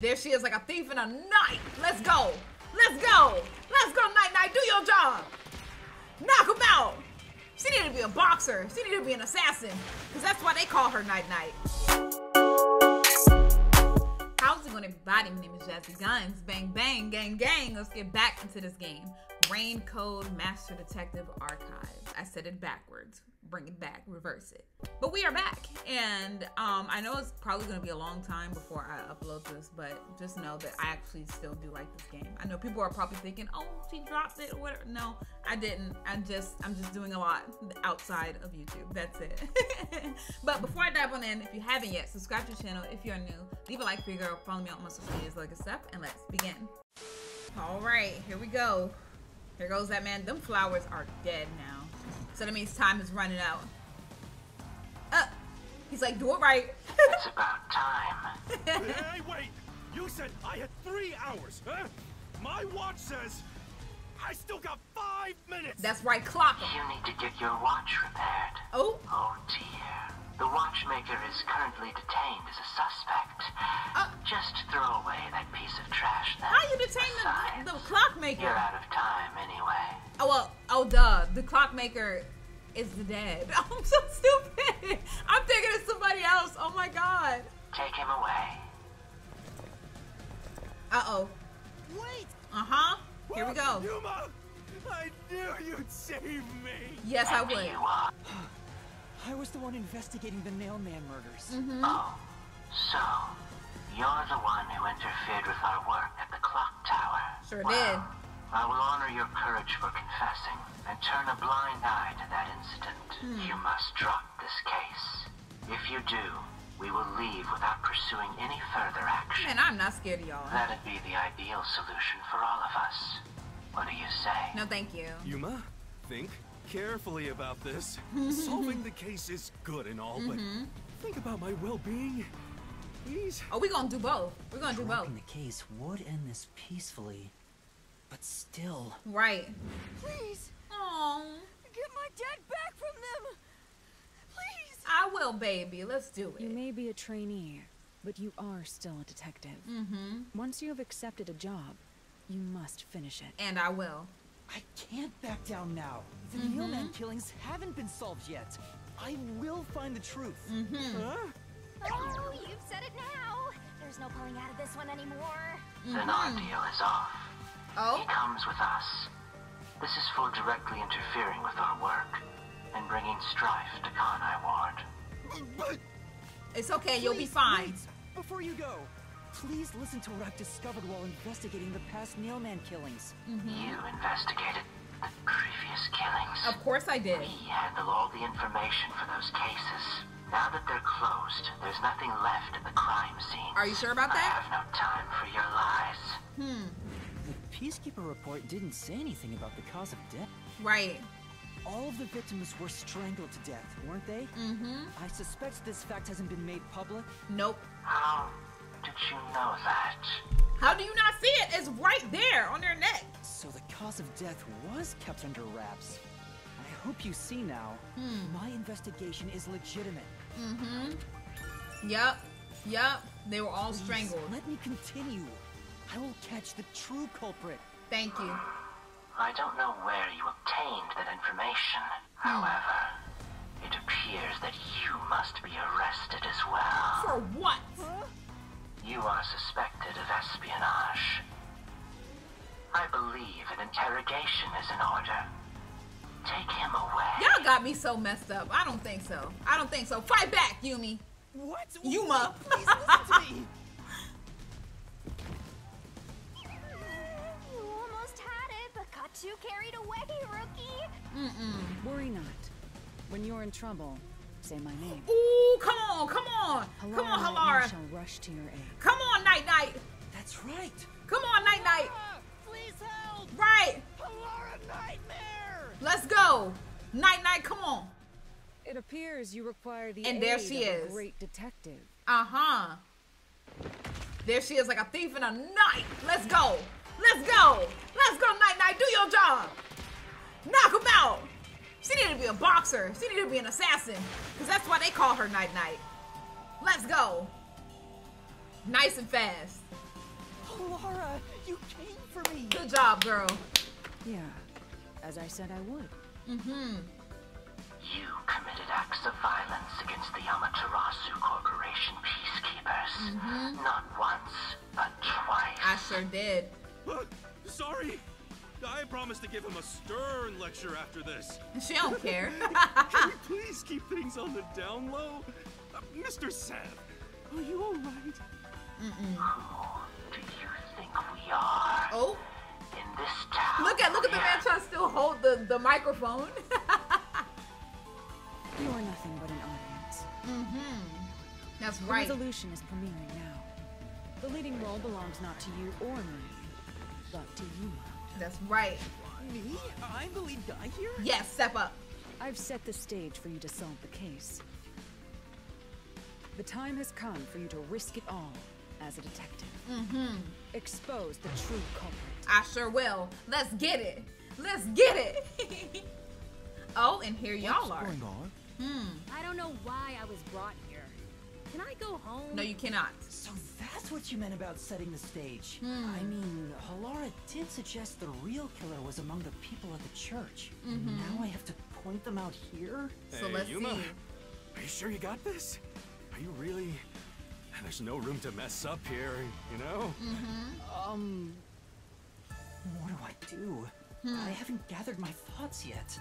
There she is like a thief in a night. Let's go. Let's go. Let's go, Night Night. Do your job. Knock him out. She needed to be a boxer. She needed to be an assassin. Because that's why they call her Night Night. How's it going, everybody? My name is Jazzy Guns. Bang, bang, gang, gang. Let's get back into this game. Rain Code Master Detective Archives. I said it backwards. Bring it back, reverse it. But we are back, and um, I know it's probably going to be a long time before I upload this, but just know that I actually still do like this game. I know people are probably thinking, "Oh, she dropped it," or whatever. No, I didn't. I just, I'm just doing a lot outside of YouTube. That's it. but before I dive on in, if you haven't yet, subscribe to the channel. If you're new, leave a like for your girl. Follow me on my social medias, like a stuff, and let's begin. All right, here we go. Here goes that man. Them flowers are dead now. So that means time is running out. Uh, he's like, do it right. it's about time. hey, wait! You said I had three hours, huh? My watch says I still got five minutes. That's right, clock him. You need to get your watch repaired. Oh. Oh dear. The watchmaker is currently detained as a suspect. Uh, Just throw away that piece of trash then. How you detain the, the clockmaker? You're out of time anyway. Oh, well, oh, duh. The clockmaker is the dead. I'm so stupid. I'm thinking it's somebody else. Oh my god. Take him away. Uh-oh. Wait! Uh-huh. Here we go. Yuma! I knew you'd save me! Yes, I And would. You are. I was the one investigating the Nailman murders. Mm-hmm. Oh, so you're the one who interfered with our work at the clock tower. Sure well, did. I will honor your courage for confessing and turn a blind eye to that incident. Hmm. You must drop this case. If you do, we will leave without pursuing any further action. Man, I'm not scared of y'all. That'd be the ideal solution for all of us. What do you say? No, thank you. Yuma, think carefully about this. Solving the case is good and all, but Mm-hmm. think about my well-being. Please? Oh, we gonna do both. We're gonna do both. Dropping the case would end this peacefully, but still. Right. Please, Oh, get my dad back from them! Please! I will, baby. Let's do it. You may be a trainee, but you are still a detective. Mm-hmm. Once you have accepted a job, you must finish it. And I will. I can't back down now. The Mm-hmm. Nailman killings haven't been solved yet. I will find the truth. Mm-hmm. Huh? Oh, you've said it now! There's no pulling out of this one anymore. Then our deal is off. Oh? He comes with us. This is for directly interfering with our work and bringing strife to Kanai Ward. But it's okay. You'll be fine. wait, before you go, please listen to what I've discovered while investigating the past Nailman killings. You investigated the previous killings. Of course I did. We handle all the information for those cases. Now that they're closed, there's nothing left at the crime scene. Are you sure about that? I have no time for your lies. Hmm. The Peacekeeper report didn't say anything about the cause of death. Right. All of the victims were strangled to death, weren't they? Mm-hmm. I suspect this fact hasn't been made public. Nope. How did you know that? How do you not see it? It's right there on their neck. So the cause of death was kept under wraps. I hope you see now. My investigation is legitimate. Mm-hmm. Yup. Yup. They were all Please, strangled. Let me continue. I will catch the true culprit. Thank you. I don't know where you obtained that information. However, it appears that you must be arrested as well. For what? You are suspected of espionage. I believe an interrogation is in order. Take him away. Y'all got me so messed up. I don't think so. I don't think so. Fight back, Yumi. What? Yuma. Please listen to me. You almost had it, but got too carried away, rookie! Mm-mm. Worry not. When you're in trouble, say my name. Ooh, come on, come on. Come on, and I Halara. shall rush to your aid. Come on, Night Night. That's right. Come on, Night Night. Please help! Right. Halara Nightmare! Let's go. Night Night, come on. It appears you require the And there aid she of a is. great detective. Uh-huh. There she is like a thief in a night. Let's go. Let's go. Let's go, Night Night. Do your job. Knock him out. She needed to be a boxer. She needed to be an assassin. Because that's why they call her Night Night. Let's go. Nice and fast. Oh, Halara, you came for me. Good job, girl. Yeah, as I said I would. Mm-hmm. You committed acts of violence against the Amaterasu Corporation peacekeepers. Mm -hmm. Not once, but twice. I sure did. Uh, sorry. I promised to give him a stern lecture after this. She don't care. Can you please keep things on the down low? Uh, Mr. Sav, are you alright? Who do you think we are oh, in this town? look at look at the man trying to still hold the the microphone. You are nothing but an audience. mm-hmm. That's The right. resolution is premiering now. The leading role belongs not to you or me, but to you. That's right. Me? I'm the lead guy here? Yes, step up. I've set the stage for you to solve the case. The time has come for you to risk it all as a detective. Mm-hmm. Expose the true culprit. I sure will. Let's get it. Let's get it. oh, and here y'all are. going on? Hmm. I don't know why I was brought here. Can I go home? No, you cannot. So that's what you meant about setting the stage. Hmm. I mean, Halara did suggest the real killer was among the people at the church. Mm-hmm. Now I have to point them out here? So Hey, let's Yuma, see. Are you sure you got this? Are you really? There's no room to mess up here, you know? Mm-hmm. Um. What do I do? Hmm. I haven't gathered my thoughts yet.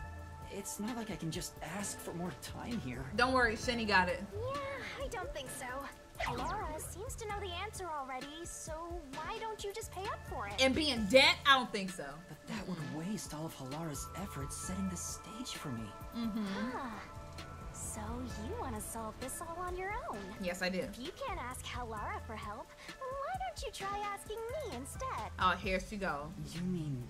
It's not like I can just ask for more time here. Don't worry, Shinny got it. Yeah, I don't think so. Halara seems to know the answer already, so why don't you just pay up for it? And being dead, I don't think so. But that would waste all of Halara's efforts setting the stage for me. Mm-hmm. Ah, so you want to solve this all on your own? Yes, I do. If you can't ask Halara for help, why don't you try asking me instead? Oh, here she go. You mean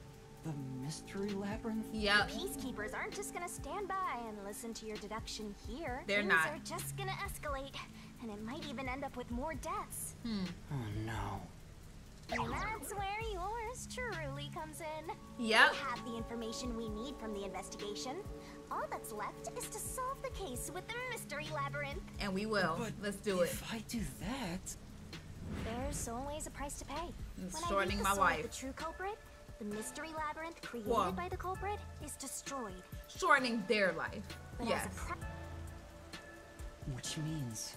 the mystery labyrinth? Yep. Peacekeepers aren't just gonna stand by and listen to your deduction here. They're Things not. are just gonna escalate, and it might even end up with more deaths. Hmm. Oh no. And that's where yours truly comes in. Yep. We have the information we need from the investigation. All that's left is to solve the case with the mystery labyrinth. And we will. But Let's do it. If I do that, There's always a price to pay. It's When I shortening need my to solve life. The true culprit, the mystery labyrinth created Whoa. by the culprit, is destroyed. Shortening their life. But Yes. as a pri- which means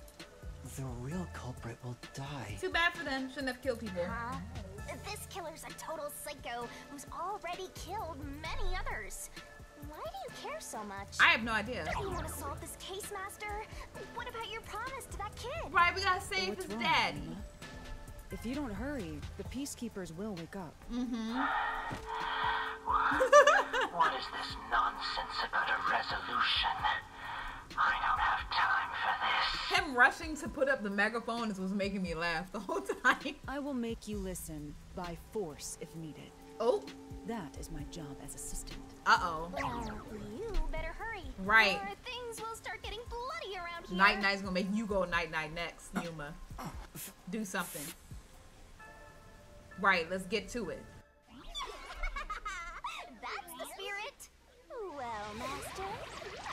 the real culprit will die. Too bad for them. Shouldn't have killed people. Huh? This killer's a total psycho who's already killed many others. Why do you care so much? I have no idea. Do You want to solve this case, Master? What about your promise to that kid? Right, we gotta save What's his wrong, daddy. Yuma? If you don't hurry, the peacekeepers will wake up. Mm-hmm. What is this nonsense about a resolution? I don't have time for this. Him rushing to put up the megaphone is what's making me laugh the whole time. I will make you listen by force if needed. Oh, That is my job as assistant. uh-oh. Well, you better hurry. Right. Or things will start getting bloody around here. Night Night's gonna make you go Night Night next, Yuma. Do something. Right, let's get to it. That's the spirit. Well, Master,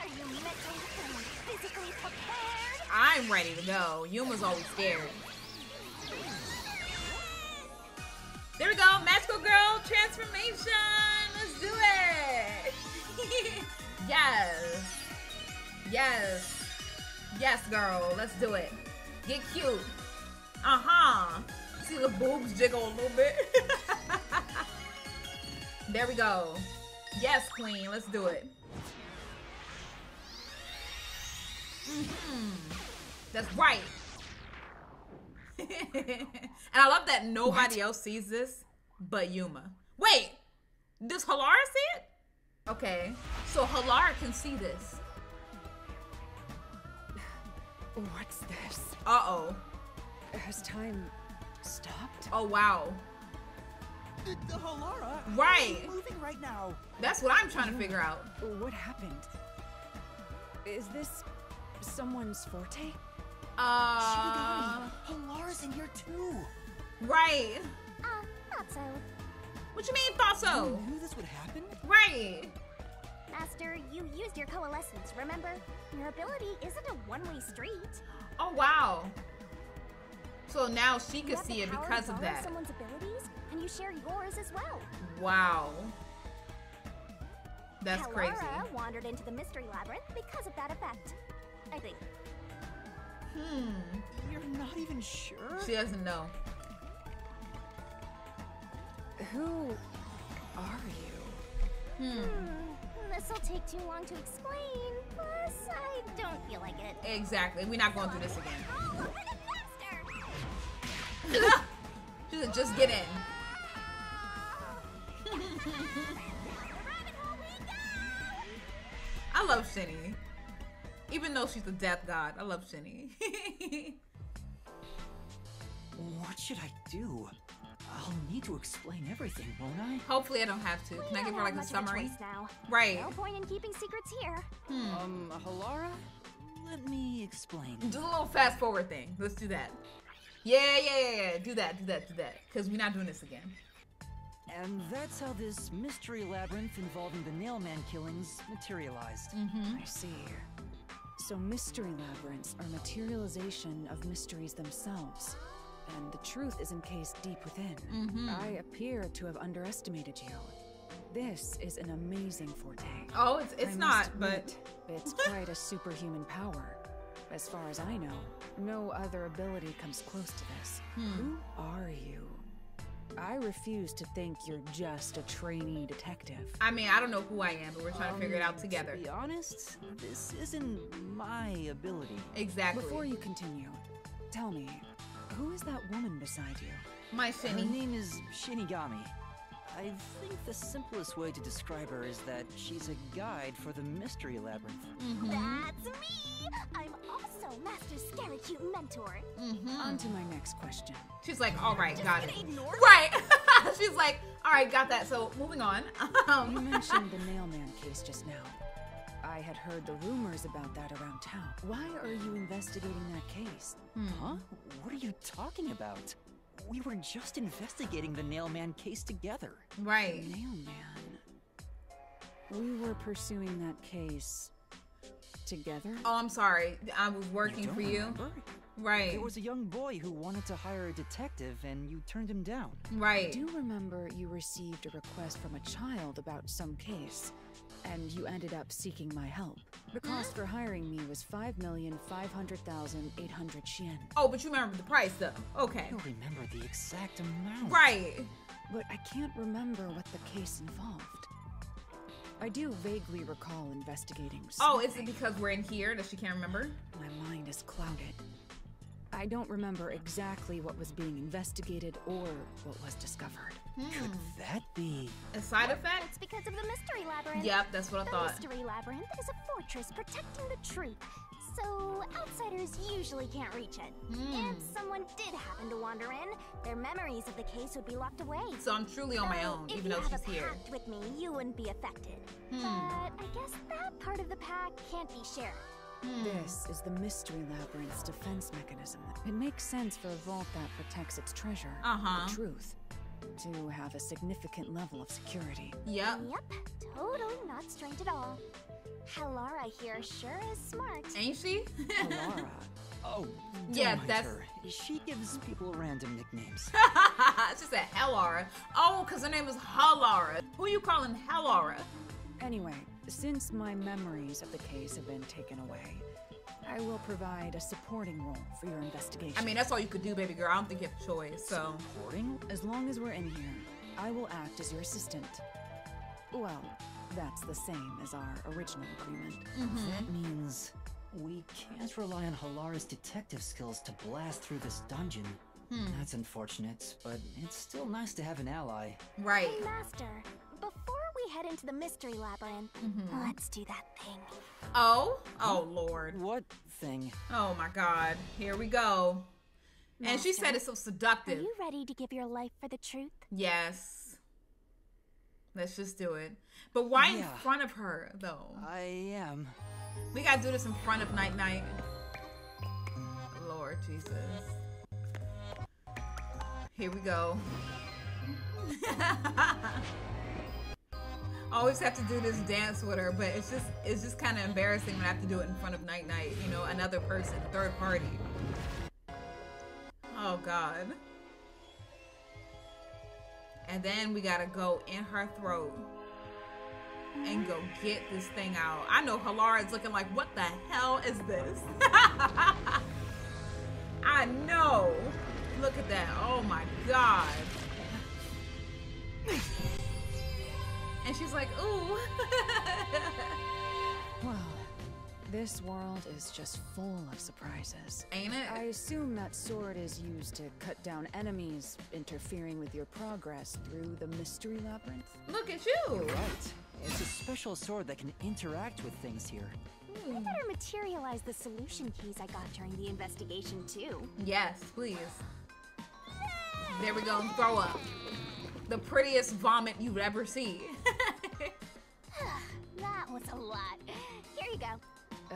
are you mentally and physically prepared? I'm ready to go. Yuma's always scared. There we go, magical girl transformation. Let's do it. yes, yes, yes, girl. Let's do it. Get cute. Uh huh. See the boobs jiggle a little bit. there we go. Yes, queen. Let's do it. hmm That's right. and I love that nobody else sees this but Yuma. Wait, does Halara see it? Okay, so Halara can see this. What's this? Uh oh. It Has time stopped? Oh wow. The, the Halara? Right. It's moving right now. That's what I'm trying to figure out. What happened? Is this someone's forte? Uh, Halara's in here too. right. Uh, not so. What you mean thought so? You knew this would happen? Right. Master, you used your coalescence, remember? Your ability isn't a one-way street. Oh wow. So now she You could see it because of that. someone's ability you share yours as well. Wow. That's crazy. Halara wandered into the mystery labyrinth because of that effect. I think. Hmm. You're not even sure? She doesn't know. Who are you? Hmm. Hmm, this'll take too long to explain. Plus, I don't feel like it. Exactly. We're not going through this again. She said, just get in. I love Shinny. Even though she's a death god, I love Shinny. What should I do? I'll need to explain everything, won't I? Hopefully I don't have to. Can I give her like a summary? choice now. Right. No point in keeping secrets here. Hmm. Um, Halara? Let me explain. Do a little fast forward thing. Let's do that. Yeah, yeah, yeah, yeah. Do that, do that, do that. Because we're not doing this again. And that's how this mystery labyrinth involving the Nailman killings materialized. Mm-hmm. I see. So mystery labyrinths are materialization of mysteries themselves. And the truth is encased deep within. Mhm. I appear to have underestimated you. This is an amazing forte. Oh, it's it's not, must but it's quite a superhuman power. As far as I know, no other ability comes close to this. Hmm. Who are you? I refuse to think you're just a trainee detective. I mean, I don't know who I am, but we're trying to figure it out Um, together. To be honest, this isn't my ability. Exactly. Before you continue, tell me, who is that woman beside you? My Her Shinny. name is Shinigami. I think the simplest way to describe her is that she's a guide for the mystery labyrinth. Mm-hmm. That's me! I'm also Master Scary Cute Mentor. Mm-hmm. On to my next question. She's like, all right, Just got it. ignore? Right. She's like, all right, got that. So moving on. You Um, mentioned the Nailman case just now. I had heard the rumors about that around town. Why are you investigating that case? Huh? What are you talking about? We were just investigating the Nailman case together. right. Nailman. We were pursuing that case together? Oh, I'm sorry. I was You working don't for you. remember? Right. There was a young boy who wanted to hire a detective, and you turned him down. Right. I Right. do remember you received a request from a child about some case, and you ended up seeking my help. The cost for hiring me was 5,500,800 yen. Oh, but you remember the price though. Okay. I don't remember the exact amount. Right. But I can't remember what the case involved. I do vaguely recall investigating. something. Oh, is it because we're in here that she can't remember? My mind is clouded. I don't remember exactly what was being investigated or what was discovered. Could that be? A side effect? It's because of the Mystery Labyrinth. Yep, that's what I The thought. Mystery Labyrinth is a fortress protecting the truth, so outsiders usually can't reach it. Hmm. If someone did happen to wander in, their memories of the case would be locked away. So I'm truly on my So own, if even you though have she's a here. pact with me, you wouldn't be affected. Hmm. But I guess that part of the pact can't be shared. Hmm. This is the Mystery Labyrinth's defense mechanism. It makes sense for a vault that protects its treasure, Uh-huh. the truth, to have a significant level of security. Yep. Yep, totally not strange at all. Halara here sure is smart. Ain't she? Alara. Oh, Yeah, that's- her. She gives people random nicknames. she said Hellara. Oh, because her name is Halara. Who you calling Hellara? Anyway, since my memories of the case have been taken away, I will provide a supporting role for your investigation. I mean, that's all you could do, baby girl. I don't think you have a choice. So, Reporting? as long as we're in here, I will act as your assistant. Well, that's the same as our original agreement. Mm-hmm. That means we can't rely on Halara's detective skills to blast through this dungeon. Hmm. That's unfortunate, but it's still nice to have an ally. right. Hey, Master, before we head into the Mystery Labyrinth, Mm-hmm. let's do that thing. Oh, oh Lord. What thing? Oh my God. Here we go. And she said it's so seductive. Are you ready to give your life for the truth? Yes. Let's just do it. But why in front of her though? I am. We gotta do this in front of Night Night. Lord Jesus. Here we go. Always have to do this dance with her, but it's just it's just kind of embarrassing when I have to do it in front of Night Night. You know, another person, third party. Oh God. And then we gotta go in her throat and go get this thing out. I know Halara is looking like, what the hell is this? I know. Look at that. Oh my god. And she's like, ooh. Well, this world is just full of surprises. Ain't it? I assume that sword is used to cut down enemies interfering with your progress through the mystery labyrinth. Look at you. You're Right. It's a special sword that can interact with things here. Hmm. I better materialize the solution keys I got during the investigation too. Yes, please. There we go. Throw up. The prettiest vomit you've ever seen. that was a lot. Here you go. Uh,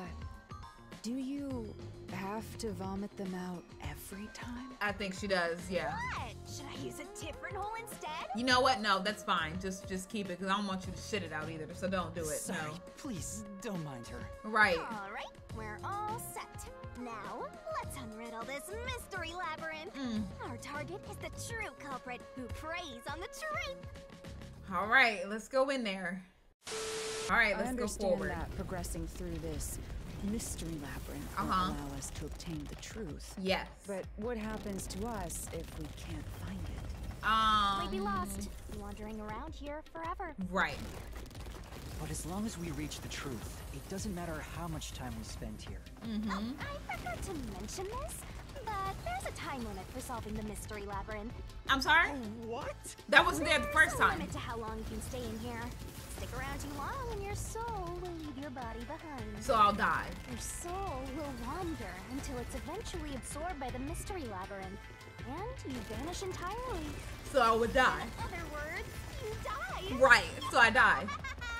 do you have to vomit them out every time? I think she does. Yeah. What? Should I use a different hole instead? You know what? No, that's fine. Just just keep it because I don't want you to shit it out either. So don't do it. Sorry, No. please don't mind her. Right. All right, we're all set. Now, let's unriddle this mystery labyrinth. Mm. Our target is the true culprit who preys on the truth. All right. Let's go in there. All right. Let's go understand forward. that progressing through this mystery labyrinth will Uh-huh. allow us to obtain the truth. Yes. But what happens to us if we can't find it? Um. We'd be lost, wandering around here forever. Right. But as long as we reach the truth, it doesn't matter how much time we spend here. Mm-hmm. I forgot to mention this, but there's a time limit for solving the mystery labyrinth. I'm sorry. What? That wasn't there the first a time. limit to how long you can stay in here. Stick around too long and your soul will leave your body behind. So I'll die. Your soul will wander until it's eventually absorbed by the mystery labyrinth. And you vanish entirely. So I would die. In other words, you die. Right. So I die.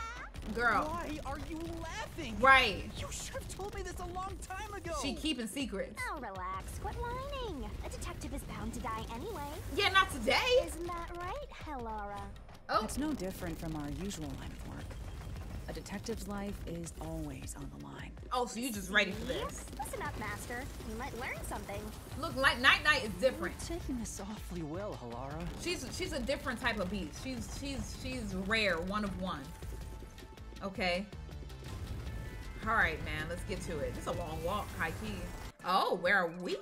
Girl. Why are you laughing? Right. You should have told me this a long time ago. She keeping secrets. Now relax, quit whining. A detective is bound to die anyway. Yeah, not today. Isn't that right, Helara? Oh. It's no different from our usual line of work. A detective's life is always on the line. Oh, so you just ready for this? Listen up, Master. You might learn something. Look, like Night Night is different. You're taking this awfully well, Halara. She's she's a different type of beast. She's she's she's rare, one of one. Okay. All right, man. Let's get to it. It's a long walk, high key. Oh, where are we?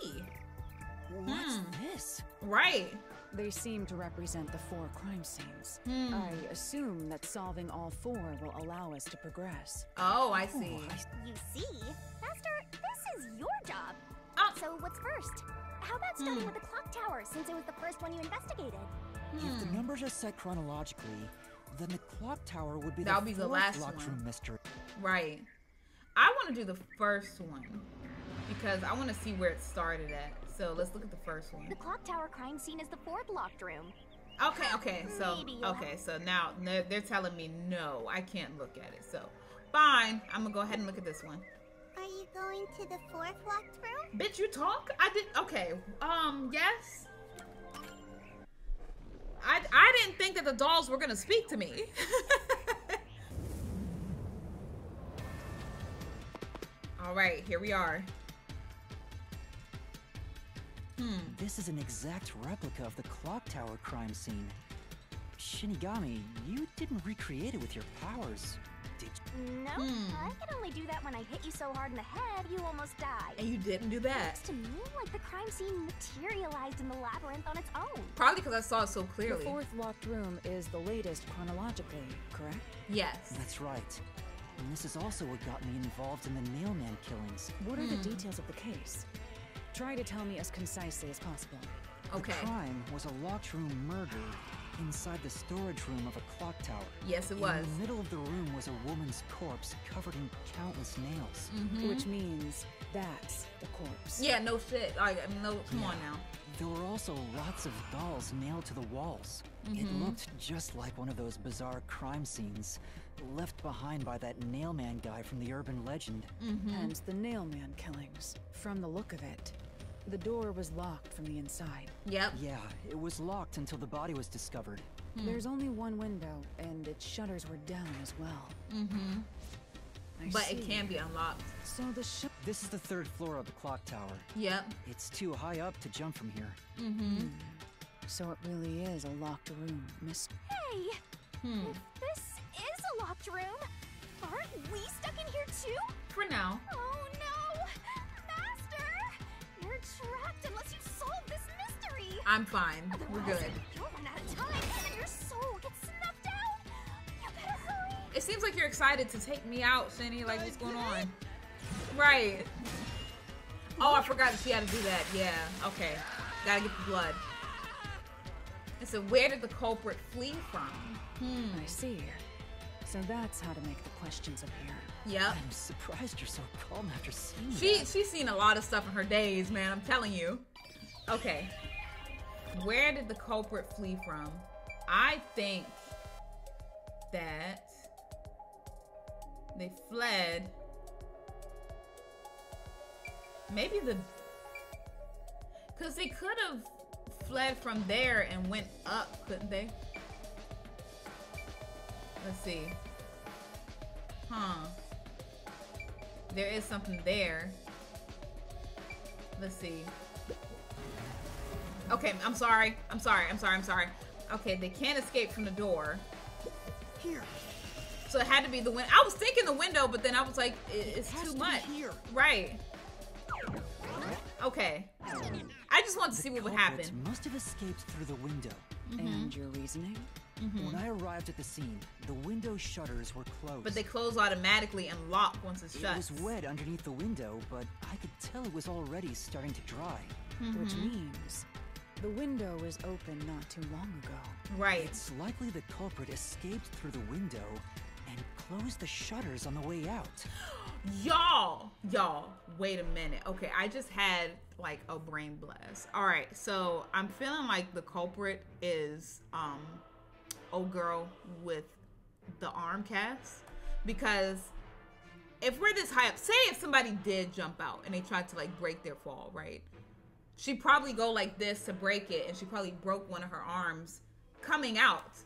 What's Hmm. this? Right. They seem to represent the four crime scenes. Hmm. I assume that solving all four will allow us to progress. Oh, I see. You see, Master, this is your job. Oh. So what's first? How about starting with the clock tower, since it was the first one you investigated? If Hmm. the numbers are set chronologically, then the clock tower would be That'll the be the last locked one. room mystery. Right. I want to do the first one because I want to see where it started at. So let's look at the first one. The clock tower crime scene is the fourth locked room. Okay, okay. So okay, so now they're, they're telling me no, I can't look at it. So fine, I'm gonna go ahead and look at this one. Are you going to the fourth locked room? Bitch, you talk? I did. Okay. Um. Yes. I I didn't think that the dolls were gonna speak to me. All right, here we are. Hmm. This is an exact replica of the clock tower crime scene. Shinigami, you didn't recreate it with your powers, did you? No, Hmm. I can only do that when I hit you so hard in the head you almost died. And you didn't do that. Looks to me like the crime scene materialized in the labyrinth on its own. Probably because I saw it so clearly. The fourth locked room is the latest chronologically, correct? Yes. That's right. And this is also what got me involved in the Nailman killings. What are the details of the case? Try to tell me as concisely as possible. Okay. The crime was a locked room murder inside the storage room of a clock tower. Yes, it in was. In the middle of the room was a woman's corpse covered in countless nails. Which means that's the corpse. Yeah. No shit. I mean, no. Come on now. There were also lots of dolls nailed to the walls. It Mm-hmm. looked just like one of those bizarre crime scenes left behind by that nailman guy from the urban legend. Mm-hmm. And the Nailman killings. From the look of it, the door was locked from the inside. Yep. Yeah, it was locked until the body was discovered. There's only one window, and its shutters were down as well. Mm-hmm. But it can be unlocked. So the sh- This is the third floor of the clock tower. Yep. It's too high up to jump from here. Mm-hmm. Mm. So it really is a locked room, Miss. Hey, Hmm. if this is a locked room, aren't we stuck in here too? For now. Oh no! Master! You're trapped unless you solve this mystery! I'm fine. We're good. You'll run out of time and your soul gets snuffed out! You better hurry! It seems like you're excited to take me out, Shinny. Like, what's going on? Right. Oh, I forgot that she had to do that. Yeah. Okay. Gotta get the blood. And so, where did the culprit flee from? Hmm. I see. So that's how to make the questions appear. Yep. I'm surprised you're so calm after seeing She that. she's seen a lot of stuff in her days, man. I'm telling you. Okay. Where did the culprit flee from? I think that they fled. Maybe the because they could have fled from there and went up, couldn't they? Let's see. Huh. There is something there. Let's see. Okay, I'm sorry. I'm sorry. I'm sorry. I'm sorry. Okay, they can't escape from the door. Here. So it had to be the window. I was thinking the window, but then I was like, i- it's has too to be much. here. Right. Okay. I just want to see what would Culprit happen. must have escaped through the window. Mm-hmm. And your reasoning? When I arrived at the scene, the window shutters were closed. But they close automatically and lock once it's It shut. was wet underneath the window, but I could tell it was already starting to dry. Which means the window was open not too long ago. Right. It's likely the culprit escaped through the window and closed the shutters on the way out. Y'all, y'all, wait a minute. Okay, I just had like a brain blast. All right, so I'm feeling like the culprit is um old girl with the arm cast because if we're this high up, say if somebody did jump out and they tried to like break their fall, right? She probably go like this to break it, and she probably broke one of her arms coming out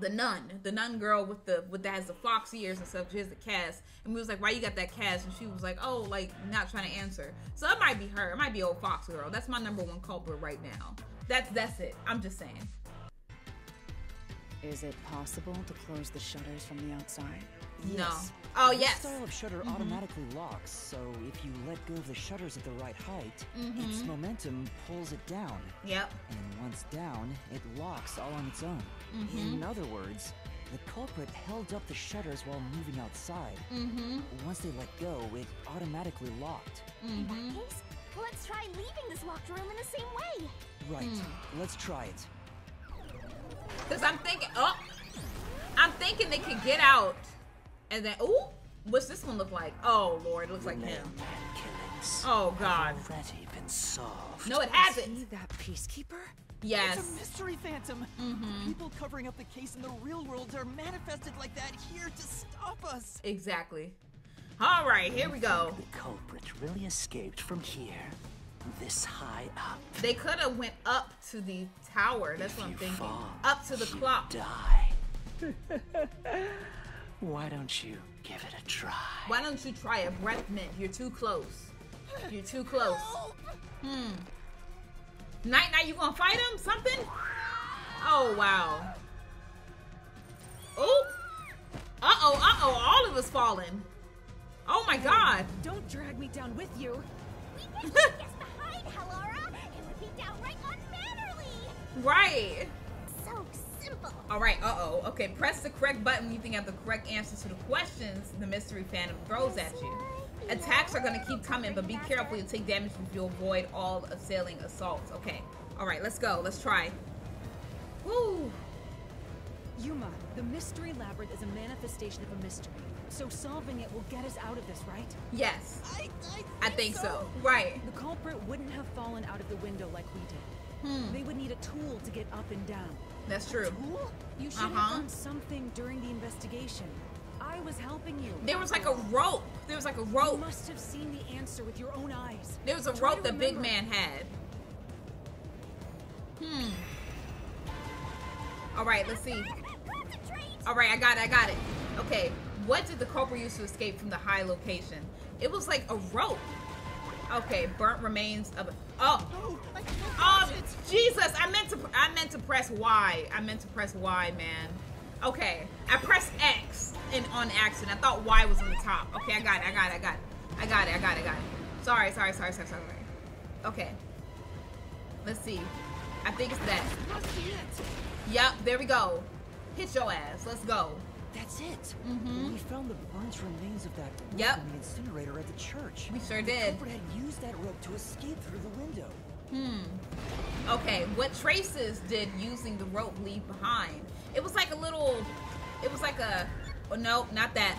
the nun, the nun girl with the with that has the fox ears and stuff. She has the cast, and we was like, "Why you got that cast?" And she was like, "Oh, like not trying to answer." So it might be her. It might be old fox girl. That's my number one culprit right now. That's that's it. I'm just saying. Is it possible to close the shutters from the outside? No. Oh This yes. Mm-hmm. style of shutter automatically locks, so if you let go of the shutters at the right height, Mm-hmm. its momentum pulls it down. Yep. And once down, it locks all on its own. Mm-hmm. In other words, the culprit held up the shutters while moving outside. Mm-hmm. Once they let go, it automatically locked. In that case, let's try leaving this locked room in the same way. Right, Hmm. let's try it. Because I'm thinking, oh, I'm thinking they could get out, and then, ooh, what's this one look like? Oh Lord, it looks like him. Oh God. already been solved. No, it hasn't. he that peacekeeper? Yes. It's a mystery phantom. Mm-hmm. People covering up the case in the real world are manifested like that here to stop us. Exactly. All right, here we go. The culprit really escaped from here, this high up. They could have went up to the tower. That's what I'm you thinking. fall, Up to the you clock. Die. Why don't you give it a try? Why don't you try a breath mint? You're too close. You're too close. Hmm. Night night, you gonna fight him? Something? Oh wow. Oh. Uh oh. Uh oh. All of us falling. Oh my God. Don't drag me down with you. Right. So simple. All right. Uh oh. Okay. Press the correct button when you think you have the correct answers to the questions the mystery phantom throws at you. Attacks are gonna keep coming, but be careful. You'll take damage if you avoid all assailing assaults. Okay. All right. Let's go. Let's try. Woo. Yuma, the mystery labyrinth is a manifestation of a mystery. So solving it will get us out of this, right? Yes. I, I, I think so. Right. The culprit wouldn't have fallen out of the window like we did. They would need a tool to get up and down. That's true. You should Uh-huh. have done something during the investigation. I was helping you. There was like a rope. There was like a rope. You must have seen the answer with your own eyes. There was a Try rope the big man had. Hmm. All right, let's see. All right, I got it. I got it. Okay, what did the culprit use to escape from the high location? It was like a rope. Okay, burnt remains of. Oh, oh, Jesus! I meant to. I meant to press Y. I meant to press Y, man. Okay, I pressed X and on accident. I thought Y was on the top. Okay, I got it. I got it. I got it. I got it. I got it. I got it. Sorry, sorry, sorry, sorry, sorry. Okay. Let's see. I think it's that. Yep, there we go. Hit your ass. Let's go. That's it. Mhm. We found the burnt remains of that rope Yep. in the incinerator at the church. We sure did. culprit had used that rope to escape through the window. Hmm. Okay, what traces did using the rope leave behind? It was like a little. It was like a. Oh no, not that.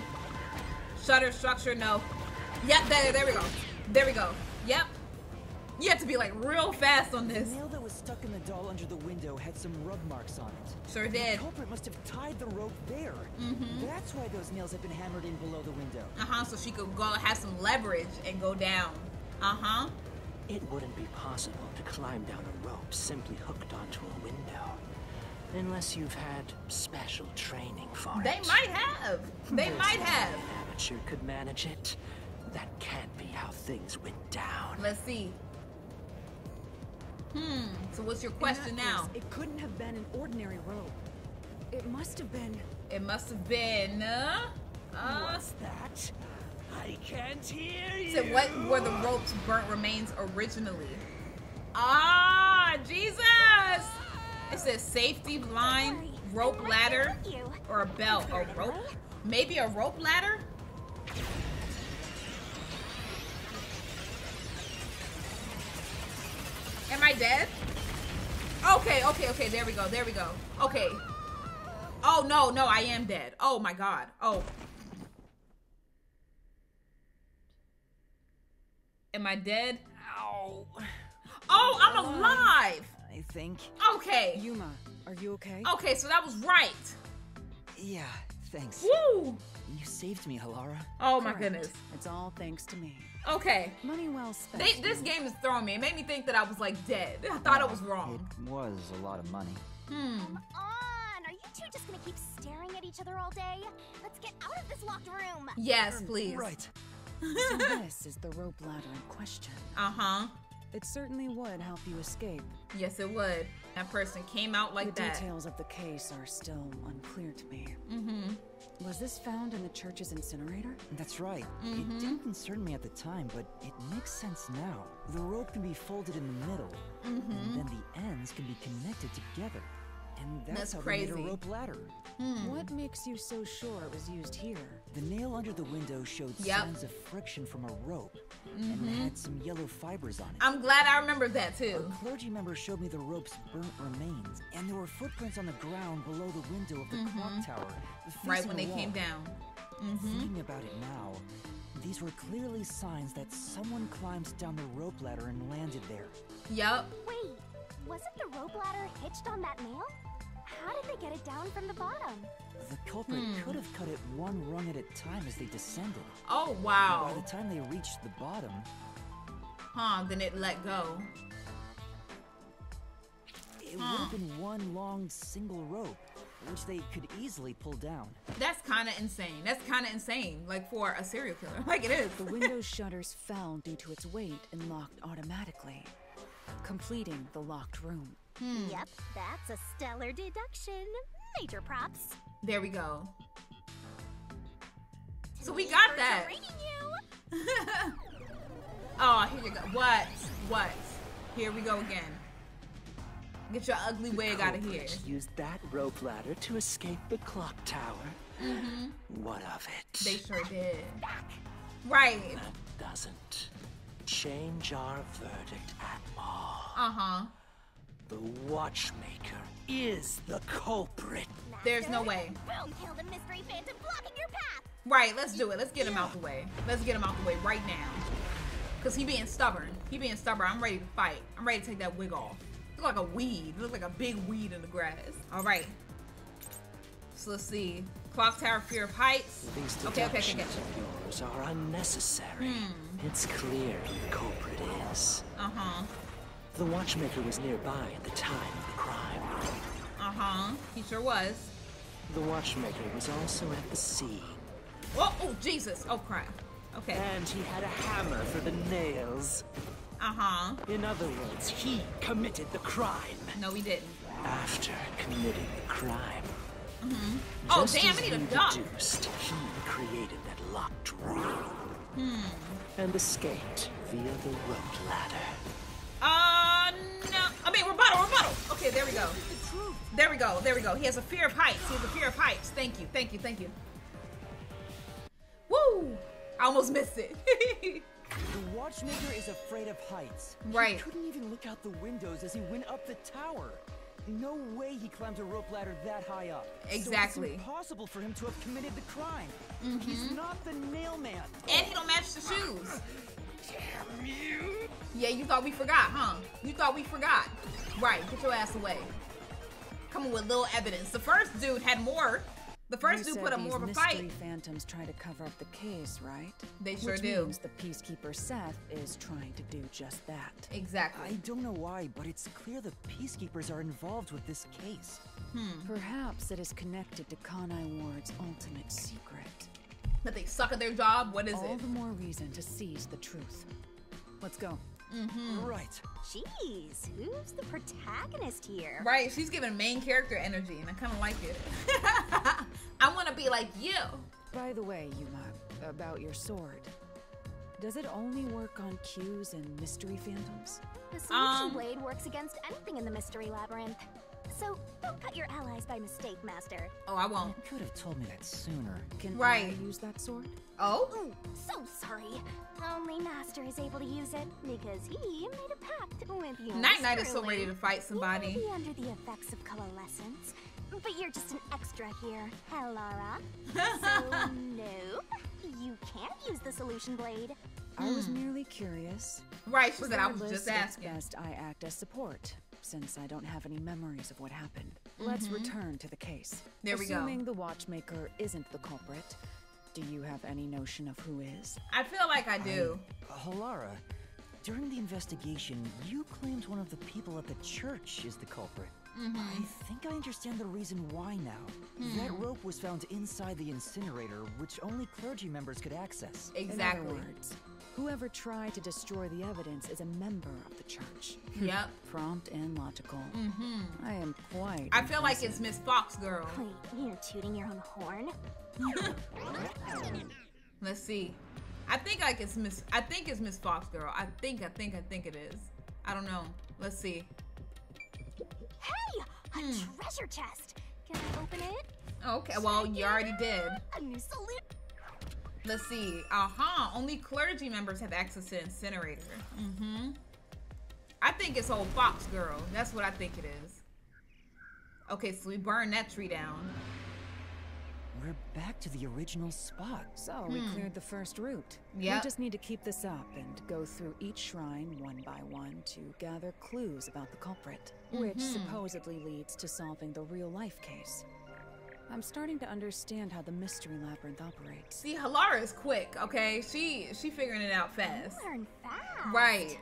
Shutter structure. No. Yep. There. There we go. There we go. Yep. You have to be like real fast on this. The nail that was stuck in the doll under the window had some rub marks on it. Sure The did. culprit must have tied the rope there. Mhm. That's why those nails have been hammered in below the window. Uh huh. So she could go have some leverage and go down. Uh huh. It wouldn't be possible to climb down a rope simply hooked onto a window. Unless you've had special training for They it. might have. They There's might have. An amateur could manage it. That can't be how things went down. Let's see. Hmm. So what's your question that now? case, it couldn't have been an ordinary rope. It must have been. It must have been. Uh, uh, What's that? I can't hear you. So what were the rope's burnt remains originally? Ah, Jesus! It says safety line, rope ladder, or a belt. A rope? Maybe a rope ladder? Am I dead? Okay, okay, okay. There we go. There we go. Okay. Oh no, no, I am dead. Oh my god. Oh. Am I dead? Ow. Oh, I'm alive. I think. Okay. Yuma, are you okay? Okay, so that was right. Yeah, thanks. Woo! You saved me, Halara. Oh my Correct. goodness. It's all thanks to me. Okay. Money well spent. They, this game is throwing me. It made me think that I was like dead. I thought I was wrong. It was a lot of money. Hmm. Come on, are you two just gonna keep staring at each other all day? Let's get out of this locked room. Yes, please. Right. so this is the rope ladder in question. Uh huh. It certainly would help you escape. Yes, it would. That person came out like the that. details of the case are still unclear to me. Mm-hmm. Was this found in the church's incinerator? That's right. Mhm. It didn't concern me at the time, but it makes sense now. The rope can be folded in the middle, Mhm. and then the ends can be connected together. And that's, That's how they crazy. made a rope ladder. Hmm. What makes you so sure it was used here? The nail under the window showed Yep. signs of friction from a rope, and Mhm. had some yellow fibers on it. I'm glad I remember that too. A too. clergy member showed me the rope's burnt remains, and there were footprints on the ground below the window of the clock tower. Right when the they came down. Mm-hmm. Thinking about it now, these were clearly signs that someone climbed down the rope ladder and landed there. Yep. Wait, wasn't the rope ladder hitched on that nail? How did they get it down from the bottom? The culprit Hmm. could have cut it one rung at a time as they descended. Oh wow. By the time they reached the bottom, Huh? Then it let go. it would have been one long single rope, which they could easily pull down. That's kind of insane. That's kind of insane. Like for a serial killer. Like it is. The window shutters fell due to its weight and locked automatically, completing the locked room. Hmm. Yep, that's a stellar deduction. Major props. There we go. So we got that. oh, here you go. What? What? Here we go again. Get your ugly wig out of here. Culprits used that rope ladder to escape the clock tower. Mm-hmm. What of it? They sure did. Right. That doesn't change our verdict at all. Uh huh. The watchmaker is the culprit. There's no way. Boom, kill the mystery phantom blocking your path. Right. Let's do it. Let's get him out the way. Let's get him out the way right now. Cause he being stubborn. He being stubborn. I'm ready to fight. I'm ready to take that wig off. Look like a weed. Look like a big weed in the grass. All right. So let's see. Clock Tower, Fear of Heights. These Okay, okay, okay, deductions okay. of yours are unnecessary. Hmm. It's clear who the culprit is. Uh huh. The watchmaker was nearby at the time of the crime. Uh huh. He sure was. The watchmaker was also at the scene. Oh, oh, Jesus. Oh, crap. Okay. And he had a hammer for the nails. Uh huh. In other words, he committed the crime. No, we didn't. After committing the crime. Mm-hmm. Oh, damn, I need a duck. deduced, he created that locked room Hmm. and escaped via the rope ladder. Uh, no. I mean, rebuttal, rebuttal. Okay, there we go. There we go. There we go. He has a fear of heights. He has a fear of heights. Thank you. Thank you. Thank you. Woo! I almost missed it. The watchmaker is afraid of heights. Right. He couldn't even look out the windows as he went up the tower. No way he climbed a rope ladder that high up. Exactly. So it's impossible for him to have committed the crime. Mhm. He's not the nail man. and he don't match the shoes. Damn you. Yeah, you thought we forgot, huh? You thought we forgot. Right, get your ass away. Coming with little evidence. The first dude had more. The first you dude put up these more of a mystery fight. phantoms try to cover up the case, right? They sure Which do. means the peacekeeper Seth is trying to do just that. Exactly. I don't know why, but it's clear the peacekeepers are involved with this case. Hmm. Perhaps it is connected to Kanai Ward's ultimate secret. That they suck at their job? What is All it? the more reason to seize the truth. Let's go. Mm-hmm. Right. Jeez, who's the protagonist here? Right, she's giving main character energy, and I kind of like it. I want to be like you. By the way, Yuma, about your sword. Does it only work on cues and mystery phantoms? The solution Um, blade works against anything in the mystery labyrinth. So don't cut your allies by mistake, Master. Oh, I won't. You could have told me that sooner. Can Right. I use that sword? Oh? Ooh, so sorry. Only Master is able to use it because he made a pact with you. Night Night is so ready to fight somebody. He may be under the effects of coalescence, but you're just an extra here, Halara. so no, you can't use the solution blade. I was Hmm. merely curious. Right, she said I was just it's asking. best I act as support, since I don't have any memories of what happened. Let's Mhm. return to the case. There we go. Assuming the watchmaker isn't the culprit, do you have any notion of who is? I feel like I do. Halara, during the investigation, you claimed one of the people at the church is the culprit. Mhm. I think I understand the reason why now. That Hmm. rope was found inside the incinerator, which only clergy members could access. In other words, whoever tried to destroy the evidence is a member of the church. Yep. Prompt and logical. Mm-hmm. I am quite. I feel like it's. Miss Fox girl. Wait, you're tooting your own horn? Let's see. I think like it's Miss. I think it's Miss Fox girl. I think. I think. I think it is. I don't know. Let's see. Hey, a Hmm. treasure chest. Can I open it? Okay. Well, you already did. A new salute. Let's see. Uh huh. Only clergy members have access to incinerator. Mm-hmm. I think it's old Fox girl. That's what I think it is. Okay, so we burn that tree down. We're back to the original spot. So we Hmm. cleared the first route. Yep. We just need to keep this up and go through each shrine one by one to gather clues about the culprit, which Mhm. supposedly leads to solving the real life case. I'm starting to understand how the mystery labyrinth operates. See, Halara is quick. Okay, she she figuring it out fast. Learn fast. Right.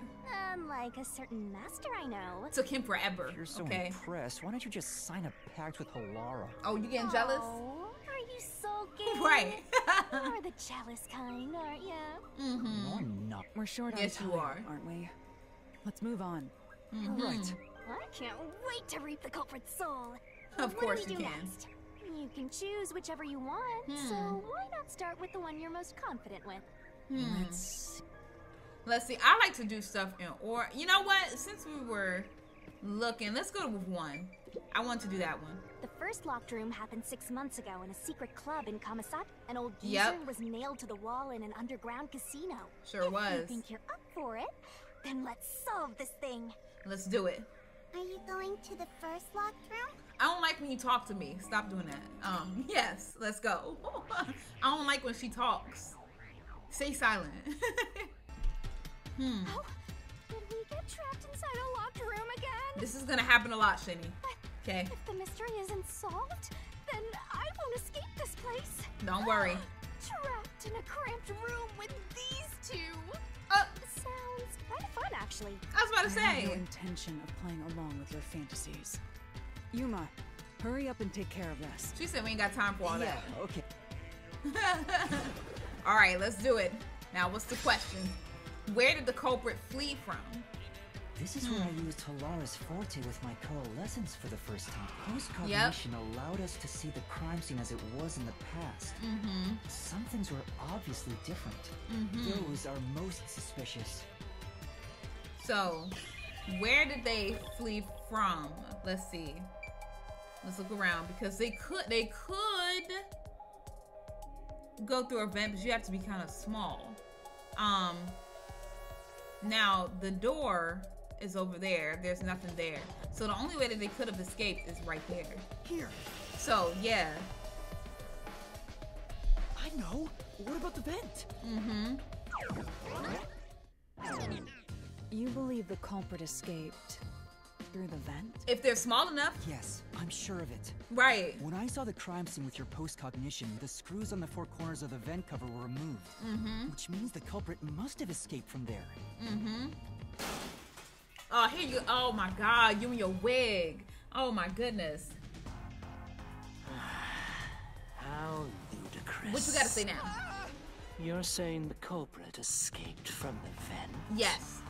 Unlike a certain master I know. Took him forever. You're so okay. impressed. Why don't you just sign a pact with Halara? Oh, you getting jealous? Oh, are you sulking? Right. You're the jealous kind, aren't you? Mm-hmm. No, I'm not. We're short Yes, on you time, are. aren't we? Let's move on. Mhm. Right. I can't wait to reap the culprit's soul. Of what course do we you do can. Next? You can choose whichever you want, Hmm. so why not start with the one you're most confident with? Hmm. Let's Let's see. I like to do stuff in or. You know what? Since we were looking, let's go with one. I want to do that one. The first locked room happened six months ago in a secret club in Kamasat. An old geezer Yep. was nailed to the wall in an underground casino. Sure if you think you're up for it, then let's solve this thing. Let's do it. Are you going to the first locked room? I don't like when you talk to me. Stop doing that. Um, yes, let's go. I don't like when she talks. Stay silent. hmm. Oh, did we get trapped inside a locked room again? This is gonna happen a lot, Shinny. Okay. If the mystery isn't solved, then I won't escape this place. Don't worry. Trapped in a cramped room with these two. Uh, Sounds kind of fun, actually. I was about to I have no intention of playing along with your fantasies. Yuma, hurry up and take care of this. She said we ain't got time for all yeah, that. okay. all right, let's do it. Now, what's the question? Where did the culprit flee from? This is where I used Halara's forte with my coalescence for the first time. Post-cognition allowed us to see the crime scene as it was in the past. Mm-hmm. Some things were obviously different. Mhm. Those are most suspicious. So, where did they flee from? Let's see. Let's look around because they could they could go through a vent, but you have to be kind of small. Um now the door is over there. There's nothing there. So the only way that they could have escaped is right there. Here. So yeah. I know. What about the vent? Mm-hmm. You believe the culprit escaped through the vent? If they're small enough, Yes, I'm sure of it. right. When I saw the crime scene with your post-cognition, the screws on the four corners of the vent cover were removed. Mm-hmm. Which means the culprit must have escaped from there. Mm-hmm. Oh, here you. Oh my God, you and your wig. Oh my goodness. How ludicrous. What you gotta say now? You're saying the culprit escaped from the vent? Yes.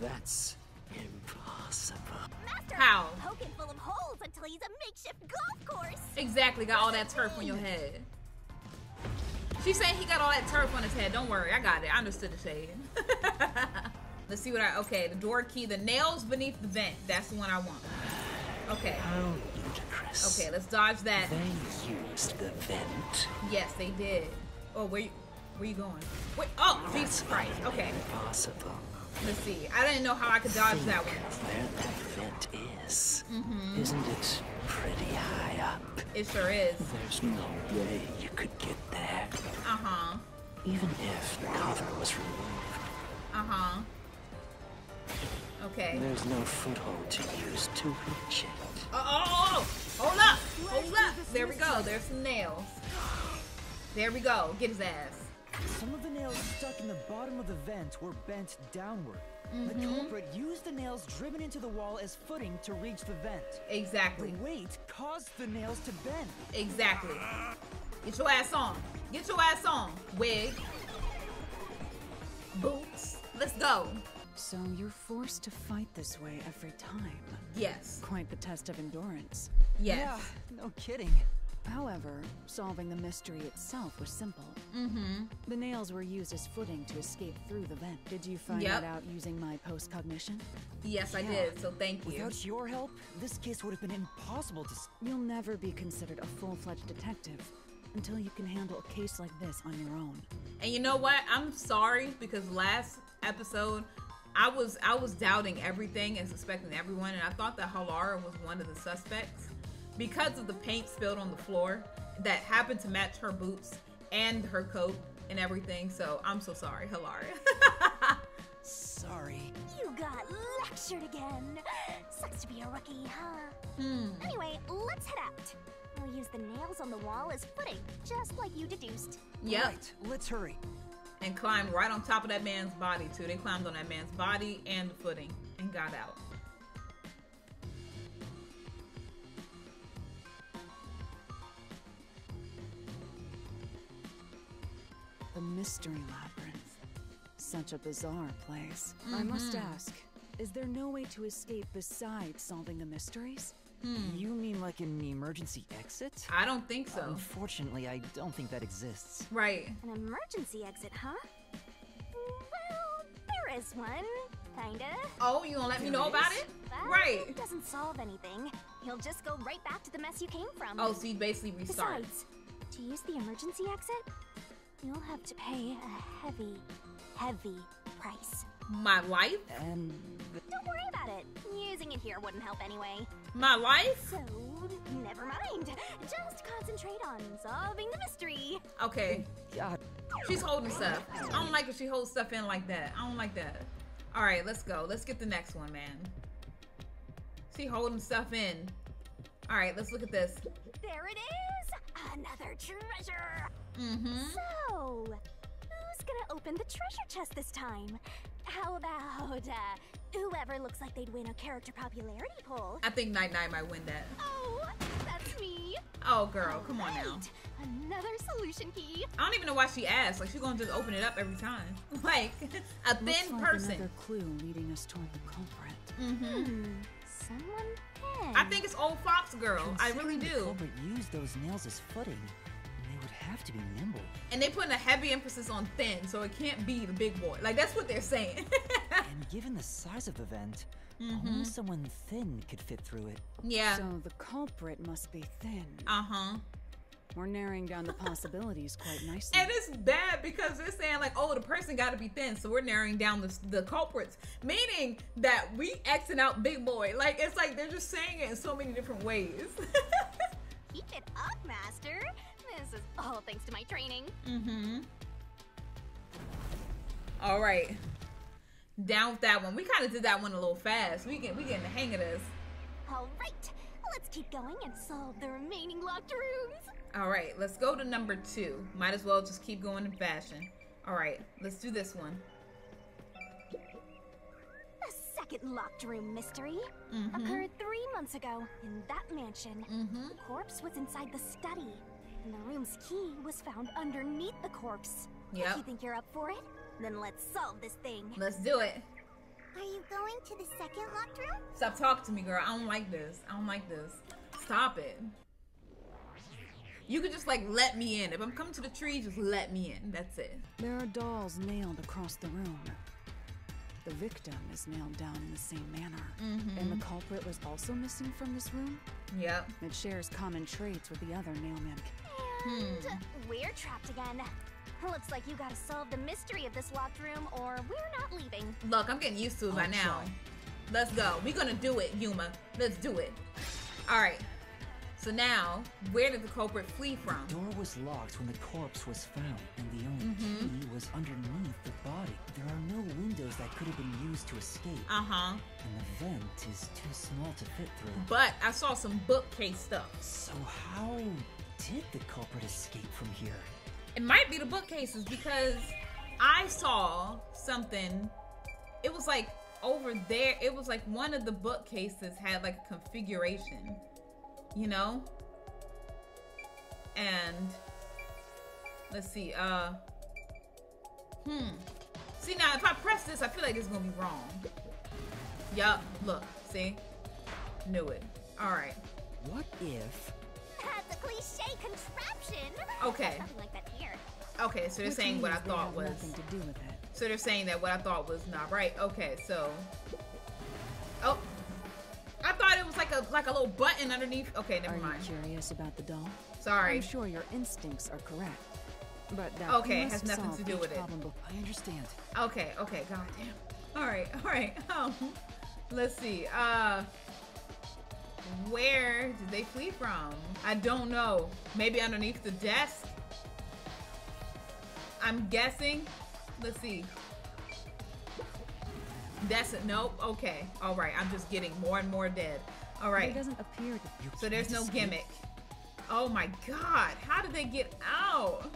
That's impossible. Master, How? Poke it full of holes until he's a makeshift golf course. Exactly. Got all that turf on your head. She said he got all that turf on his head. Don't worry, I got it. I understood the shade. Let's see what I. Okay, the door key, the nails beneath the vent. That's the one I want. Okay. How ludicrous. Okay, let's dodge that. They used the vent. Yes, they did. Oh, where you, where you going? Wait. Oh, Jesus Christ. Okay. Impossible. Let's see. I didn't know how I could dodge that one. Where that vent is. Mhm. Isn't it pretty high up? It sure is. There's no way you could get there. Uh huh. Even if the cover was removed, Uh huh. Okay. there's no foothold to use to reach it. Oh, oh, oh, hold up, hold up. There we go. There's some nails. There we go. Get his ass. Some of the nails stuck in the bottom of the vent were bent downward. The Mhm. culprit used the nails driven into the wall as footing to reach the vent. Exactly. The weight caused the nails to bend. Exactly. Get your ass on. Get your ass on. Wig. Boots. Let's go. So you're forced to fight this way every time. Yes. Quite the test of endurance. Yes. Yeah, no kidding. However, solving the mystery itself was simple. Mm-hmm. The nails were used as footing to escape through the vent. Did you find Yep. that out using my post-cognition? Yes, I did. So thank you. Without your help, this case would have been impossible to. s- You'll never be considered a full-fledged detective until you can handle a case like this on your own. And you know what? I'm sorry because last episode I was I was doubting everything and suspecting everyone, and I thought that Halara was one of the suspects because of the paint spilled on the floor that happened to match her boots and her coat and everything. So I'm so sorry, Halara. Sorry. You got lectured again. Sucks to be a rookie, huh? hmm. Anyway, let's head out. We'll use the nails on the wall as footing, just like you deduced. Yep. Right, let's hurry. And climbed right on top of that man's body too. They climbed on that man's body and the footing and got out. The Mystery Labyrinth. Such a bizarre place. I must Mhm. ask, is there no way to escape besides solving the mysteries? Hmm. You mean like an emergency exit? I don't think so. Unfortunately, I don't think that exists. Right. An emergency exit, huh? Well, there is one. Kinda. Oh, you gonna let me There know about it? But Right. It doesn't solve anything. You'll just go right back to the mess you came from. Oh, so you basically restart. Besides, to use the emergency exit, you'll have to pay a heavy, heavy price. My life? And Don't worry about it. Using it here wouldn't help anyway. My life? So, never mind. Just concentrate on solving the mystery. Okay. God, She's holding stuff. I don't like if she holds stuff in like that. I don't like that. All right, let's go. Let's get the next one, man. She holding stuff in. All right, let's look at this. There it is! Another treasure! Mm-hmm. So, who's gonna open the treasure chest this time? How about, uh, whoever looks like they'd win a character popularity poll? I think Night Night might win that. Oh, that's me! Oh, girl, come on now. Another solution key. I don't even know why she asked. Like she's gonna just open it up every time. Like a thin Looks like person. another clue leading us toward the culprit. Mm-hmm. Someone thin. I think it's old Fox Girl. I really Considering The do. culprit used those nails as footing. They would have to be nimble. And they putting a heavy emphasis on thin, so it can't be the big boy. Like that's what they're saying. and given the size of the vent, Mhm. only someone thin could fit through it. yeah. So the culprit must be thin. Uh huh. We're narrowing down the possibilities quite nicely. And it's bad because they're saying like, oh, the person got to be thin, so we're narrowing down the, the culprits, meaning that we Xing out big boy. Like it's like they're just saying it in so many different ways. Keep it up, Master. This is all thanks to my training. mm-hmm. All right, down with that one. We kind of did that one a little fast. We get we getting the hang of this. All right, let's keep going and solve the remaining locked rooms. All right, let's go to number two. Might as well just keep going in fashion. All right, let's do this one. The second locked room mystery Mhm. occurred three months ago in that mansion. Mhm. The corpse was inside the study, and the room's key was found underneath the corpse. Yep. You think you're up for it? Then let's solve this thing. Let's do it. Are you going to the second locked room? Stop talking to me, girl. I don't like this. I don't like this. Stop it. You could just like let me in. If I'm coming to the tree, just let me in. That's it. There are dolls nailed across the room. The victim is nailed down in the same manner. Mhm. And the culprit was also missing from this room? Yep. It shares common traits with the other nail mannequin. And Hmm. we're trapped again. Looks like you gotta solve the mystery of this locked room, or we're not leaving. Look, I'm getting used to it by I'll now. try. Let's go. We're gonna do it, Yuma. Let's do it. All right. So now, where did the culprit flee from? The door was locked when the corpse was found, and the only Mhm. key was underneath the body. There are no windows that could have been used to escape, Uh huh. and the vent is too small to fit through. But I saw some bookcase stuff. So how did the culprit escape from here? It might be the bookcases because I saw something. It was like over there. It was like one of the bookcases had like a configuration, you know? And let's see. Uh, hmm. See now, if I press this, I feel like it's gonna be wrong. Yup. Look. See. Knew it. All right. What if That's a cliche contraption. Okay. Like. Okay. So they're Which saying what I thought was. nothing to do with it. So they're saying that what I thought was not right. Okay, so oh, I thought it was like a like a little button underneath. Okay, never Are mind. you curious about the doll? Sorry. I'm sure your instincts are correct. But that Okay, has nothing to do with it. I understand? Okay, okay, goddamn. All right, all right. Um, let's see. Uh, where did they flee from? I don't know. Maybe underneath the desk. I'm guessing. Let's see. That's it. Nope. Okay. All right. I'm just getting more and more dead. All right. Right. doesn't appear to You So there's no escape. gimmick. Oh my god. How did they get out?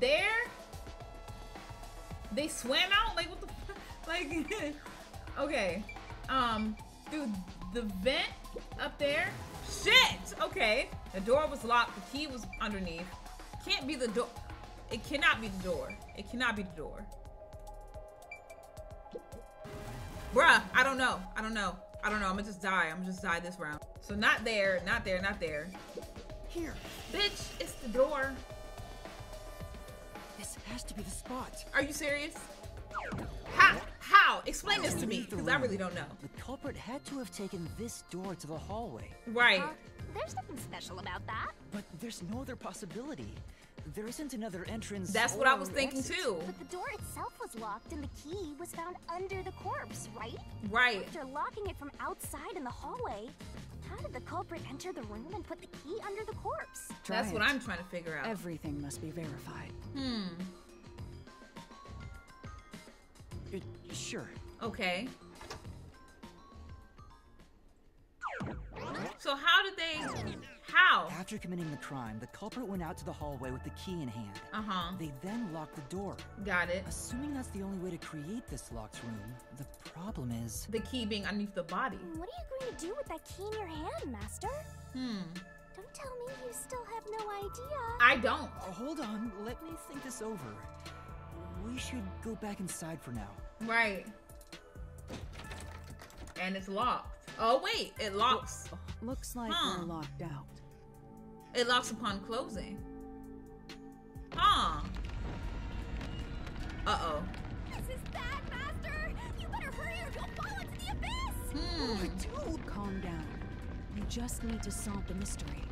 There? They swam out? Like what the f- like Okay. Um through the vent up there? Shit! Okay. The door was locked, the key was underneath. Can't be the door. It cannot be the door. It cannot be the door. Bruh, I don't know. I don't know. I don't know. I'm gonna just die. I'm gonna just die this round. So not there, not there, not there. Here, Bitch, it's the door. this has to be the spot. Are you serious? How? How? Explain this to me, because I really don't know. The culprit had to have taken this door to the hallway, Right. Uh, there's nothing special about that. but there's no other possibility. There isn't another entrance. That's what I was thinking exit. too. But the door itself was locked and the key was found under the corpse, right? Right. After locking it from outside in the hallway, how did the culprit enter the room and put the key under the corpse? Try That's what. I'm trying to figure out. Everything must be verified. Hmm. Uh, sure. Okay. So how did they? How? After committing the crime, the culprit went out to the hallway with the key in hand. Uh huh. They then locked the door. Got it. Assuming that's the only way to create this locked room, the problem is The key being underneath the body. What are you going to do with that key in your hand, Master? Hmm. Don't tell me you still have no idea. I don't. Uh, hold on, let me think this over. We should go back inside for now. Right. And it's locked. Oh wait, it locks. Looks like Huh. we're locked out. It locks upon closing. Huh. Uh oh. This is bad, Master! You better hurry or you'll fall into the abyss! Hmm. Calm down. You just need to solve the mystery.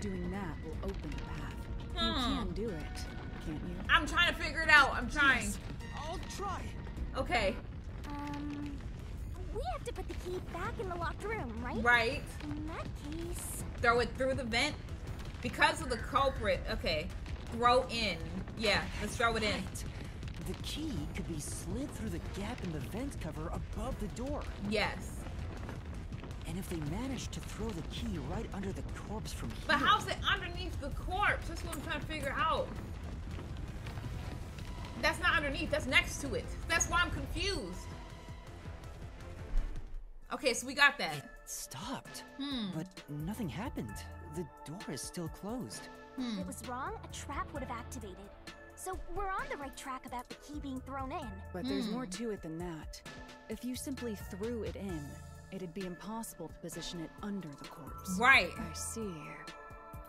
Doing that will open the path. You Hmm. can do it, can't you? I'm trying to figure it out. I'm trying. Yes, I'll try. Okay. Um, we have to put the key back in the locked room, right? Right. In that case, Throw it through the vent. Because of the culprit. Okay. Throw in. Yeah, let's throw it in. The key could be slid through the gap in the vent cover above the door. Yes. And if they manage to throw the key right under the corpse from here. But how's it underneath the corpse? That's what I'm trying to figure out. That's not underneath, that's next to it. That's why I'm confused. Okay, so we got that. It stopped. Hmm. But nothing happened. The door is still closed. Hmm. if it was wrong, a trap would have activated. So we're on the right track about the key being thrown in. But there's more Hmm. to it than that. If you simply threw it in, it'd be impossible to position it under the corpse. Right. I see.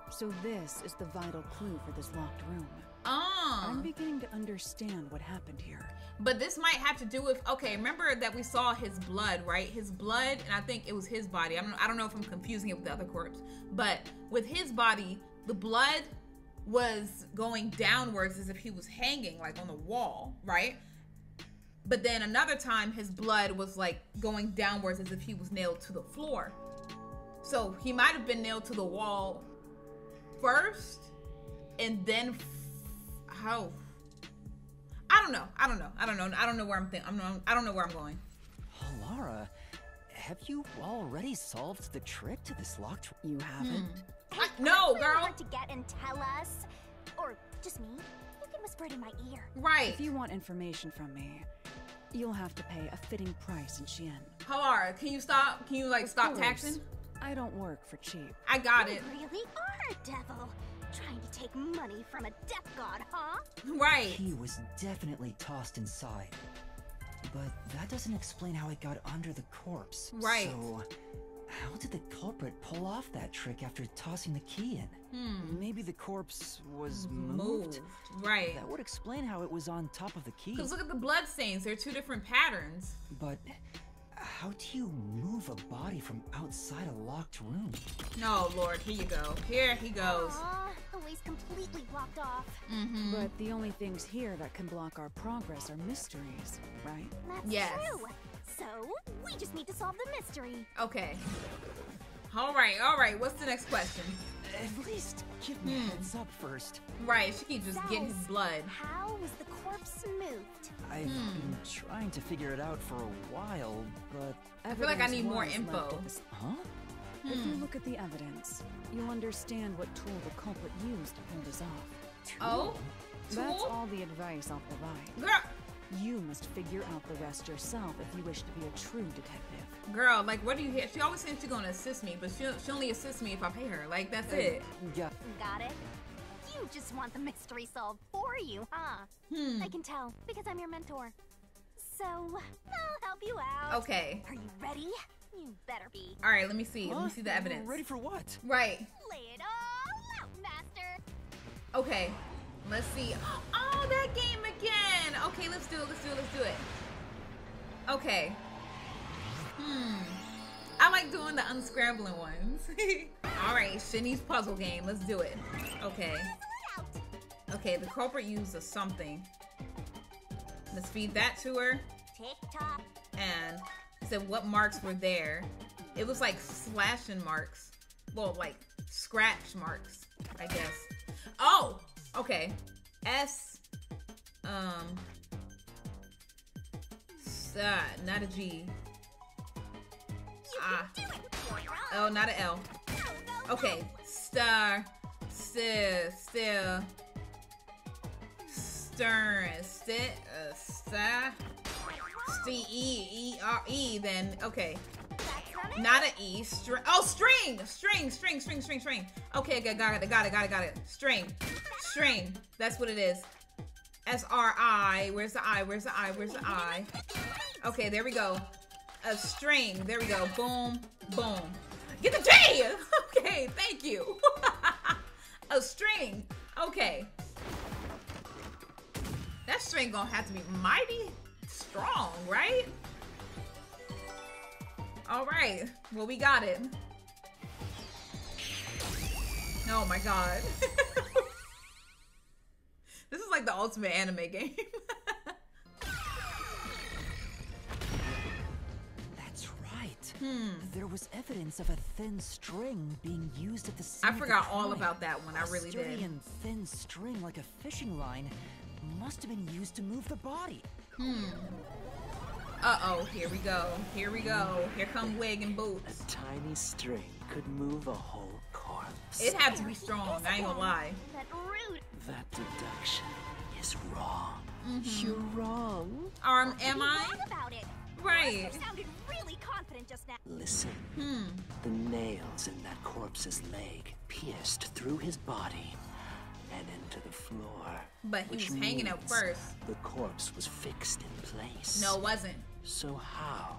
So this is the vital clue for this locked room. Oh. I'm beginning to understand what happened here. But this might have to do with okay. Remember that we saw his blood, right? His blood, and I think it was his body. I don't. I don't know if I'm confusing it with the other corpse, but with his body, the blood was going downwards as if he was hanging, like on the wall, right? But then another time, his blood was like going downwards as if he was nailed to the floor. So he might have been nailed to the wall first, and then how? I don't know. I don't know. I don't know. I don't know where I'm thinking. I'm not, I don't know where I'm going. Oh, Lara, have you already solved the trick to this locked room? You haven't? Hmm. I, no, girl. for to get and tell us, or just me. You can whisper it in my ear. Right. If you want information from me, you'll have to pay a fitting price in Xi'an. Halara, can you stop? Can you like stop course. taxing? I don't work for cheap. I got it. you it. really are a devil, trying to take money from a death god, huh? Right. He was definitely tossed inside. But that doesn't explain how it got under the corpse. Right. So, how did the culprit pull off that trick after tossing the key in? Hmm. Maybe the corpse was Moved. moved? Right. That would explain how it was on top of the key. Because look at the blood stains. They're two different patterns. But how do you move a body from outside a locked room? No, Lord. Here you go. Here he goes. Aw, the way's completely blocked off. Mm-hmm. But the only things here that can block our progress are mysteries, right? That's Yes. true. So, we just need to solve the mystery. Okay. All right. All right. What's the next question? At least give me a Hmm. heads up first. Right. She keeps just getting his blood. How was the corpse moved? I've been trying to figure it out for a while, but I feel like I need more info. at the huh? If you Hmm. look at the evidence, you'll understand what tool the culprit used to pull this off. Oh. That's Tool? all the advice I'll provide. Girl. You must figure out the rest yourself if you wish to be a true detective. Girl, like, what do you hear? She always says she's gonna assist me, but she she only assists me if I pay her. Like, that's it. Yeah. Got it? You just want the mystery solved for you, huh? Hmm. I can tell, because I'm your mentor. So, I'll help you out. Okay. Are you ready? You better be. All right. Let me see. Let me see the evidence. Ready for what? Right. Lay it all out, Master. Okay. Let's see. Oh, that game again. Okay, let's do it. Let's do it. Let's do it. Okay. I like doing the unscrambling ones. All right, Shinny's puzzle game. Let's do it. Okay. Okay, the culprit used a something. Let's feed that to her. And said what marks were there. It was like slashing marks. Well, like scratch marks, I guess. Oh, okay. S, um, uh, not a G. Ah, oh, not a L. Okay, star, still, still, stern, sti, uh, star, st, e, e, r, e. Then okay, Not an E. String. Oh, string. String. String. String. String. String. Okay. Okay. Got it. Got it. Got it. Got it. String. String. That's what it is. S R I. Where's the I? Where's the I? Where's the I? Okay. There we go. A string. There we go. Boom. Boom. Get the J. Okay. Thank you. a string. Okay. That string gonna have to be mighty strong, right? All right. Well, we got it. Oh my god. this is like the ultimate anime game. Hmm. There was evidence of a thin string being used at the scene. I forgot all about that one. I A really sturdy did. and thin string like a fishing line must have been used to move the body. Hmm. Uh oh, here we go. Here we go. Here come Wig and Boots. A tiny string could move a whole corpse. It had to be strong, I ain't gonna lie. That rude. That deduction is wrong. Mhm. You're wrong. Arm, am I? about it. Right. Lester sounded really confident just now. Listen. Hmm. The nails in that corpse's leg pierced through his body and into the floor. But he was hanging out first. The corpse was fixed in place. No, it wasn't. So how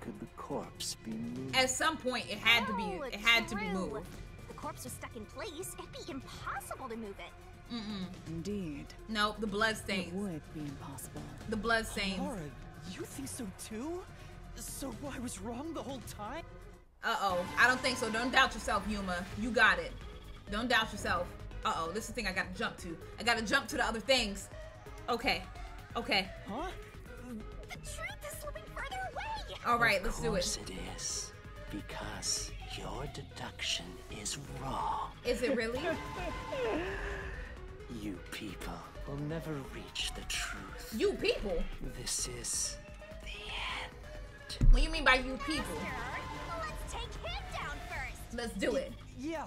could the corpse be moved? At some point, it had to be. It had to be moved. If the corpse was stuck in place, it'd be impossible to move it. Mm-mm. Indeed. Nope, the blood stains. It would be impossible. The blood stains. Laura, you think so too? So I was wrong the whole time? Uh oh. I don't think so. Don't doubt yourself, Yuma. You got it. Don't doubt yourself. Uh oh. This is the thing I gotta jump to. I gotta jump to the other things. Okay. Okay. Huh? The truth is slipping further away. All right. Let's do it. course it is. Because your deduction is wrong. Is it really? You people will never reach the truth. you people. This is the end. What do you mean by you people? Let's take him down first. Let's do it. Yeah.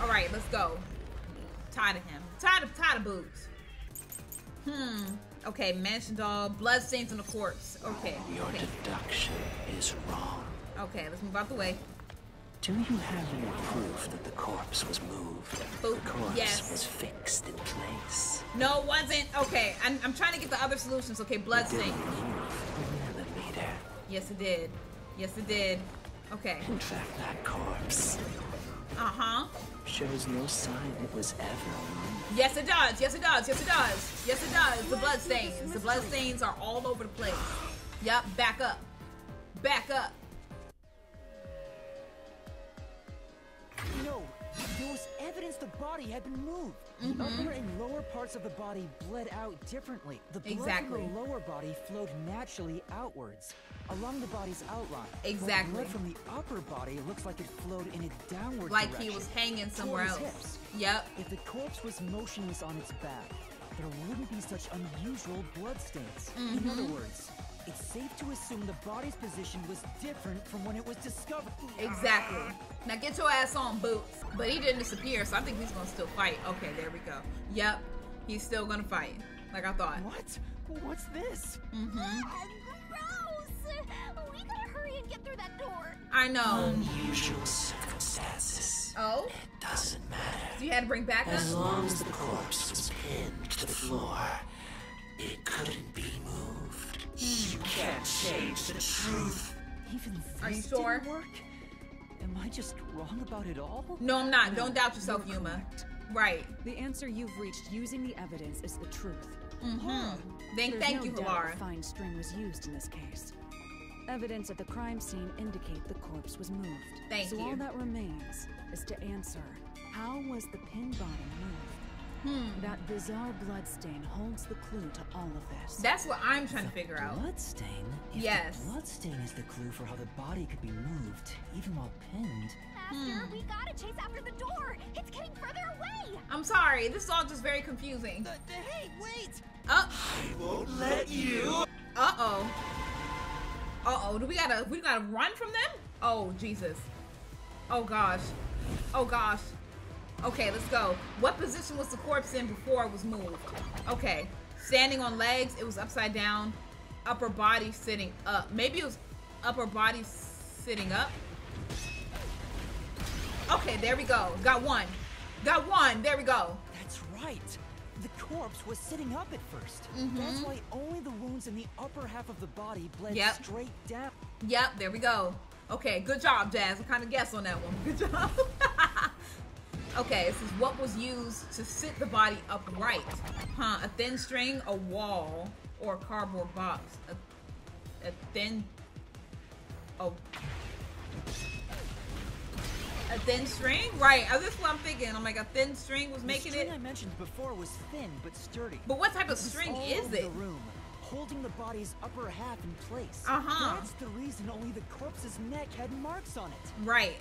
All right. Let's go. Tired of him. Tired of tired of boots. Hmm. Okay. Mansion doll. Blood stains on the corpse. Okay. your Okay. deduction is wrong. Okay. Let's move out the way. Do you have any proof that the corpse was moved? Boop. The corpse Yes. was fixed in place. No, it wasn't. Okay. I'm, I'm trying to get the other solutions. Okay. Blood It didn't stains. move millimeter. Yes, it did. Yes, it did. Okay. In fact, that corpse Uh huh. shows no sign it was ever moved. Yes, it does. Yes, it does. Yes, it does. Yes, it does. The blood stains. The blood stains are all over the place. Yep. Back up. Back up. No, there was evidence the body had been moved. Mhm. The upper and lower parts of the body bled out differently. The blood Exactly. from the lower body flowed naturally outwards, along the body's outline. Exactly. blood from the upper body looks like it flowed in a downward Like direction. he was hanging somewhere else. hips. Yep. If the corpse was motionless on its back, there wouldn't be such unusual blood stains. In other Mhm. words, it's safe to assume the body's position was different from when it was discovered. Exactly. Now get your ass on, Boots. But he didn't disappear, so I think he's gonna still fight. Okay, there we go. Yep. He's still gonna fight. Like I thought. What? What's this? Mm-hmm. Gross. We gotta hurry and get through that door. I know. Unusual circumstances. Oh? It doesn't matter. So you had to bring back As long as the corpse was pinned to the floor, it couldn't be moved. You can't change the truth. Even Are you sure? didn't work? Am I just wrong about it all? No, I'm not. Don't doubt yourself, Yuma. Right. The answer you've reached using the evidence is the truth. Mm-hmm. Thank, There's thank no you, Halara. fine string was used in this case. Evidence at the crime scene indicate the corpse was moved. Thank so you. all that remains is to answer how was the pin body moved? Hmm. That bizarre bloodstain holds the clue to all of this. That's what I'm trying to figure out. Bloodstain? If Yes. The bloodstain is the clue for how the body could be moved, even while pinned. Master, Hmm. we gotta chase after the door. It's getting further away. I'm sorry. This is all just very confusing. hey, wait! Uh I Won't let you. uh oh. Uh oh. Do we gotta we gotta run from them? Oh Jesus. Oh gosh. Oh gosh. Okay, let's go. What position was the corpse in before it was moved? Okay. Standing on legs, it was upside down. Upper body sitting up. Maybe it was upper body sitting up. Okay, there we go. Got one. Got one. There we go. That's right. The corpse was sitting up at 1st Mhm. That's why only the wounds in the upper half of the body bled Yep. straight down. Yep, there we go. Okay, good job, Jazz. I kind of guessed on that one. Good job. okay, this is what was used to sit the body upright. Huh, a thin string, a wall, or a cardboard box. A, a thin... Oh. A thin string? Right, uh, that's what I'm thinking. I'm like, a thin string was making the string it... I mentioned before was thin but sturdy. But what type of It was string is it? The room, holding the body's upper half in place. Uh-huh. That's the reason only the corpse's neck had marks on it. Right.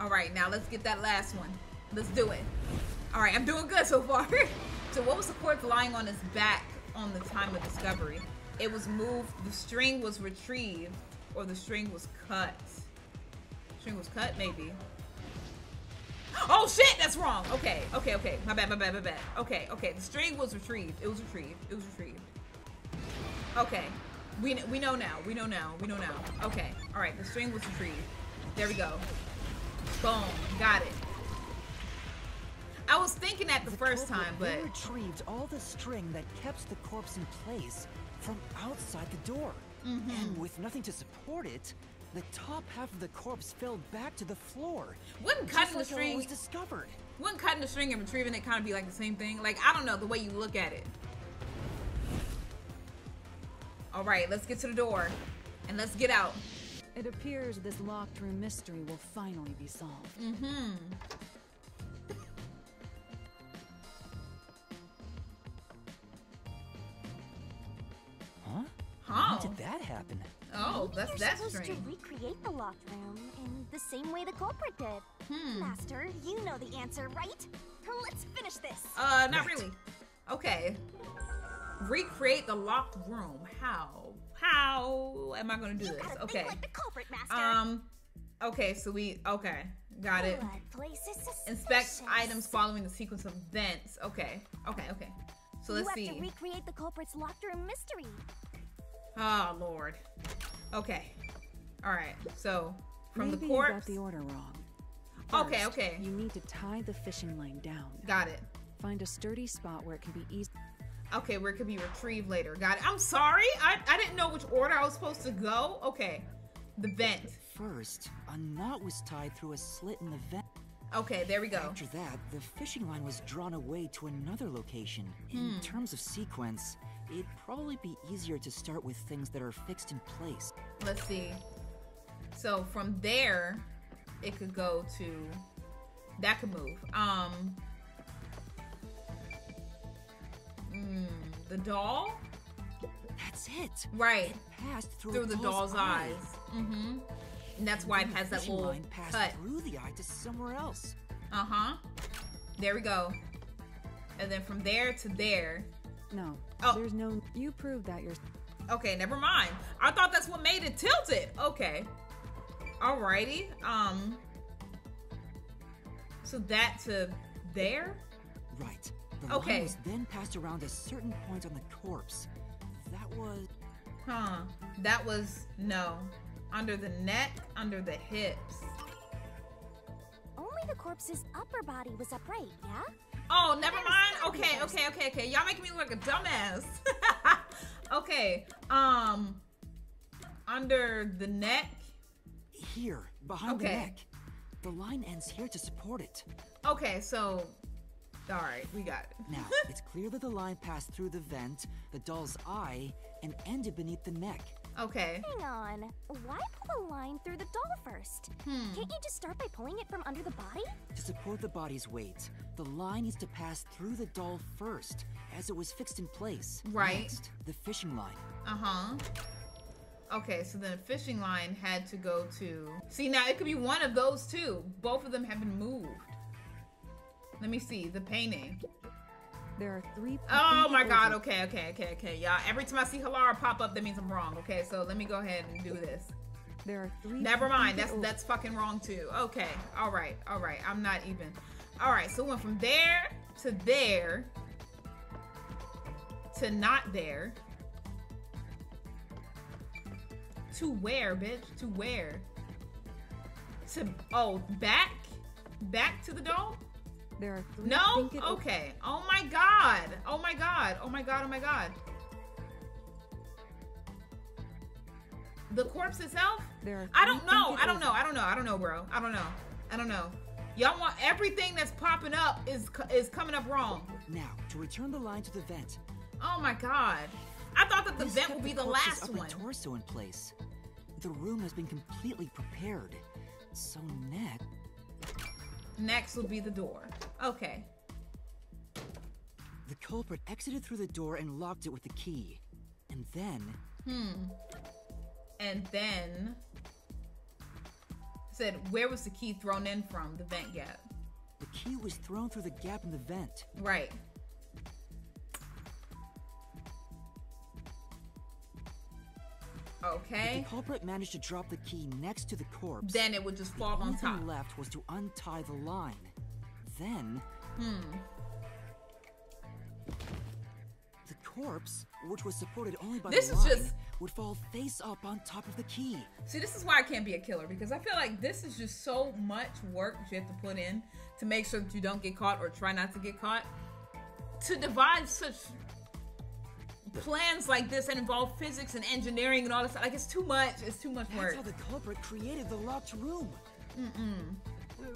All right, now let's get that last one. Let's do it. All right, I'm doing good so far. so what was the corpse lying on his back on the time of discovery? It was moved, the string was retrieved, or the string was cut. String was cut, maybe. Oh shit, that's wrong. Okay, okay, okay. My bad, my bad, my bad. Okay, okay. The string was retrieved. It was retrieved. It was retrieved. Okay. We, we know now. We know now. We know now. Okay. All right. The string was retrieved. There we go. Boom. Got it. I was thinking that the, first time, but retrieved all the string that kept the corpse in place from outside the door. Mm-hmm. And with nothing to support it, the top half of the corpse fell back to the floor. Wouldn't cutting the like it string- was discovered. wouldn't cutting the string and retrieving it kind of be like the same thing? Like, I don't know, the way you look at it. All right, let's get to the door. And let's get out. It appears this locked room mystery will finally be solved. Mm-hmm. Huh? Huh. How did that happen? Oh, Maybe that's you're that's supposed strange. to recreate the locked room in the same way the culprit did. Hmm. Master, you know the answer, right? Let's finish this. Uh, not really. Okay. Recreate the locked room. How? How am I gonna do you this? Okay. think like the culprit, Master. Um. Okay, so we okay. Got it. Inspect items following the sequence of events. Okay. Okay. Okay. So let's see. you have see. to recreate the culprit's locked room mystery. Oh Lord. Okay. All right. So from Maybe the you got the order wrong. Okay, okay. You need to tie the fishing line down. Got it. Find a sturdy spot where it can be easy. Okay, where it could be retrieved later. Got it. I'm sorry. I I didn't know which order I was supposed to go. Okay. The vent. First, a knot was tied through a slit in the vent. Okay, there we go. After that, the fishing line was drawn away to another location. Hmm. In terms of sequence, it'd probably be easier to start with things that are fixed in place. Let's see. So from there, it could go to that could move. Um, mm, the doll, That's it. right? It passed through, Through the doll's eye. eyes. Mm-hmm. And that's why it has that little line passed cut. through the eye to somewhere else. Uh huh. There we go. And then from there to there. No, Oh. there's no. You proved that you're Okay, never mind. I thought that's what made it tilted. Okay. Alrighty. Um. So that to there. Right. The Okay. line was then passed around a certain point on the corpse. That was. Huh. That was no. Under the neck, under the hips. Only the corpse's upper body was upright, yeah? Oh, never mind. Okay, okay, okay, okay. Y'all making me look like a dumbass. okay. Um under the neck. Here, behind the neck. The line ends here to support it. Okay, so all right, we got it. Now, it's clear that the line passed through the vent, the doll's eye, and ended beneath the neck. Okay. Hang on. Why pull the line through the doll first? Hmm. Can't you just start by pulling it from under the body? To support the body's weight, the line needs to pass through the doll first, as it was fixed in place. Right. Next, the fishing line. Uh-huh. Okay, so then a fishing line had to go to See now it could be one of those two. Both of them have been moved. Let me see the painting. There are three. Oh my god, okay, okay, okay, okay. Y'all, every time I see Halara pop up, that means I'm wrong. Okay, so let me go ahead and do this. There are three. Never mind. That's that's fucking wrong too. Okay. All right. All right. I'm not even. All right. So we went from there to there to not there To where, bitch? To where? To oh, back, back to the dome. There are three. No. Okay. Oh my god. Oh my god. Oh my god. Oh my god. The corpse itself? There are I don't know. I don't know. I don't know. I don't know, bro. I don't know. I don't know. Y'all want everything that's popping up is is coming up wrong. Now, to return the line to the vent. Oh my god. I thought that the This vent kept would be the corpse's last upper one. torso in place. The room has been completely prepared. So next, Next will be the door. Okay. the culprit exited through the door and locked it with the key. And then, Hmm. And then said, where was the key thrown in from? The vent gap. the key was thrown through the gap in the vent. Right. If Okay. the culprit managed to drop the key next to the corpse, Then it would just fall on top. left was to untie the line. Then, Hmm. the corpse, which was supported only by This the is line, just- would fall face up on top of the key. See, this is why I can't be a killer because I feel like this is just so much work that you have to put in to make sure that you don't get caught or try not to get caught. To devise such plans like this that involve physics and engineering and all this, like it's too much. It's too much That's work. how the culprit created the locked room. Mm-mm. Hooray!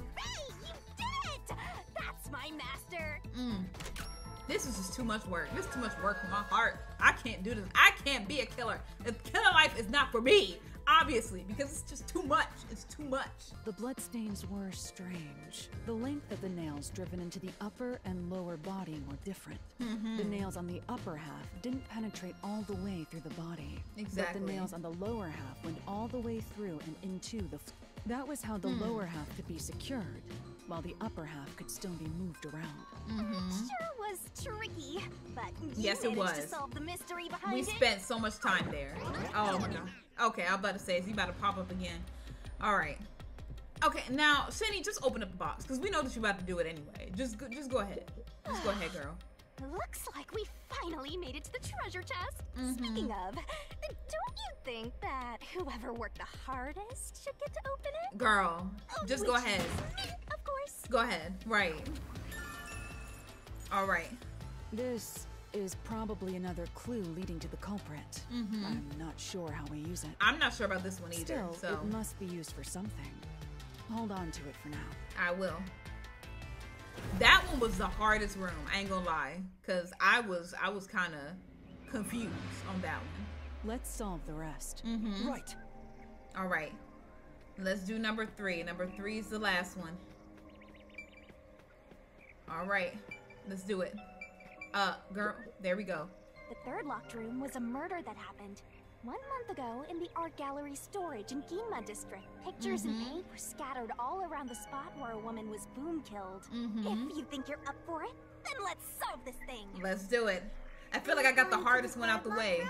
You did it! That's my master! Mm. This is just too much work. This is too much work for my heart. I can't do this. I can't be a killer. The killer life is not for me, obviously, because it's just too much. It's too much. The bloodstains were strange. The length of the nails driven into the upper and lower body were different. Mhm. The nails on the upper half didn't penetrate all the way through the body. Exactly. But the nails on the lower half went all the way through and into the. F- that was how the Hmm. lower half could be secured, while the upper half could still be moved around. Mm-hmm. Sure was tricky, but you Yes, it managed to was. solve the mystery behind We it. spent so much time there. Oh my god. Okay, I'm about to say, is he about to pop up again? All right. Okay, now, Shinny, just open up the box because we know that you're about to do it anyway. Just, go, just go ahead. Just go ahead, girl. Looks like we finally made it to the treasure chest. Mhm. Speaking of, don't you think that whoever worked the hardest should get to open it? Girl, just go ahead. me, Of course. Go ahead. Right. All right. This is probably another clue leading to the culprit. Mhm. I'm not sure how we use it. I'm not sure about this one either. Still, so it must be used for something. Hold on to it for now. I will. That one was the hardest room. I ain't gonna lie, cause I was I was kind of confused on that one. Let's solve the rest. Mm-hmm. Right. All right. Let's do number three. Number three is the last one. All right. Let's do it. Uh, girl, there we go. The third locked room was a murder that happened one month ago in the art gallery storage in Ginma district. Pictures and Mhm. paint were scattered all around the spot where a woman was boom killed. Mhm. If you think you're up for it, then let's solve this thing. Let's do it. I feel like I got the hardest one out the way.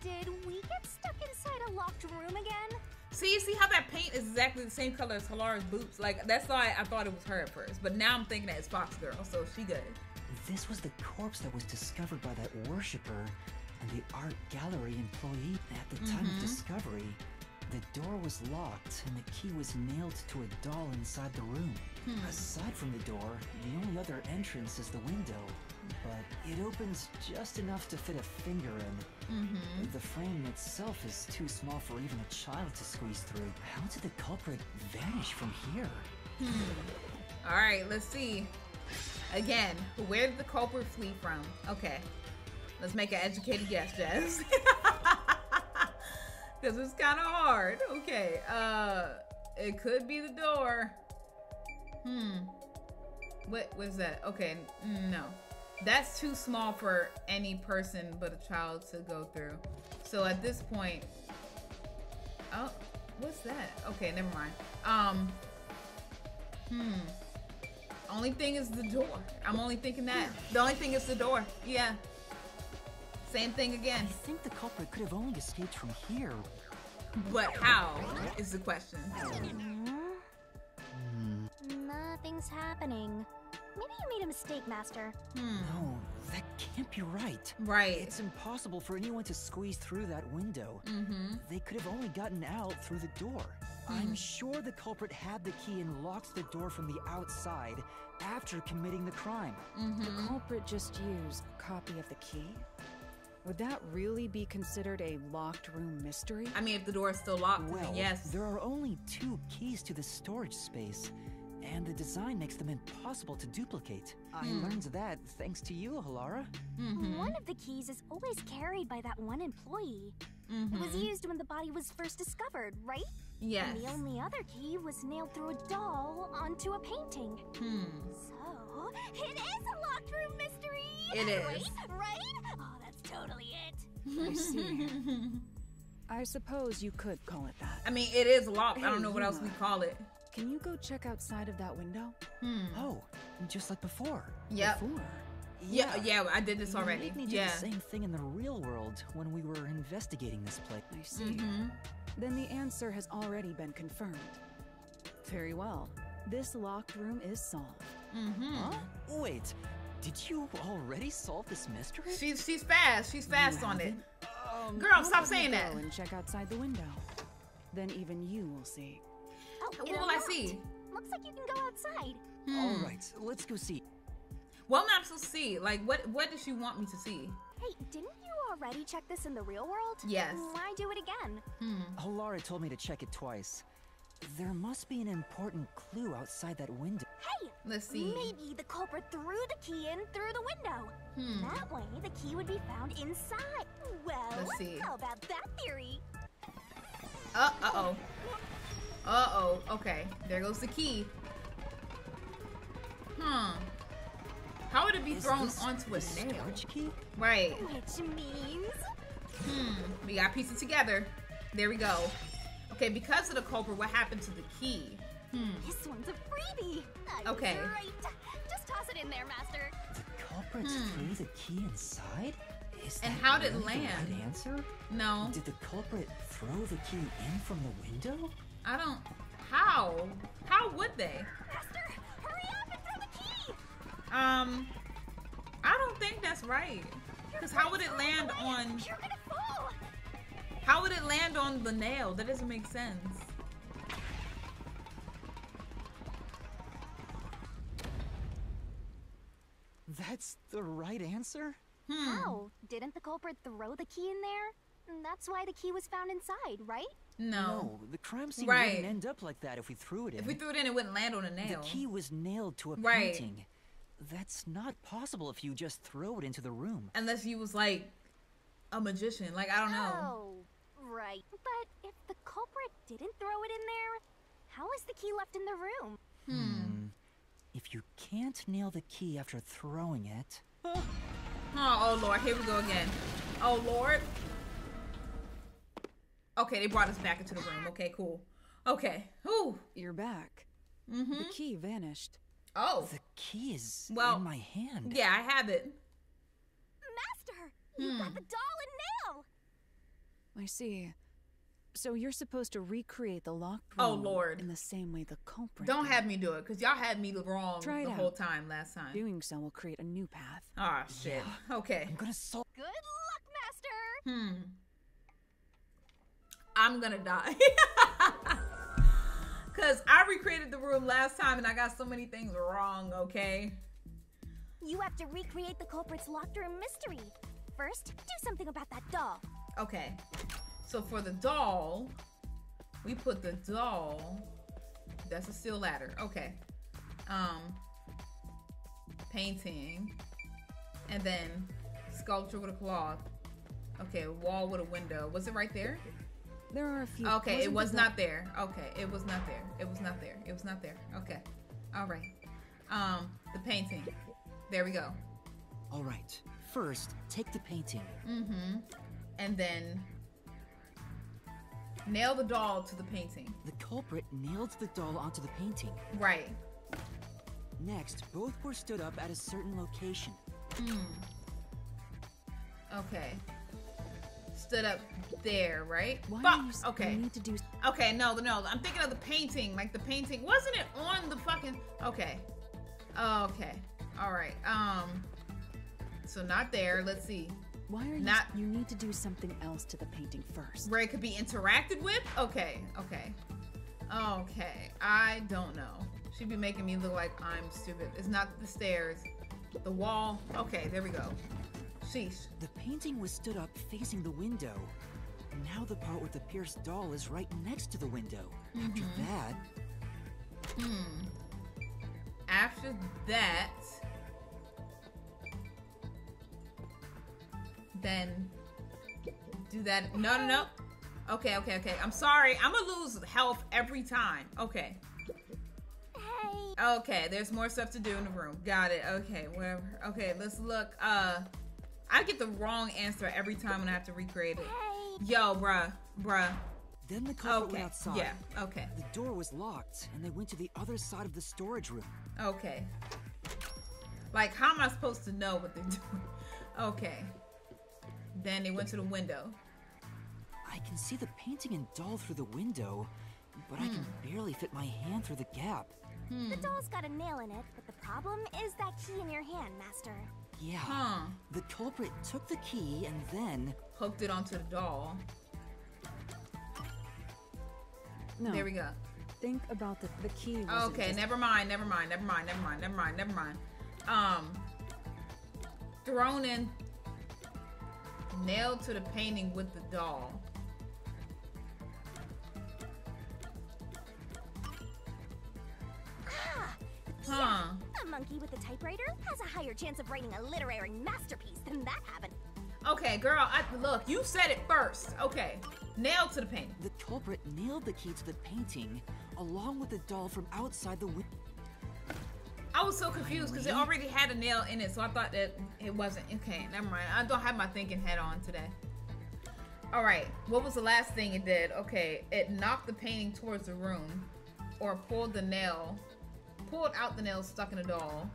Did we get stuck inside a locked room again? See, you see how that paint is exactly the same color as Halara's boots? Like, that's why I thought it was her at first. But now I'm thinking that it's Fox Girl, so she good. This was the corpse that was discovered by that worshiper and the art gallery employee at the time Mhm. of discovery. The door was locked and the key was nailed to a doll inside the room. Hmm. Aside from the door, the only other entrance is the window, but it opens just enough to fit a finger in. Mm-hmm. The frame itself is too small for even a child to squeeze through. How did the culprit vanish from here? All right, let's see. Again, where did the culprit flee from? Okay, let's make an educated guess, Jazz. Because it's kind of hard. Okay, uh, it could be the door. Hmm. What was that? Okay, no. That's too small for any person but a child to go through. So at this point, oh, what's that? Okay, never mind. Um, hmm. Only thing is the door. I'm only thinking that. The only thing is the door. Yeah. Same thing again. I think the culprit could have only escaped from here. But how is the question. Nothing's happening. Maybe you made a mistake, Master. Hmm. No, that can't be right. Right. It's impossible for anyone to squeeze through that window. Mm-hmm. They could have only gotten out through the door. Hmm. I'm sure the culprit had the key and locked the door from the outside after committing the crime. Mm-hmm. The culprit just used a copy of the key? Would that really be considered a locked room mystery? I mean, if the door is still locked, then Well, yes. there are only two keys to the storage space, and the design makes them impossible to duplicate. I learned that thanks to you, Halara. Mm-hmm. One of the keys is always carried by that one employee. It was Mm-hmm. used when the body was first discovered, right? Yes. And the only other key was nailed through a doll onto a painting. Hmm. So, it is a locked room mystery! It is. Right? Right? Oh, that's totally it. I see. I suppose you could call it that. I mean, it is locked. I don't know what else we Yuma. call it. Can you go check outside of that window? Hmm. Oh, just like before. Yep. Before? Yeah, yeah, I did this already. You Made me do Yeah. the same thing in the real world when we were investigating this place. I see. Mm-hmm. Then the answer has already been confirmed. Very well. This locked room is solved. Mm-hmm. Huh? Wait, did you already solve this mystery? She's she's fast. She's fast You on it. haven't? Girl, stop saying that. And check outside the window. Then even you will see. Oh, What will I see? Looks like you can go outside. All right, let's go see. What am I supposed to see? Like, what what does she want me to see? Hey, didn't you already check this in the real world? Yes. Why do it again? Hmm. Halara told me to check it twice. There must be an important clue outside that window. Hey! Let's see. Maybe the culprit threw the key in through the window. Hmm. That way, the key would be found inside. Well, Let's see. how about that theory? Uh uh oh. Uh oh. Okay. There goes the key. Hmm. How would it be Is thrown onto a the nail? key? Right. Which means. Hmm. We got pieces together. There we go. Okay, because of the culprit, what happened to the key? Hmm. This one's a freebie. I Okay. Right. Just toss it in there, Master. The culprit threw the key inside? Is Hmm. And how did it really the land? right answer? No. Did the culprit throw the key in from the window? I don't. How? How would they? Master, hurry up and throw the key. Um. I don't think that's right. Because how would it land on. You're gonna fall. How would it land on the nail? That doesn't make sense. That's the right answer? Hmm. How? Didn't the culprit throw the key in there? That's why the key was found inside, right? No. the crime scene Right. wouldn't end up like that if we threw it in. If we threw it in, it wouldn't land on a nail. the key was nailed to a Right. painting. That's not possible if you just throw it into the room. Unless you was like a magician. Like, I don't know. Oh, right. But if the culprit didn't throw it in there, how is the key left in the room? Hmm. If you can't nail the key after throwing it, Oh, oh Lord, here we go again. Oh Lord. Okay, they brought us back into the room. Okay, cool. Okay. Whew. You're back. Mm-hmm. The key vanished. Oh. the key is Well, in my hand. Yeah, I have it. Master, you Hmm. got the doll and nail. I see. So you're supposed to recreate the locked Oh, room Lord. in the same way the culprit. Don't did. have me do it, because y'all had me wrong Try the out. whole time last time. Doing so will create a new path. Ah, shit. Okay. I'm gonna solve. Good luck, Master. Hmm. I'm gonna die. Cause I recreated the room last time and I got so many things wrong, okay? You have to recreate the culprit's locked room mystery. First, do something about that doll. Okay. So for the doll, we put the doll. That's a steel ladder. Okay. Um painting. And then sculpture with a cloth. Okay, wall with a window. Was it right there? There are a few. Okay, it wasn't was the not there. Okay, it was not there. It was not there. It was not there. Okay. All right. Um, the painting. There we go. All right. First, take the painting. Mm-hmm. And then nail the doll to the painting. The culprit nailed the doll onto the painting. Right. Next, both were stood up at a certain location. Hmm. Okay. Stood up there, right? Why Fuck. you okay. you need to do Okay, no, no. I'm thinking of the painting. Like the painting. Wasn't it on the fucking Okay. Okay. All right. Um. So not there. Let's see. Why are you? Not- You need to do something else to the painting first. Where it could be interacted with? Okay, okay. Okay, I don't know. She'd be making me look like I'm stupid. It's not the stairs. The wall. Okay, there we go. Sheesh. The painting was stood up facing the window. Now the part with the pierced doll is right next to the window. After that, Hmm. After that, then do that. No, no, no. Okay, okay, okay. I'm sorry. I'm gonna lose health every time. Okay. Hey, Okay, there's more stuff to do in the room. Got it. Okay, whatever. Okay, let's look. Uh, I get the wrong answer every time when I have to recreate it. Yo, bruh, bruh. then the culprit Okay, went outside. yeah, okay, The door was locked, and they went to the other side of the storage room. okay. Like, how am I supposed to know what they're doing? Okay. Then they went to the window. I can see the painting and doll through the window, but I can Hmm. barely fit my hand through the gap. The doll's got a nail in it, but the problem is that key in your hand, Master. Yeah. Huh. The culprit took the key and then. Hooked it onto the doll. No. There we go. Think about the the key. Okay, just- never mind, never mind, never mind, never mind, never mind, never mind. Um, thrown in, nailed to the painting with the doll. Ah, Huh. a monkey with a typewriter has a higher chance of writing a literary masterpiece than that happened. Okay, girl, I, look, you said it first. Okay, nailed to the painting. The culprit nailed the key to the painting along with the doll from outside the window. I was so confused because it already had a nail in it, so I thought that it wasn't. Okay, never mind. I don't have my thinking head on today. All right, what was the last thing it did? Okay, it knocked the painting towards the room, or pulled the nail, pulled out the nail stuck in a doll.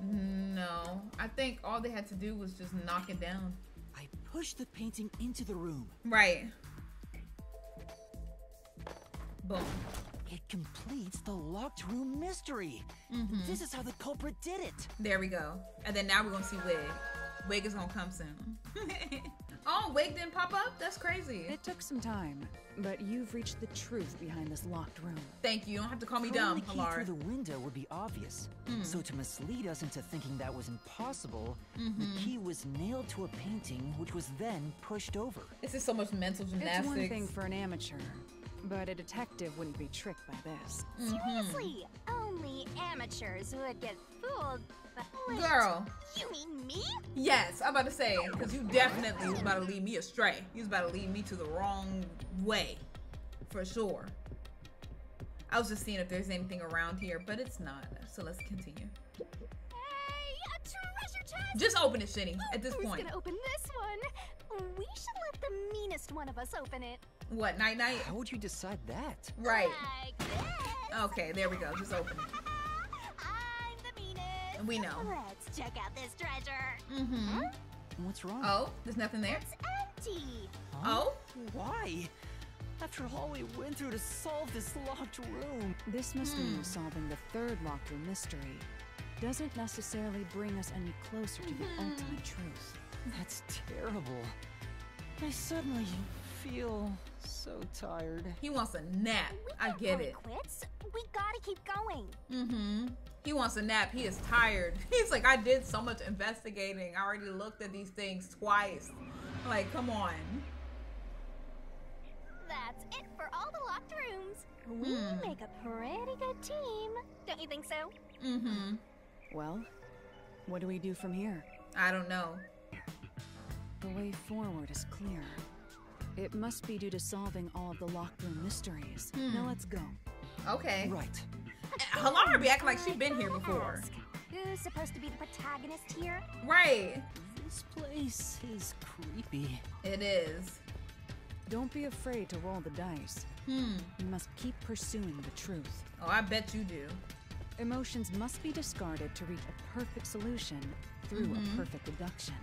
No, I think all they had to do was just knock it down. I pushed the painting into the room. Right. Boom. It completes the locked room mystery. Mm-hmm. This is how the culprit did it. There we go. And then now we're gonna see Wig. Wig is gonna come soon. oh, Wig didn't pop up? That's crazy. It took some time, but you've reached the truth behind this locked room. Thank you. You don't have to call me Throwing dumb, the key Halara. through the window would be obvious. Hmm. So to mislead us into thinking that was impossible, Mm-hmm. the key was nailed to a painting, which was then pushed over. This is so much mental gymnastics. It's gymnastics. one thing for an amateur, but a detective wouldn't be tricked by this. Seriously, only amateurs would get fooled. By- Wait, Girl. You mean me? Yes, I'm about to say, because you definitely was about to lead me astray. You was about to lead me to the wrong way. For sure. I was just seeing if there's anything around here, but it's not. So let's continue. Hey, a treasure chest! Just open it, Shinny, at this Who's point. gonna open this one? We should let the meanest one of us open it. What, night night? How would you decide that? Right. Okay, there we go. Just open it. I'm the meanest. We know. Let's check out this treasure. Mm-hmm. What's wrong? Oh, there's nothing there? It's empty. Oh? Why? After all we went through to solve this locked room. This mystery of solving the third locked room mystery doesn't necessarily bring us any closer to the ultimate truth. That's terrible. I suddenly feel so tired. He wants a nap. I get it. Quits. We gotta keep going. Mm-hmm. He wants a nap. He is tired. He's like, I did so much investigating. I already looked at these things twice. Like, come on. That's it for all the locked rooms. We Hmm. make a pretty good team. Don't you think so? Mm-hmm. Well, what do we do from here? I don't know. The way forward is clear. It must be due to solving all of the locked room mysteries. Hmm. Now let's go. Okay. Right. Halara be acting like she's been here before. Ask, Who's supposed to be the protagonist here? Right. This place is creepy. It is. Don't be afraid to roll the dice. Hmm. You must keep pursuing the truth. Oh, I bet you do. Emotions must be discarded to reach a perfect solution through a mm-hmm. perfect deduction.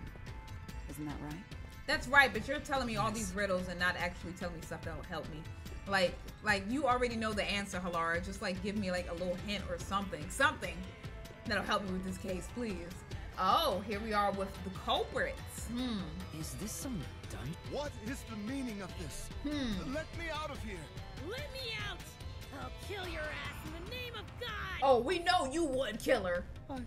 Isn't that right? That's right, but you're telling me all these riddles and not actually telling me stuff that'll help me. Like, like you already know the answer, Halara. Just like give me like a little hint or something, something. that'll help me with this case, please. Oh, here we are with the culprits. Hmm. Is this some dun? What is the meaning of this? Hmm. Let me out of here. Let me out! I'll kill your ass in the name of God! Oh, we know you would, killer. I,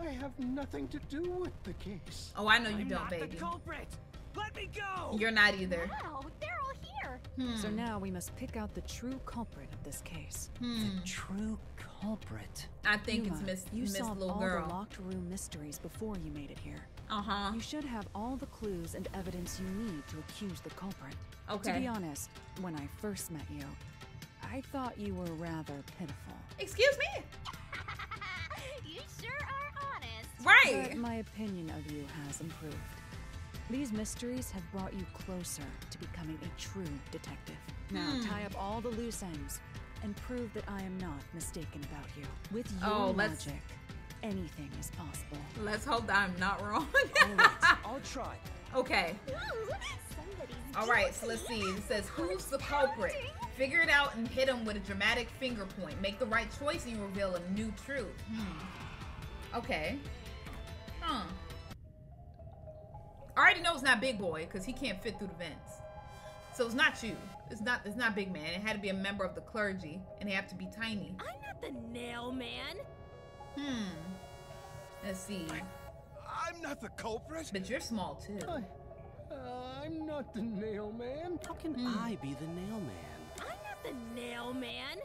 I have nothing to do with the case. Oh, I know you I'm don't, not baby. The culprit. Let me go. You're not either. Wow, they're all here. Hmm. So now we must pick out the true culprit of this case. Hmm. True culprit. I think it's Miss You Miss solved Little all Girl. the locked room mysteries before you made it here. Uh huh. You should have all the clues and evidence you need to accuse the culprit. Okay. To be honest, when I first met you, I thought you were rather pitiful. Excuse me. you sure are honest. Right. But my opinion of you has improved. These mysteries have brought you closer to becoming a true detective. Now Hmm. tie up all the loose ends and prove that I am not mistaken about you. With your Oh, let's- logic, anything is possible. Let's hope that I'm not wrong. I'll try. okay. Ooh, All right. So let's see. It says who's the culprit. Figure it out and hit him with a dramatic finger point. Make the right choice and you reveal a new truth. Hmm. Okay. Huh. I already know it's not Big Boy because he can't fit through the vents. So it's not you. It's not. It's not Big Man. It had to be a member of the clergy, and they have to be tiny. I'm not the nail man. Hmm. Let's see. I'm not the culprit. But you're small too. Uh, I'm not the nail man. How can Hmm. I be the nail man? I'm not the nail man.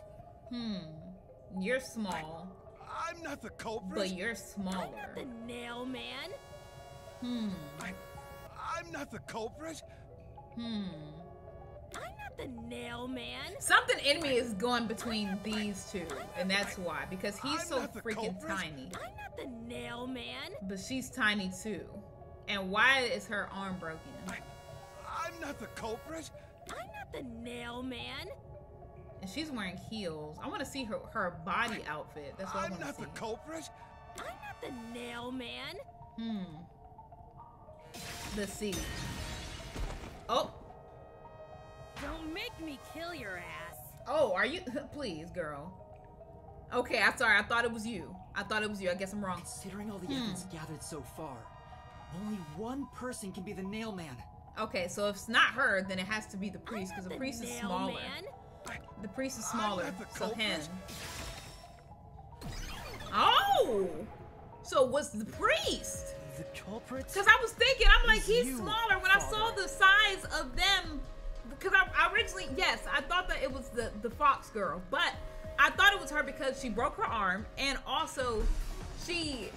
Hmm. You're small, I'm not the culprit. but you're smaller. I'm not the nail man. Hmm. I'm not the culprit. Hmm. I'm not the nail man. Something in me is going between these two, and that's why. Because he's I'm so not the freaking culprit. tiny, I'm not the nail man. but she's tiny too. And why is her arm broken? I'm not the culprit. I'm not the nail man. And she's wearing heels. I want to see her her body outfit. That's what I I'm want to not the culprit. I'm not the nail man. Hmm. Let's see. Oh, Don't make me kill your ass. oh, are you? Please, girl. Okay, I'm sorry. I thought it was you. I thought it was you. I guess I'm wrong. Considering all the Hmm. evidence gathered so far, only one person can be the nail man. Okay, so if it's not her, then it has to be the priest because the the priest is nail smaller. man. The priest is smaller, so him. Oh, so was the priest? The culprit? Because I was thinking, I'm like, he's you, smaller. When I saw the size of them, because I, I originally, yes, I thought that it was the the fox girl, but I thought it was her because she broke her arm, and also she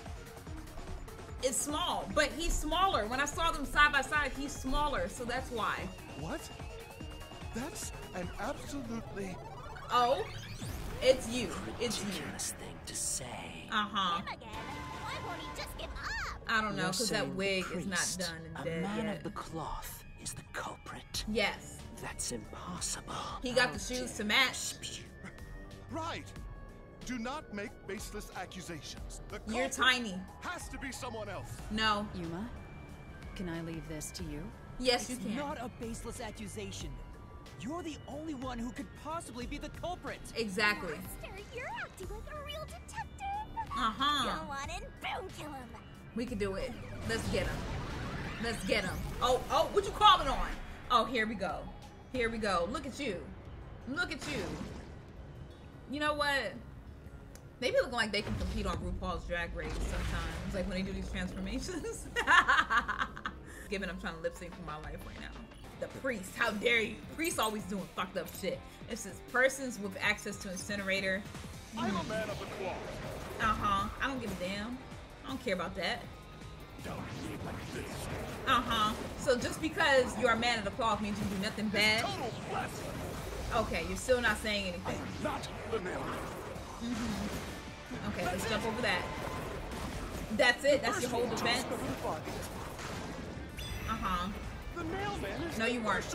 is small. But he's smaller. When I saw them side by side, he's smaller, so that's why. What? That's an absolutely. Oh, it's you. It's you. Ridiculous thing to say. Uh huh. Again. Why won't he just give up? I don't know because that the wig is not done and a man yet. of the cloth is the culprit. Yes, That's impossible. he got How the shoes to dare match. you Right. Do not make baseless accusations. The You're culprit tiny. Has to be someone else. No. Yuma, can I leave this to you? Yes, you It's can. not a baseless accusation. You're the only one who could possibly be the culprit. Exactly. Master, you're acting like a real detective. Uh huh. Go on and boom kill him. We can do it. Let's get him. Let's get him. Oh, oh, what you calling on? Oh, here we go. Here we go. Look at you. Look at you. You know what? They be looking like they can compete on RuPaul's Drag Race sometimes, like when they do these transformations. Given I'm trying to lip sync for my life right now. The priest, how dare you? Priest always doing fucked up shit. It says persons with access to incinerator. I'm a man of the cloth. Uh huh. I don't give a damn. I don't care about that. Don't be like this. Uh huh. So just because you're a man of the cloth means you do nothing bad? Okay, you're still not saying anything. Not the nail man. Okay, let's jump over that. That's it. That's your whole defense. Uh huh. The nail man is No, you weren't.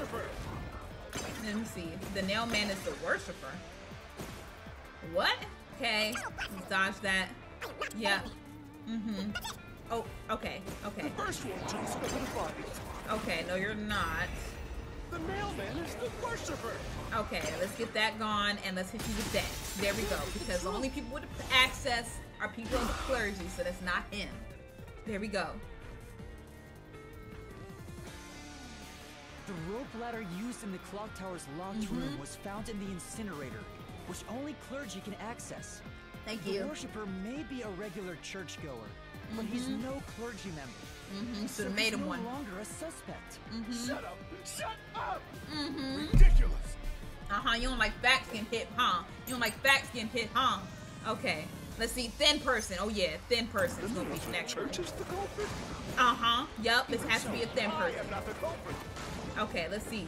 Let me see. The nail man is the worshiper. What? Okay. Let's dodge that. Yeah. Mm-hmm. Oh, okay. Okay. The first one jumps over the body. Okay, no, you're not. The mailman is the worshiper. Okay, let's get that gone and let's hit you with that. There we go. Because the only people with access are people in the clergy, so that's not him. There we go. The rope ladder used in the clock tower's locked Mhm. room was found in the incinerator, which only clergy can access. Thank the you. worshiper may be a regular churchgoer, but he's Mhm. no clergy member. Mhm, So should've made he's him no one. longer a suspect. Mhm. Shut up! Shut up! Mm-hmm. Ridiculous! Uh-huh, you don't like facts getting hit, huh? You don't like facts getting hit, huh? Okay. Let's see, thin person. Oh yeah, thin person is gonna be next. Church is the culprit. Uh-huh. Yup, this has to be a thin I person. am not the culprit. Okay, let's see.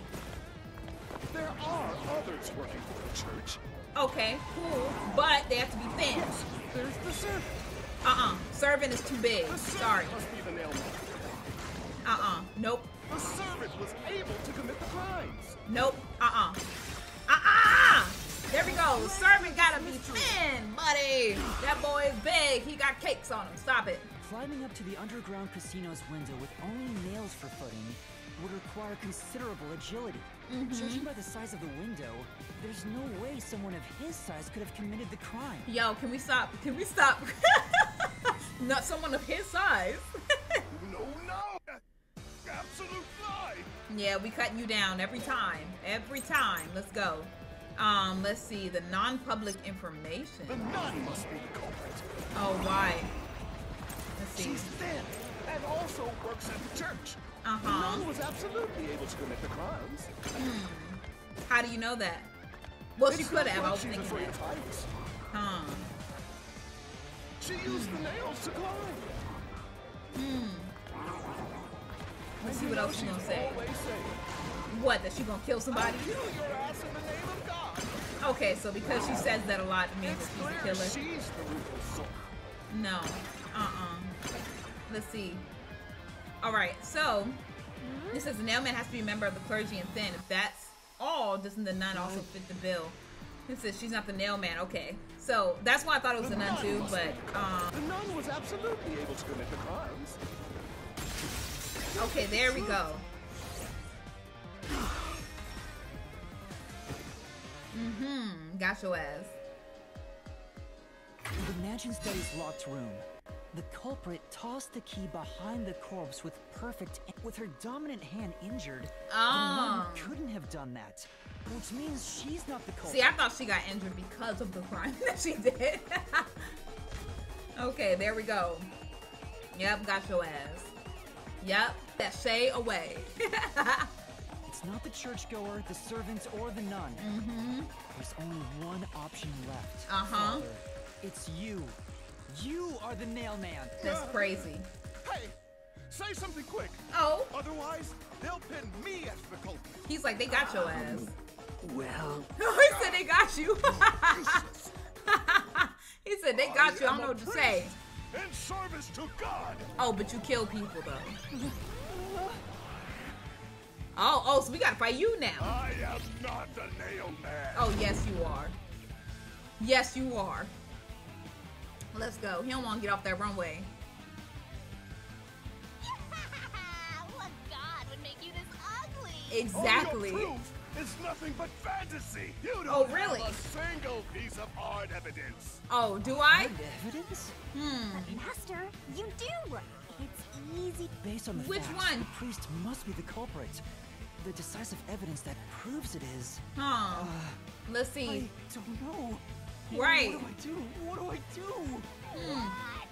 There are others working for the church. Okay, cool. But they have to be thin. There's the servant. Uh-uh. Servant is too big. The Sorry. must be the nailman. Uh-uh. Nope. The servant was able to commit the crimes. Nope. Uh-uh. Uh-uh! There we go. Servant gotta be thin, buddy. That boy is big. He got cakes on him. Stop it. Climbing up to the underground casino's window with only nails for footing would require considerable agility. Mhm. Judging by the size of the window, there's no way someone of his size could have committed the crime. Yo, can we stop? Can we stop? Not someone of his size. No, no! Absolute lie! yeah, we cutting you down every time. Every time. Let's go. Um, let's see. The non-public information. The nun must be the culprit. Oh, why? Let's see. She's thin and also works at the church. Uh-huh. nun was absolutely able to commit the crimes. How do you know that? Well, she could have. I was thinking that. Huh. She used the nails to climb. Hmm. Let's see what else she's gonna say. What? That she gonna kill somebody? Kill your ass in the name of God. Okay, so because she says that a lot, it means she's a killer. No. Uh-uh. Let's see. All right. So this says the nailman has to be a member of the clergy and thin. If that's all, doesn't the nun also fit the bill? It says she's not the nail man. Okay. So that's why I thought it was The a nun nun too. But um. The nun was absolutely able to commit the crimes. Okay. There we go. Mm-hmm. Got your ass. The mansion study's locked room, the culprit tossed the key behind the corpse with perfect. With her dominant hand injured, Ah. the nun couldn't have done that, which means she's not the culprit. See, I thought she got injured because of the crime that she did. okay, there we go. Yep, got your ass. Yep, that Shay away. It's not the churchgoer, the servant, or the nun. mm-hmm. There's only one option left. Uh-huh. Father. It's you. You are the nail man. That's crazy. Hey, say something quick. Oh. Otherwise, they'll pin me as the culprit. He's like, they got your ass. Well, he said they got you. he said they got you. I don't know what to say. In service to God. Oh, but you kill people though. Oh, oh, so we gotta fight you now. I am not the nail man. Oh, yes, you are. Yes, you are. Let's go. He don't want to get off that runway. what god would make you this ugly? Exactly. All your proof is nothing but fantasy. You don't Oh, really? have a single piece of hard evidence. Oh, do I? Evidence? Hmm. Master, you do. It's easy. Based on the Which facts, one? the priest must be the culprit. The decisive evidence that proves it is. Huh. Let's see. I don't know. Right. What do I do? What do I do? Hmm.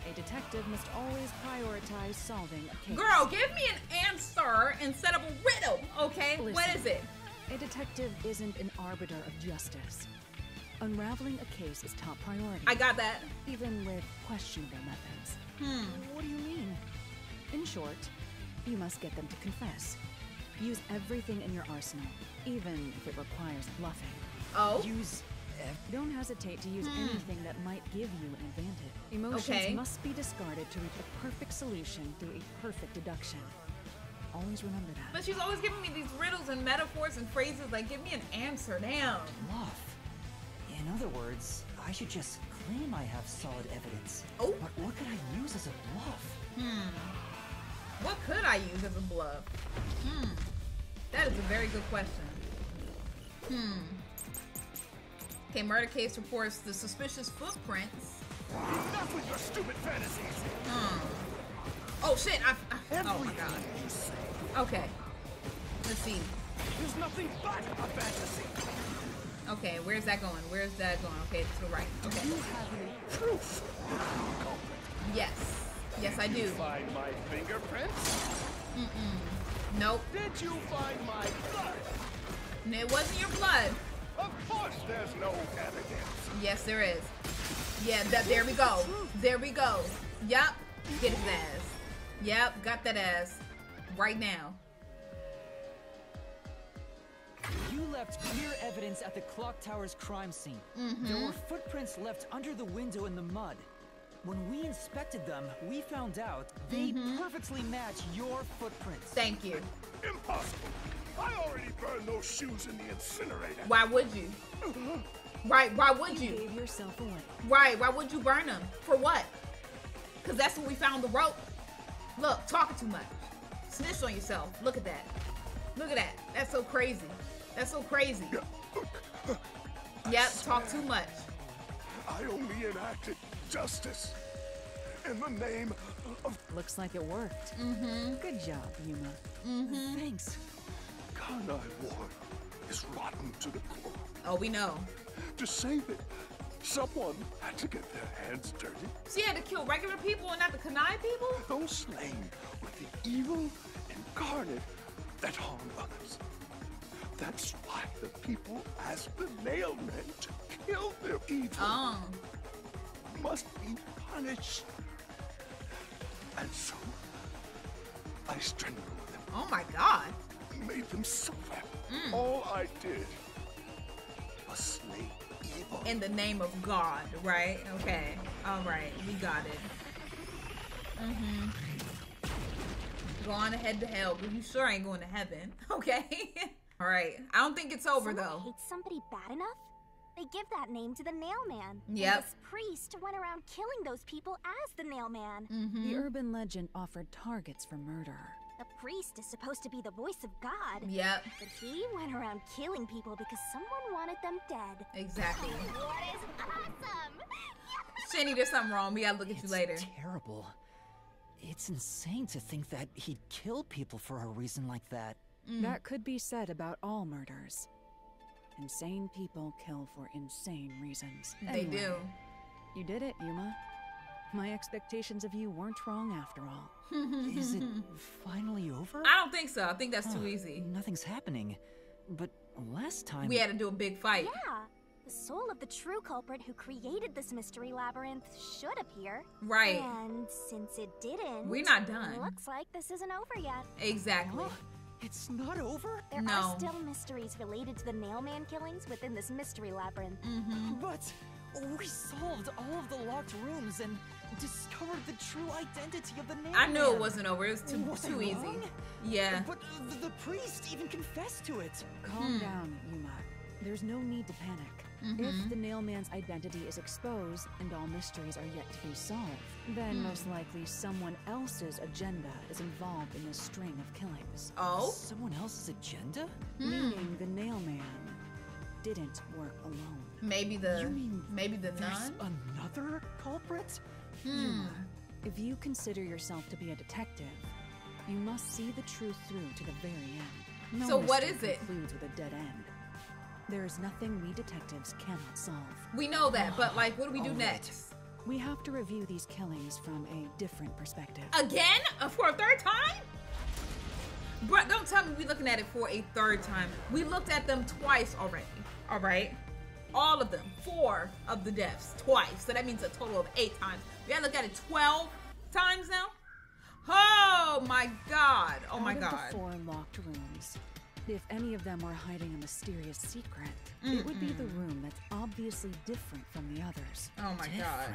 A detective must always prioritize solving a case. Girl, give me an answer instead of a riddle, okay? What Listen. is it? A detective isn't an arbiter of justice. Unraveling a case is top priority. I got that. Even with questionable methods. Hmm. What do you mean? In short, you must get them to confess. Use everything in your arsenal, even if it requires bluffing. Oh? Use. Don't hesitate to use Hmm. anything that might give you an advantage. Emotions Okay. must be discarded to reach a perfect solution through a perfect deduction. Always remember that. But she's always giving me these riddles and metaphors and phrases like, give me an answer now. Bluff. In other words, I should just claim I have solid evidence. Oh. But what could I use as a bluff? Hmm. What could I use as a bluff? Hmm. That is a very good question. Hmm. Okay, murder case reports the suspicious footprints. Enough with your stupid fantasies. Hmm. Oh shit! I, I, oh my god. Okay. Let's see. There's nothing but a fantasy. Okay, where's that going? Where's that going? Okay, to the right. Okay. You have any proof? Yes. Yes, I do. Find my fingerprints? Mm-mm. Nope. Did you find my blood? It wasn't your blood. Of course there's no evidence. Yes, there is. Yeah, that, there we go. There we go. Yep. Get his ass. Yep, got that ass. Right now. You left clear evidence at the clock tower's crime scene. Mhm. There were footprints left under the window in the mud. When we inspected them, we found out they Mhm. perfectly match your footprints. Thank you. Impossible. I already burned those shoes in the incinerator. Why would you? Right, why would you? gave yourself away. Right, why would you burn them? For what? Because that's when we found the rope. Look, talking too much. Snitch on yourself. Look at that. Look at that. That's so crazy. That's so crazy. Yep, talk too much. I only enacted justice in the name of Looks like it worked. Mm-hmm. Good job, Yuma. Mm-hmm. Thanks. Kanai Ward is rotten to the core. Oh, we know. To save it, someone had to get their hands dirty. She had to kill regular people and not the Kanai people? Those slain with the evil incarnate that harm others. That's why the people asked the nailmen to kill their evil. Oh. Must be punished. And so, I strangled them. Oh my god. Made them suffer. Mm. All I did was slay evil. In the name of God, right? Okay. All right. We got it. Mm-hmm. Go on ahead to hell, but you sure ain't going to heaven. Okay? All right. I don't think it's over, Someone though. hates somebody bad enough? They give that name to the Nailman. And Yep. This priest went around killing those people as the Nailman. Mm-hmm. The urban legend offered targets for murder. The priest is supposed to be the voice of God. Yep. But he went around killing people because someone wanted them dead. Exactly. What is awesome? Shinny, there's something wrong. We gotta look at you later. Terrible. It's insane to think that he'd kill people for a reason like that. Mm. That could be said about all murders. Insane people kill for insane reasons. They Anyway, do. You did it, Yuma. My expectations of you weren't wrong after all. Is it finally over? I don't think so. I think that's too easy. Nothing's happening. But last time We had to do a big fight. Yeah. The soul of the true culprit who created this mystery labyrinth should appear. Right. And since it didn't, We're not done. Looks like this isn't over yet. Exactly. It's not over? There No. are still mysteries related to the Nailman killings within this mystery labyrinth. Mm-hmm. But we solved all of the locked rooms and discovered the true identity of the name. I knew it wasn't over. It was too Was too easy. wrong? Yeah. But the, the priest even confessed to it. Calm Hmm. down, Yuma. There's no need to panic. Mhm. If the Nailman's identity is exposed and all mysteries are yet to be solved, then Hmm. most likely someone else's agenda is involved in this string of killings. Oh? Someone else's agenda? Hmm. Meaning the Nailman didn't work alone. Maybe the You mean maybe the There's nun. another culprit? Hmm. If you consider yourself to be a detective, you must see the truth through to the very end. No So what is it? Concludes with a dead end. There is nothing we detectives cannot solve. We know that, but like, what do we do All right. next? We have to review these killings from a different perspective. Again? Uh, For a third time? Bruh, don't tell me we're looking at it for a third time. We looked at them twice already. All right? All of them. Four of the deaths. Twice. So that means a total of eight times. We gotta look at it 12 times now? Oh my god. Oh my Out of god. the four locked rooms, if any of them were hiding a mysterious secret, it would be the room that's obviously different from the others. Oh my god.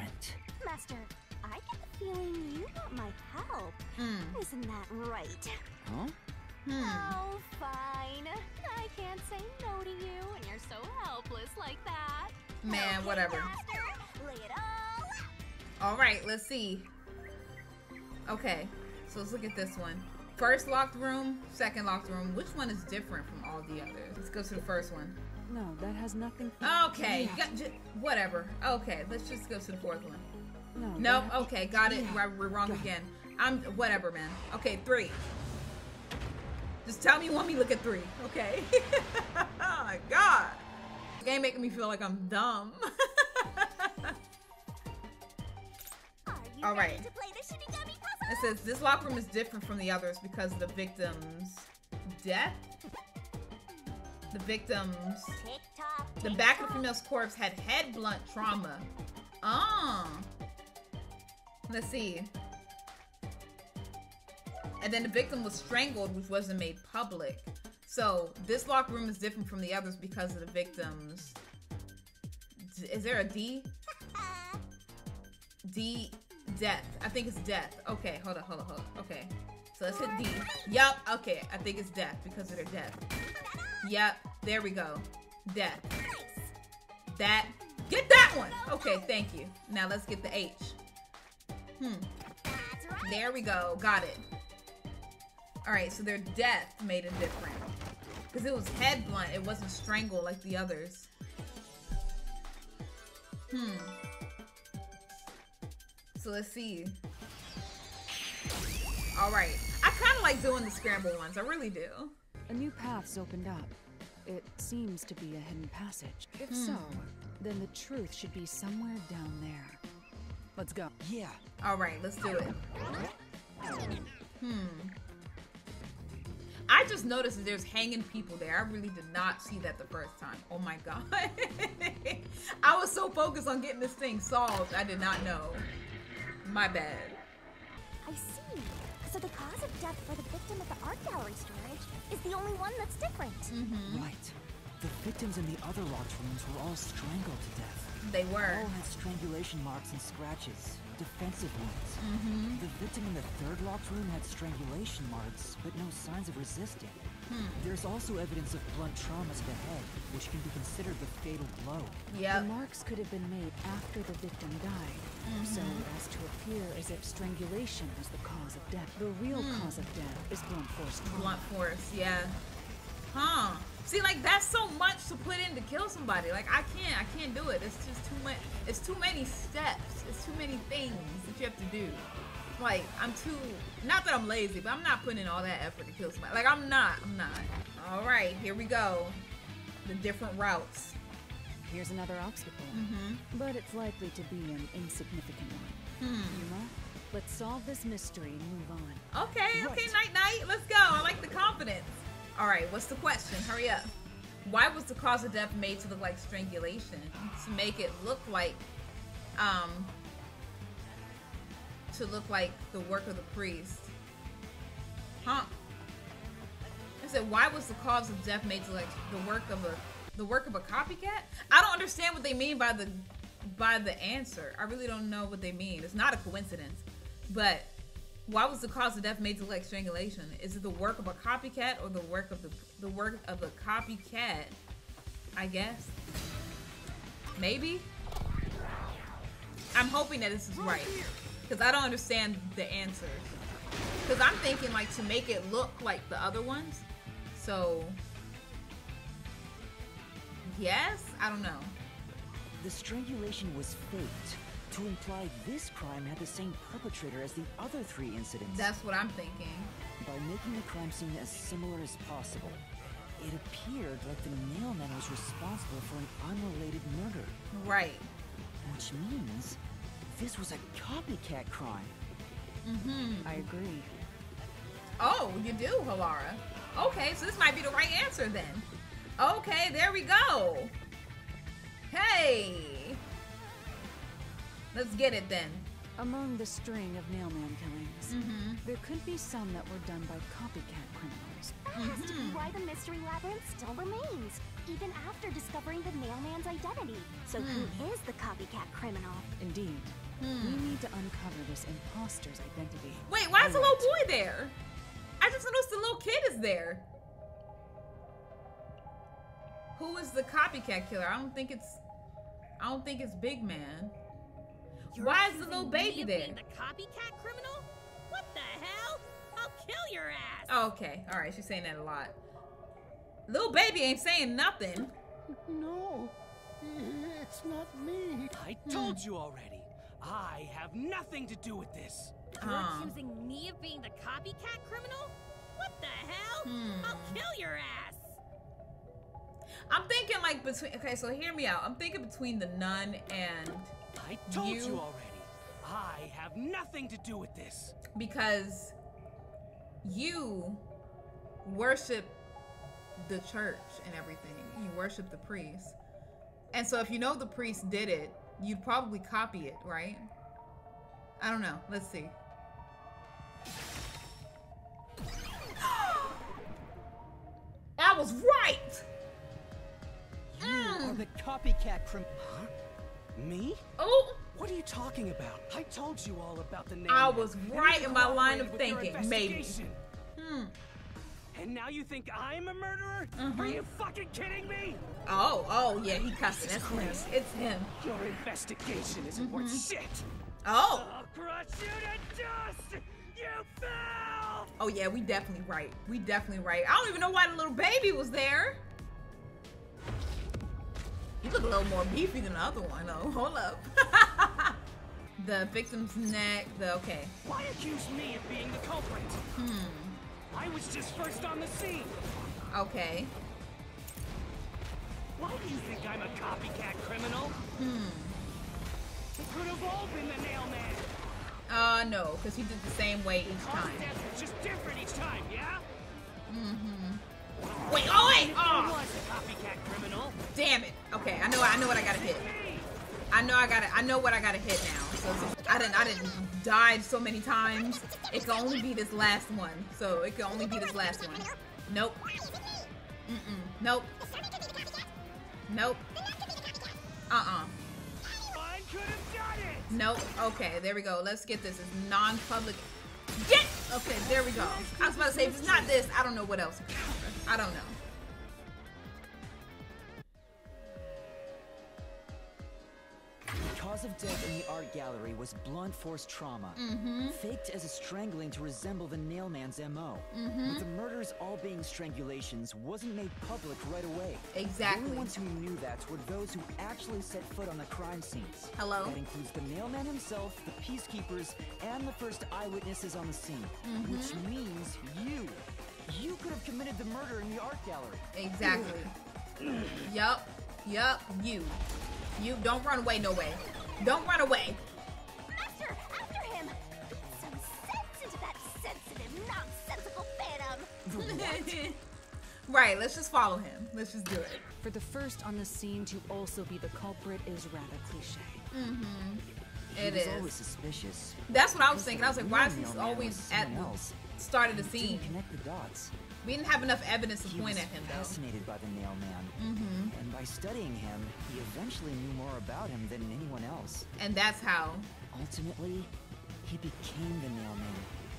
Master, I get the feeling you want my help. Mm. Isn't that right? Huh? Hmm. Oh, fine. I can't say no to you, and you're so helpless like that. Man, Okay, whatever. Master, lay it all out. All right, let's see. Okay, so let's look at this one. First locked room, second locked room. Which one is different from all the others? Let's go to the first one. No, that has nothing. Okay, Yeah. got- j- whatever. Okay, let's just go to the fourth one. No. Nope. that- Okay, got it. Yeah. We're, wrong it. again. I'm whatever, man. Okay, three. Just tell me you want me to look at three. Okay. oh my god. This game making me feel like I'm dumb. All right. To play the It says this locker room is different from the others because of the victim's death. The victim's Tick-tock, the back of the female's corpse had head blunt trauma. Ah. Let's see. And then the victim was strangled, which wasn't made public. So this locker room is different from the others because of the victim's. Is there a D? D death. I think it's death. Okay, hold on, hold on, hold on. Okay. So let's hit D. Yup, okay. I think it's death because of their death. Yep, there we go. Death. That. Get that one! Okay, thank you. Now let's get the H. Hmm. There we go. Got it. Alright, so their death made it different. Because it was head blunt, it wasn't strangled like the others. Hmm. So let's see. Alright. I kind of like doing the scramble ones. I really do. A new path's opened up. It seems to be a hidden passage. If Hmm. so, then the truth should be somewhere down there. Let's go. Yeah. Alright, let's do it. Hmm. I just noticed that there's hanging people there. I really did not see that the first time. Oh my god. I was so focused on getting this thing solved, I did not know. My bad. I see. So the cause of death for the victim at the art gallery storage is the only one that's different. Mm-hmm. Right. The victims in the other locked rooms were all strangled to death. They were. All had strangulation marks and scratches, defensive wounds. Mm-hmm. The victim in the third locked room had strangulation marks, but no signs of resisting. Hmm. There's also evidence of blunt trauma to the head, which can be considered the fatal blow. Yeah. The marks could have been made after the victim died, so Mhm. as to appear as if strangulation was the cause of death. The real Hmm. cause of death is blunt force trauma. Blunt force, yeah. Huh. See, like that's so much to put in to kill somebody. Like I can't, I can't do it. It's just too much. It's too many steps. It's too many things that you have to do. Like I'm too. Not that I'm lazy, but I'm not putting in all that effort to kill somebody. Like I'm not. I'm not. All right, here we go. The different routes. Here's another obstacle, Mhm. but it's likely to be an insignificant one. Hmm. Yuma, let's solve this mystery and move on. Okay, okay, night night. Let's go. I like the confidence. All right, what's the question? Hurry up. Why was the cause of death made to look like strangulation? To make it look like, um, to look like the work of the priest. Huh? I said, why was the cause of death made to like the work of a the work of a copycat? I don't understand what they mean by the by the answer. I really don't know what they mean. It's not a coincidence. But why was the cause of death made to like strangulation? Is it the work of a copycat or the work of the the work of a copycat? I guess. Maybe. I'm hoping that this is right because I don't understand the answers. Because I'm thinking like to make it look like the other ones. So yes, I don't know. The strangulation was faked to imply this crime had the same perpetrator as the other three incidents. That's what I'm thinking. By making the crime scene as similar as possible, it appeared like the nailman was responsible for an unrelated murder. Right. Which means this was a copycat crime. Mm-hmm. I agree. Oh, you do, Halara. Okay, so this might be the right answer then. Okay, there we go. Hey. Let's get it then. Among the string of nailman killings, Mhm. there could be some that were done by copycat criminals. That has to be why the mystery labyrinth still remains, even after discovering the nailman's identity. So who is the copycat criminal? Indeed. Hmm. We need to uncover this imposter's identity. Wait, why is the little boy there? I just noticed the little kid is there. Who is the copycat killer? I don't think it's. I don't think it's Big Man. You're Why is the accusing little me baby of there? being the copycat criminal? What the hell? I'll kill your ass. Oh, okay. All right. She's saying that a lot. Little baby ain't saying nothing. No, it's not me. I told you already. I have nothing to do with this. You're Uh. accusing me of being the copycat criminal? What the hell? Hmm. I'll kill your ass. I'm thinking like between. Okay, so hear me out. I'm thinking between the nun and I told you, You- already. I have nothing to do with this. because you worship the church and everything. You worship the priest. And so if you know the priest did it, you'd probably copy it, right? I don't know. Let's see. I was right. You Mm. are the copycat crim. Huh? Me? Oh, What are you talking about? I told you all about the name. I was right in my line of thinking, maybe. hmm. And now you think I'm a murderer? Mhm. Are you fucking kidding me? Oh, oh yeah, he cussed. That's him. It's him. Your investigation isn't worth Mhm. shit. Oh. I'll crush you to dust. You fell. Oh yeah, we definitely right. We definitely right. I don't even know why the little baby was there. You look a little more beefy than the other one though. Hold up. the victim's neck. The okay. Why accuse me of being the culprit? Hmm. I was just first on the scene. Okay. Why do you think I'm a copycat criminal? Hmm. It could have all been the nailman. Uh no, because he did the same way each time. were just different each time, yeah? Mm-hmm. Wait. Oh wait. Oh. Was a copycat criminal, Damn it. Okay, I know I know what I gotta hit. I know I gotta I know what I gotta hit now. So, so I didn't I didn't died so many times. It can only be this last one. So it can only be this last one. Nope. Mm-mm. Nope. Nope. Uh-uh. I could have done it. Nope. Okay, there we go. Let's get this. It's non-public. Get! Okay, there we go. I was about to say, if it's not this, I don't know what else. it could be. I don't know. The cause of death in the art gallery was blunt force trauma, Mhm. faked as a strangling to resemble the nailman's MO. Mhm. With the murders all being strangulations wasn't made public right away. Exactly. The only ones who knew that were those who actually set foot on the crime scenes. Hello? That includes the nailman himself, the peacekeepers, and the first eyewitnesses on the scene. Mhm. Which means you. You could have committed the murder in the art gallery. Exactly. yup. Yup. You. You don't run away no way. Don't run away. Master, after him! Some sense into that sensitive, nonsensical phantom! right, let's just follow him. Let's just do it. For the first on the scene to also be the culprit is rather cliche. Mm-hmm. He It was is. always suspicious. That's what I was thinking. I was like, why is he always at someone the start of the scene? Connect the dots. We didn't have enough evidence to He point was at him though. fascinated by the nailman. Mhm. And by studying him, he eventually knew more about him than anyone else. And that's how, Ultimately, he became the Nail Man.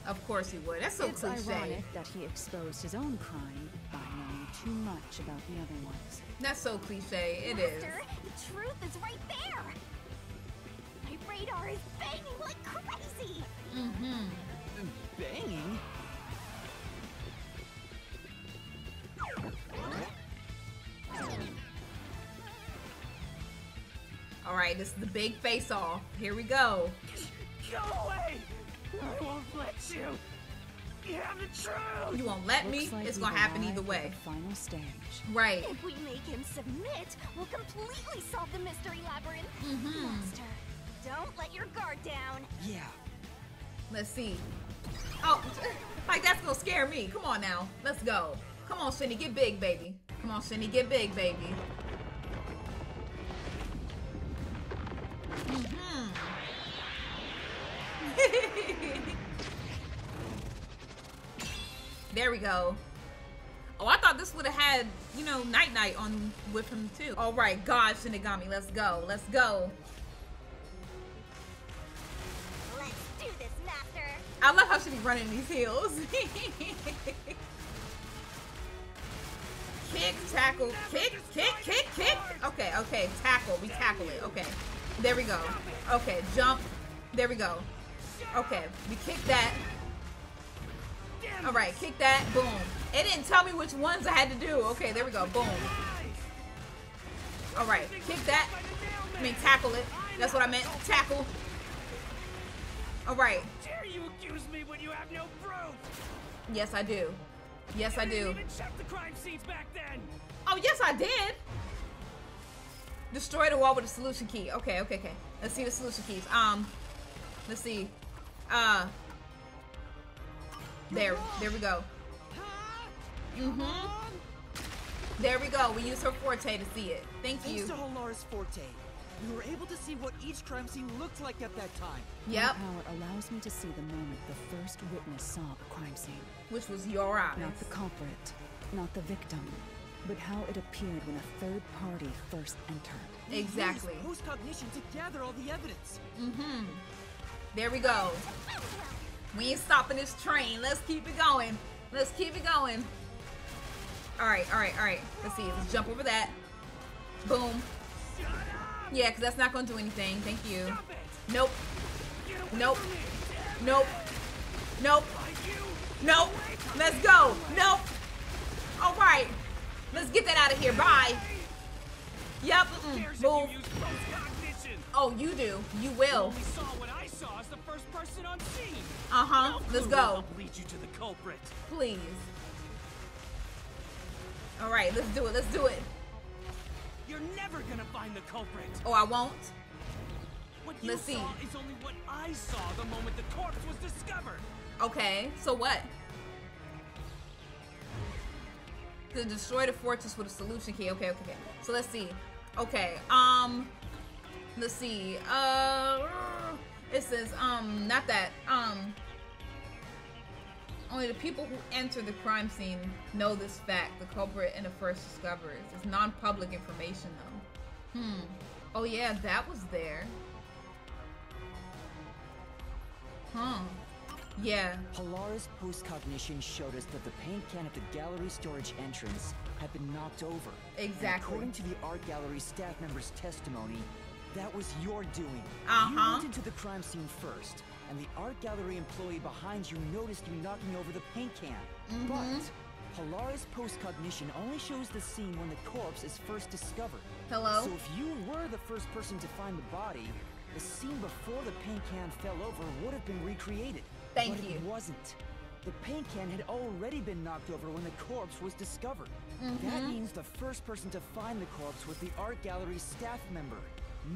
of course, he would. That's so it's cliche. ironic that he exposed his own crime by knowing too much about the other ones. That's so cliche. It is. Master, the truth is right there! My radar is banging like crazy! Mm-hmm. Banging? All right, this is the big face-off. Here we go. Go away. I won't let you. You have the truth. You won't let me. Like it's gonna happen either way. final stage. Right. If we make him submit, we'll completely solve the mystery labyrinth. Mm-hmm. Master, don't let your guard down. Yeah. Let's see. Oh, like that's gonna scare me. Come on now. Let's go. Come on, Cindy, get big, baby. Come on, Cindy, get big, baby. Mm-hmm. there we go. Oh, I thought this would have had, you know, Night Night on with him too. All right, God, Shinigami, let's go. Let's go. Let's do this, Master. I love how she be running these heels. kick, tackle, kick, kick, kick, kick. Okay, okay, tackle. We tackle it. Okay, there we go. Okay, jump. There we go. Okay, we kick that. All right, kick that. Boom. It didn't tell me which ones I had to do. Okay, there we go. Boom. All right, kick that. I mean, tackle it. That's what I meant. Tackle. All right. Dare you accuse me when you have no proof? Yes, I do. Yes, I do. didn't even check the crime scenes back then. Oh, yes, I did. Destroy the wall with a solution key. Okay, okay, okay. Let's see the solution keys. Um, let's see. Uh, there, there we go. Mm-hmm. There we go. We use her forte to see it. Thank you. Thanks to Halara's forte, we were able to see what each crime scene looked like at that time. Yep. My power allows me to see the moment the first witness saw the crime scene. Which was your eyes. Not the culprit, not the victim, but how it appeared when a third party first entered. Exactly. Post cognition to gather all the evidence. Mm-hmm. There we go. We ain't stopping this train. Let's keep it going. Let's keep it going. All right, all right, all right. Let's see. Let's jump over that. Boom. Yeah, because that's not going to do anything. Thank you. Nope. Nope. Nope. Nope. Nope. Let's go. Nope. All right. Let's get that out of here. Bye. Yep. Mm-mm. Move. Oh, you do. You will. Only saw what I saw as the first person on scene. Uh-huh. Let's go. lead you to the culprit. Please. All right, let's do it. Let's do it. You're never gonna find the culprit. Oh, I won't. What you Let's see. saw is only what I saw the moment the corpse was discovered. Okay, so what? To destroy the fortress with a solution key. Okay, okay, okay. So let's see. Okay, um, let's see. Uh, it says, um, not that. Um, only the people who enter the crime scene know this fact. The culprit and the first discoverers. It's non-public information, though. Hmm. Oh yeah, that was there. Huh. Yeah. Halara's post-cognition showed us that the paint can at the gallery storage entrance had been knocked over. And Exactly. according to the art gallery staff member's testimony, that was your doing. Uh-huh. You went into the crime scene first, and the art gallery employee behind you noticed you knocking over the paint can. Mm Mhm. But Halara's post-cognition only shows the scene when the corpse is first discovered. Hello? So if you were the first person to find the body, the scene before the paint can fell over would have been recreated. Thank but you. It wasn't. The paint can had already been knocked over when the corpse was discovered. That Mhm. means the first person to find the corpse was the art gallery staff member,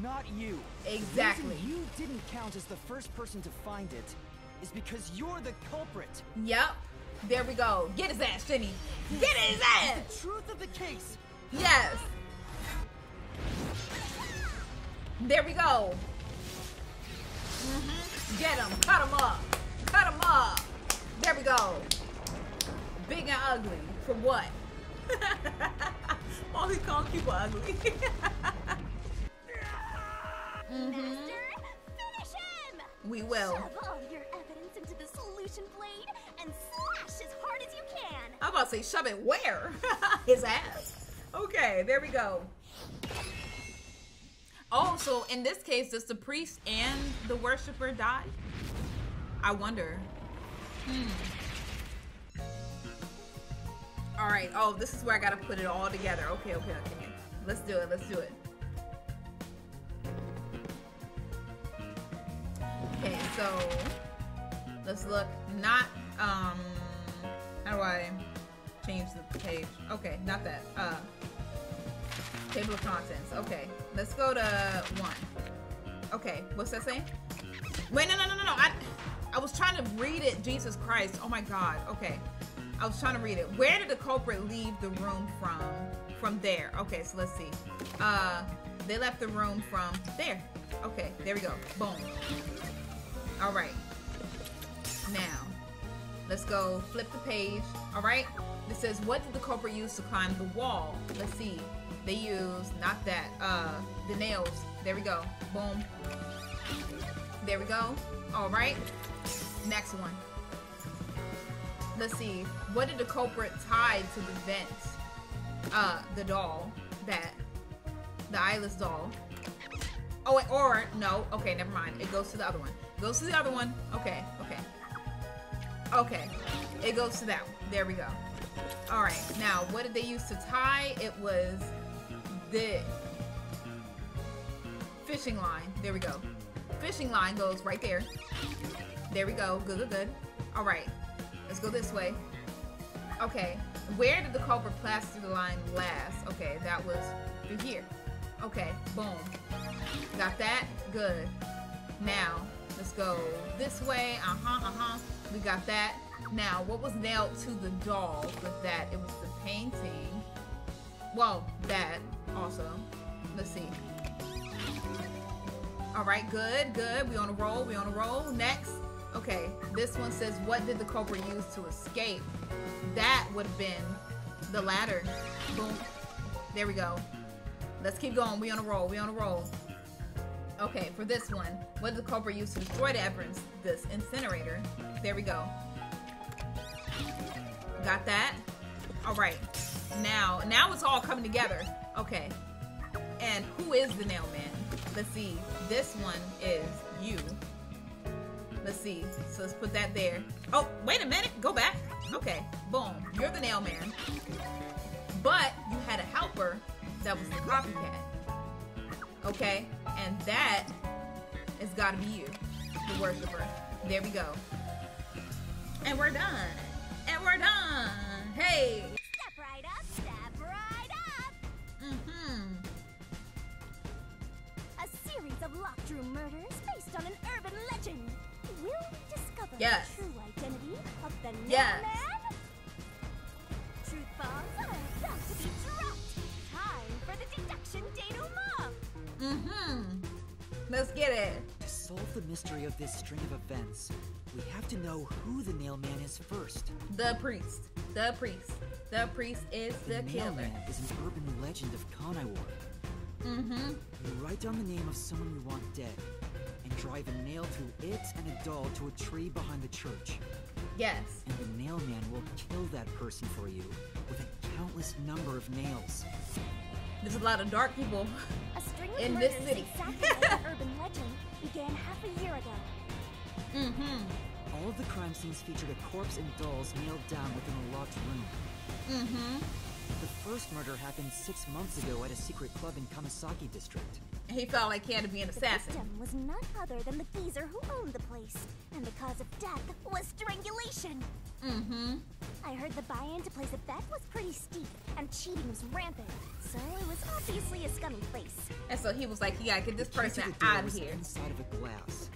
not you. Exactly. You didn't count as the first person to find it is because you're the culprit. Yep. There we go. Get his ass, Shinny. Get his ass. The truth of the case. Yes. There we go. Mhm. Get him. Cut him up. Cut him up. There we go. Big and ugly. For what? Always calling people ugly. Mm-hmm. Finish him! We will. Shove all your evidence into the solution blade and slash as hard as you can. I'm about to say shove it where? His ass. Okay, there we go. Oh, so in this case, does the priest and the worshiper die? I wonder. Hmm. All right. Oh, this is where I gotta put it all together. Okay, okay, okay. Let's do it. Let's do it. Okay, so let's look. Not um. How do I change the page? Okay, not that. Uh, table of contents. Okay, let's go to one. Okay, what's that saying? Wait, no, no, no, no, no. I, I was trying to read it. Jesus Christ. Oh my God. Okay, I was trying to read it. Where did the culprit leave the room from? From there. Okay, so let's see. Uh, they left the room from there. Okay, there we go. Boom. All right. Now, let's go flip the page. All right. It says, what did the culprit use to climb the wall? Let's see. They used, not that, uh, the nails. There we go. Boom. There we go. All right. Next one. Let's see. What did the culprit tie to the vent? Uh, the doll. That. The eyeless doll. Oh, or, no. Okay, never mind. It goes to the other one. Goes to the other one. Okay, okay. Okay, it goes to that one. There we go. All right, now what did they use to tie? It was the fishing line. There we go. Fishing line goes right there. There we go. Good, good, good. All right, let's go this way. Okay, where did the culprit through the line last? Okay, that was through here. Okay, boom. Got that? Good. Now, let's go this way. Uh-huh, uh-huh. We got that. Now, what was nailed to the doll with that? It was the painting. Well, that also. Let's see. All right, good, good. We on a roll, we on a roll. Next. Okay, this one says, what did the Cobra use to escape? That would have been the ladder. Boom. There we go. Let's keep going. We on a roll, we on a roll. Okay, for this one, what did the Cobra use to destroy the evidence? This incinerator. There we go. Got that? All right. Now, now it's all coming together. Okay. And who is the nail man? Let's see. This one is you. Let's see. So let's put that there. Oh, wait a minute. Go back. Okay. Boom. You're the nail man. But you had a helper that was the copycat. Okay? And that has got to be you, the worshiper. There we go. And we're done. And we're done. Hey. Step right up, step right up. Mm-hmm. A series of locked room murders based on an urban legend. Will we discover Yes. the true identity of the Nail Yes. Man? Truth bombs are about to be dropped. Time for the deduction denouement. Mm-hmm. Let's get it. To solve the mystery of this string of events, we have to know who the nail man is first. The priest. The priest. The priest is the, killer. nailman is an urban legend of Kanai Ward. Mm-hmm. You write down the name of someone you want dead, and drive a nail through it and a doll to a tree behind the church. Yes. And the nailman will kill that person for you with a countless number of nails. There's a lot of dark people A string of in murders this city. exactly like the urban legend began half a year ago. mm-hmm. All of the crime scenes featured a corpse and dolls nailed down within a locked room. Mm-hmm. The first murder happened six months ago at a secret club in Kamasaki district. He felt like he had to be an The assassin. victim was none other than the geezer who owned the place, and the cause of death was strangulation. Mm-hmm. I heard the buy-in to place a bet was pretty steep, and cheating was rampant, so it was obviously a scummy place. And so he was like, he gotta get this The key to person the door out of was here. inside of a glass.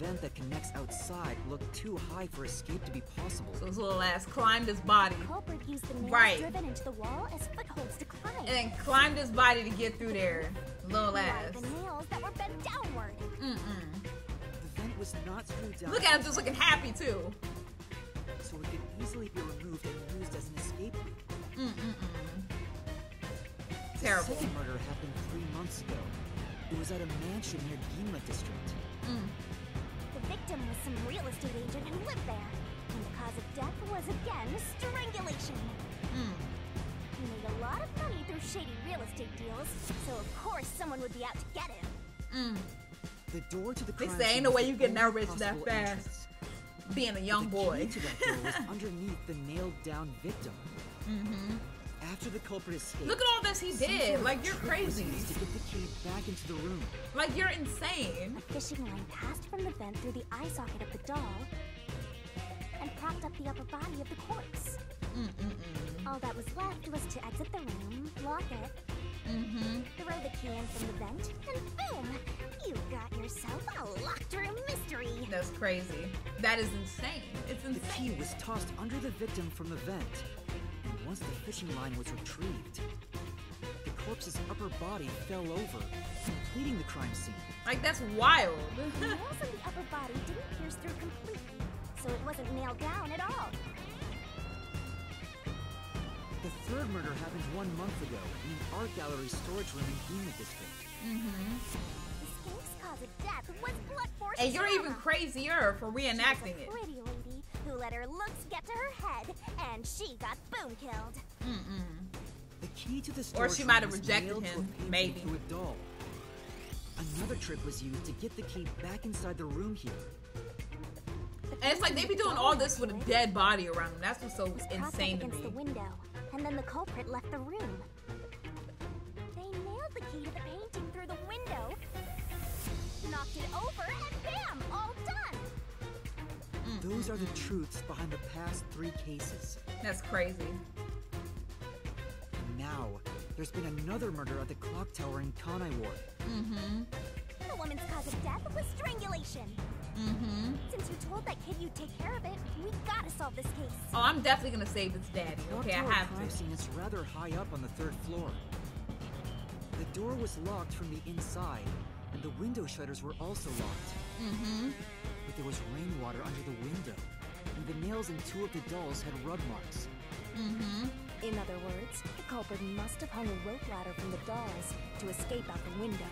And the vent that connects outside looked too high for escape to be possible. So his little ass climbed his body The culprit used the nails Right. driven into the wall as footholds to climb. and then climbed his body to get through there. Little Like ass. the nails that were bent downward. Mm-mm. The vent was not screwed down. Look at him just looking happy too. So it could easily be removed and used as an escape route. Mm-mm-mm. The Terrible. second murder happened three months ago. It was at a mansion near Ginla district. Mm. The victim was some real estate agent who lived there, and the cause of death was again strangulation. Mm. He made a lot of money through shady real estate deals, so of course someone would be out to get him. Mm. The door to the They crime say ain't scene no way you get that rich that fast. entrance. Being a young the boy. key to that door was underneath the nailed down victim. Mm-hmm. After the culprit escaped, Look at all this he did. Like you're crazy. to get the key back into the room. Like you're insane. A fishing line passed from the vent through the eye socket of the doll and propped up the upper body of the corpse. Mm-mm-mm. All that was left was to exit the room, lock it, Mm-hmm. throw the key in from the vent, and boom! You got yourself a locked room mystery. That's crazy. That is insane. It's The key was tossed under the victim from the vent. And once the fishing line was retrieved, the corpse's upper body fell over, completing the crime scene. Like that's wild. The nails in the upper body didn't pierce through completely, so it wasn't nailed down at all. The third murder happened one month ago in an art gallery storage room in Gima district. mm-hmm. The skink's cause of death was blood force And you're even crazier for She was reenacting a it. pretty lady who let her looks get to her head, and she got boom killed. Mm-mm. The key to the Or storage she room might have was rejected nailed to a him, painting maybe. through a doll. Another trick was used to get the key back inside the room here. And it's like they be doing all this with a dead body around them. That's what's so was insane to against the me. window, and then the culprit left the room. They nailed the key to the painting through the window, knocked it over, and bam! All done! Those are the truths behind the past three cases. That's crazy. And now, there's been another murder at the clock tower in Kanai Ward. Mm-hmm. The woman's cause of death was strangulation. Mm-hmm. Since you told that kid you'd take care of it, we gotta solve this case. Oh, I'm definitely gonna save its daddy. Okay, I tower have crime to. scene is rather high up on the third floor. The door was locked from the inside, and the window shutters were also locked. Mm-hmm. But there was rainwater under the window, and the nails in two of the dolls had rub marks. Mm-hmm. In other words, the culprit must have hung a rope ladder from the dolls to escape out the window.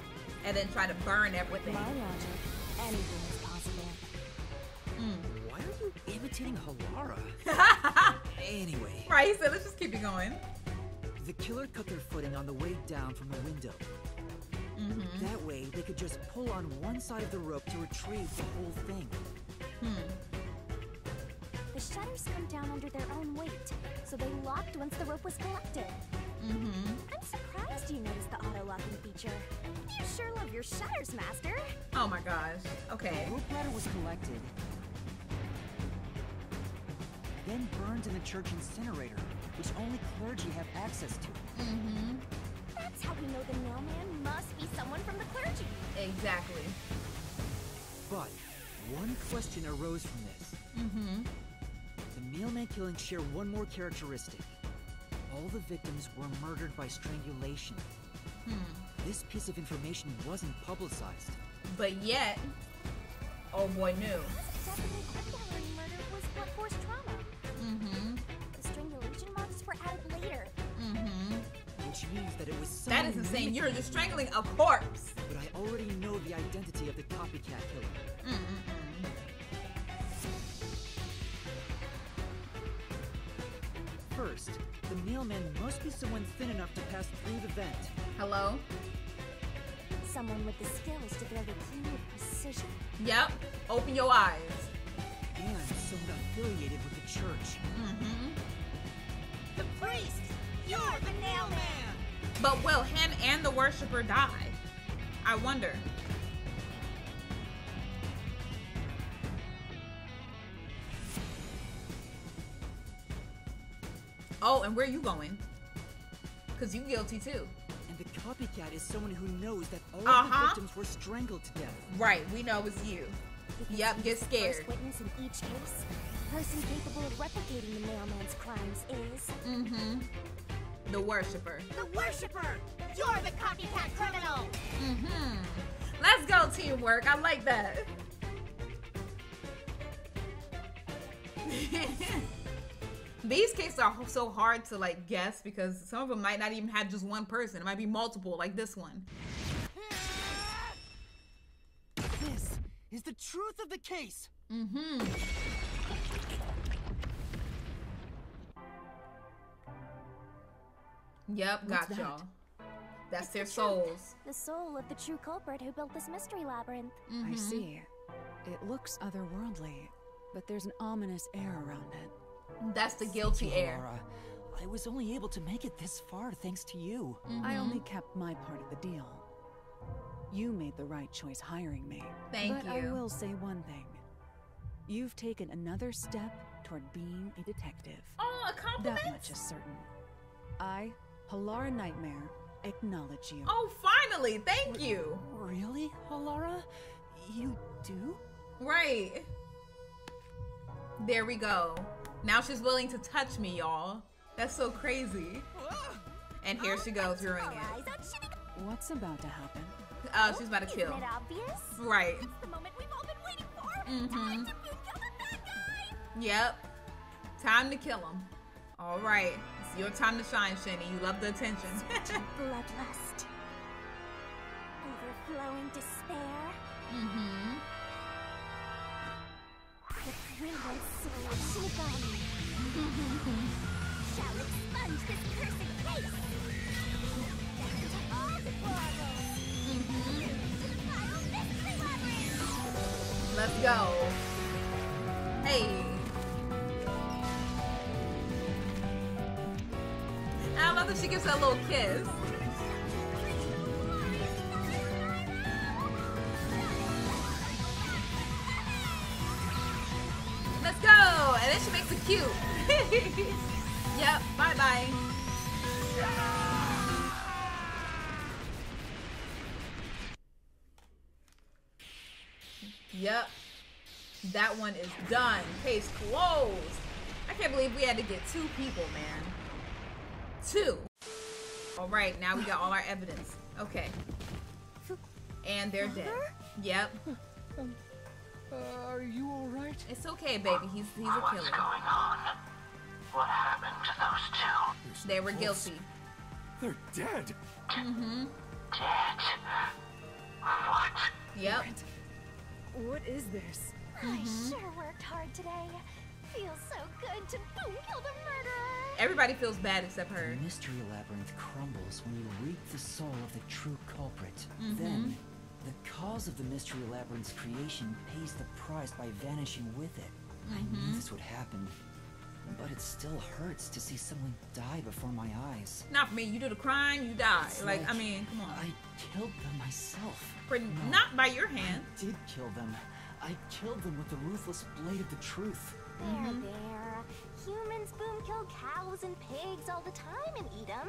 And then try to burn everything. With everything. my logic, anything is. Why are you imitating Halara? anyway, Right, he said, let's just keep it going. the killer cut their footing on the way down from the window. Mm-hmm. That way, they could just pull on one side of the rope to retrieve the whole thing. The shutters come down under their own weight, so they locked once the rope was collected. Mm-hmm. I'm surprised you noticed the auto-locking feature. You sure love your shutters, Master. Oh my gosh. Okay. The rope ladder was collected, then burned in the church incinerator, which only clergy have access to. Mm-hmm. That's how we know the nailman must be someone from the clergy. Exactly. But one question arose from this. Mm-hmm. The nailman killings share one more characteristic. All the victims were murdered by strangulation. Hmm. This piece of information wasn't publicized. But yet, oh boy knew. Strangulation marks were added later. Mm-hmm. Which means that it was That someone is who insane. knew- You're just strangling a corpse. But I already know the identity of the copycat killer. Mm-mm-mm. First, the nailman must be someone thin enough to pass through the vent. Hello? Someone with the skills to throw the key with precision. Yep. Open your eyes. And someone affiliated with the church. Mm-hmm. The priest! You're the nailman! But will him and the worshiper die? I wonder. Oh, and where are you going? Cause you guilty too. And the copycat is someone who knows that all Uh-huh. the victims were strangled to death. Right, we know it's you. Yep, get scared. First witness in each case. The person capable of replicating the nailman's crimes is Mm-hmm. The worshiper. The worshipper! You're the copycat criminal! Mm-hmm. Let's go, teamwork. I like that. These cases are so hard to like guess because some of them might not even have just one person. It might be multiple, like this one. Is the truth of the case. Mm-hmm. Yep, got that? y'all. That's It's their the souls. the soul of the true culprit who built this mystery labyrinth. Mm-hmm. I see. It looks otherworldly, but there's an ominous air around it. That's the guilty air. I was only able to make it this far thanks to you. Mm-hmm. I only kept my part of the deal. You made the right choice hiring me. Thank but I will say one thing. You've taken another step toward being a detective. Oh, a compliment. That much is certain. I, Halara Nightmare, acknowledge you. Oh, finally. Thank you. Really, Halara? You do? Right. There we go. Now she's willing to touch me, y'all. That's so crazy. And here she goes, ruining Eyes it. on Shinigami. What's about to happen? Oh, she's about to Isn't kill. it obvious? Right. It's the moment we've all been waiting for. Mhm. Time to kill the bad guy. Yep. Time to kill him. All right. It's your time to shine, Shinny. You love the attention. Bloodlust. Overflowing despair. mm-hmm. The brilliant soul of Shinigami. Shall expunge this Let's go. Hey. I love that she gives that little kiss. Let's go! And then she makes it cute. yep, bye bye Yep. That one is done. Case closed. I can't believe we had to get two people, man. Two. All right, now we got all our evidence. Okay. And they're dead. Yep. Uh, are you all right? It's okay, baby. He's he's a killer. What's killer. going on? What happened to those two? They were guilty. They're dead. Mm-hmm. Dead. What? Yep. What is this? I sure worked hard today. Feels so good to boom kill the murderer. Everybody feels bad except her. The mystery labyrinth crumbles when you reap the soul of the true culprit. Mhm. Then, the cause of the mystery labyrinth's creation pays the price by vanishing with it. I knew Mhm. this would happen, but it still hurts to see someone die before my eyes. Not for me. You do the crime, you die. It's Like, I mean, come on. I killed them myself. Pretty- No, not by your hand. I did kill them. I killed them with the ruthless blade of the truth. There, Mm-hmm. there. Humans boom kill cows and pigs all the time and eat them.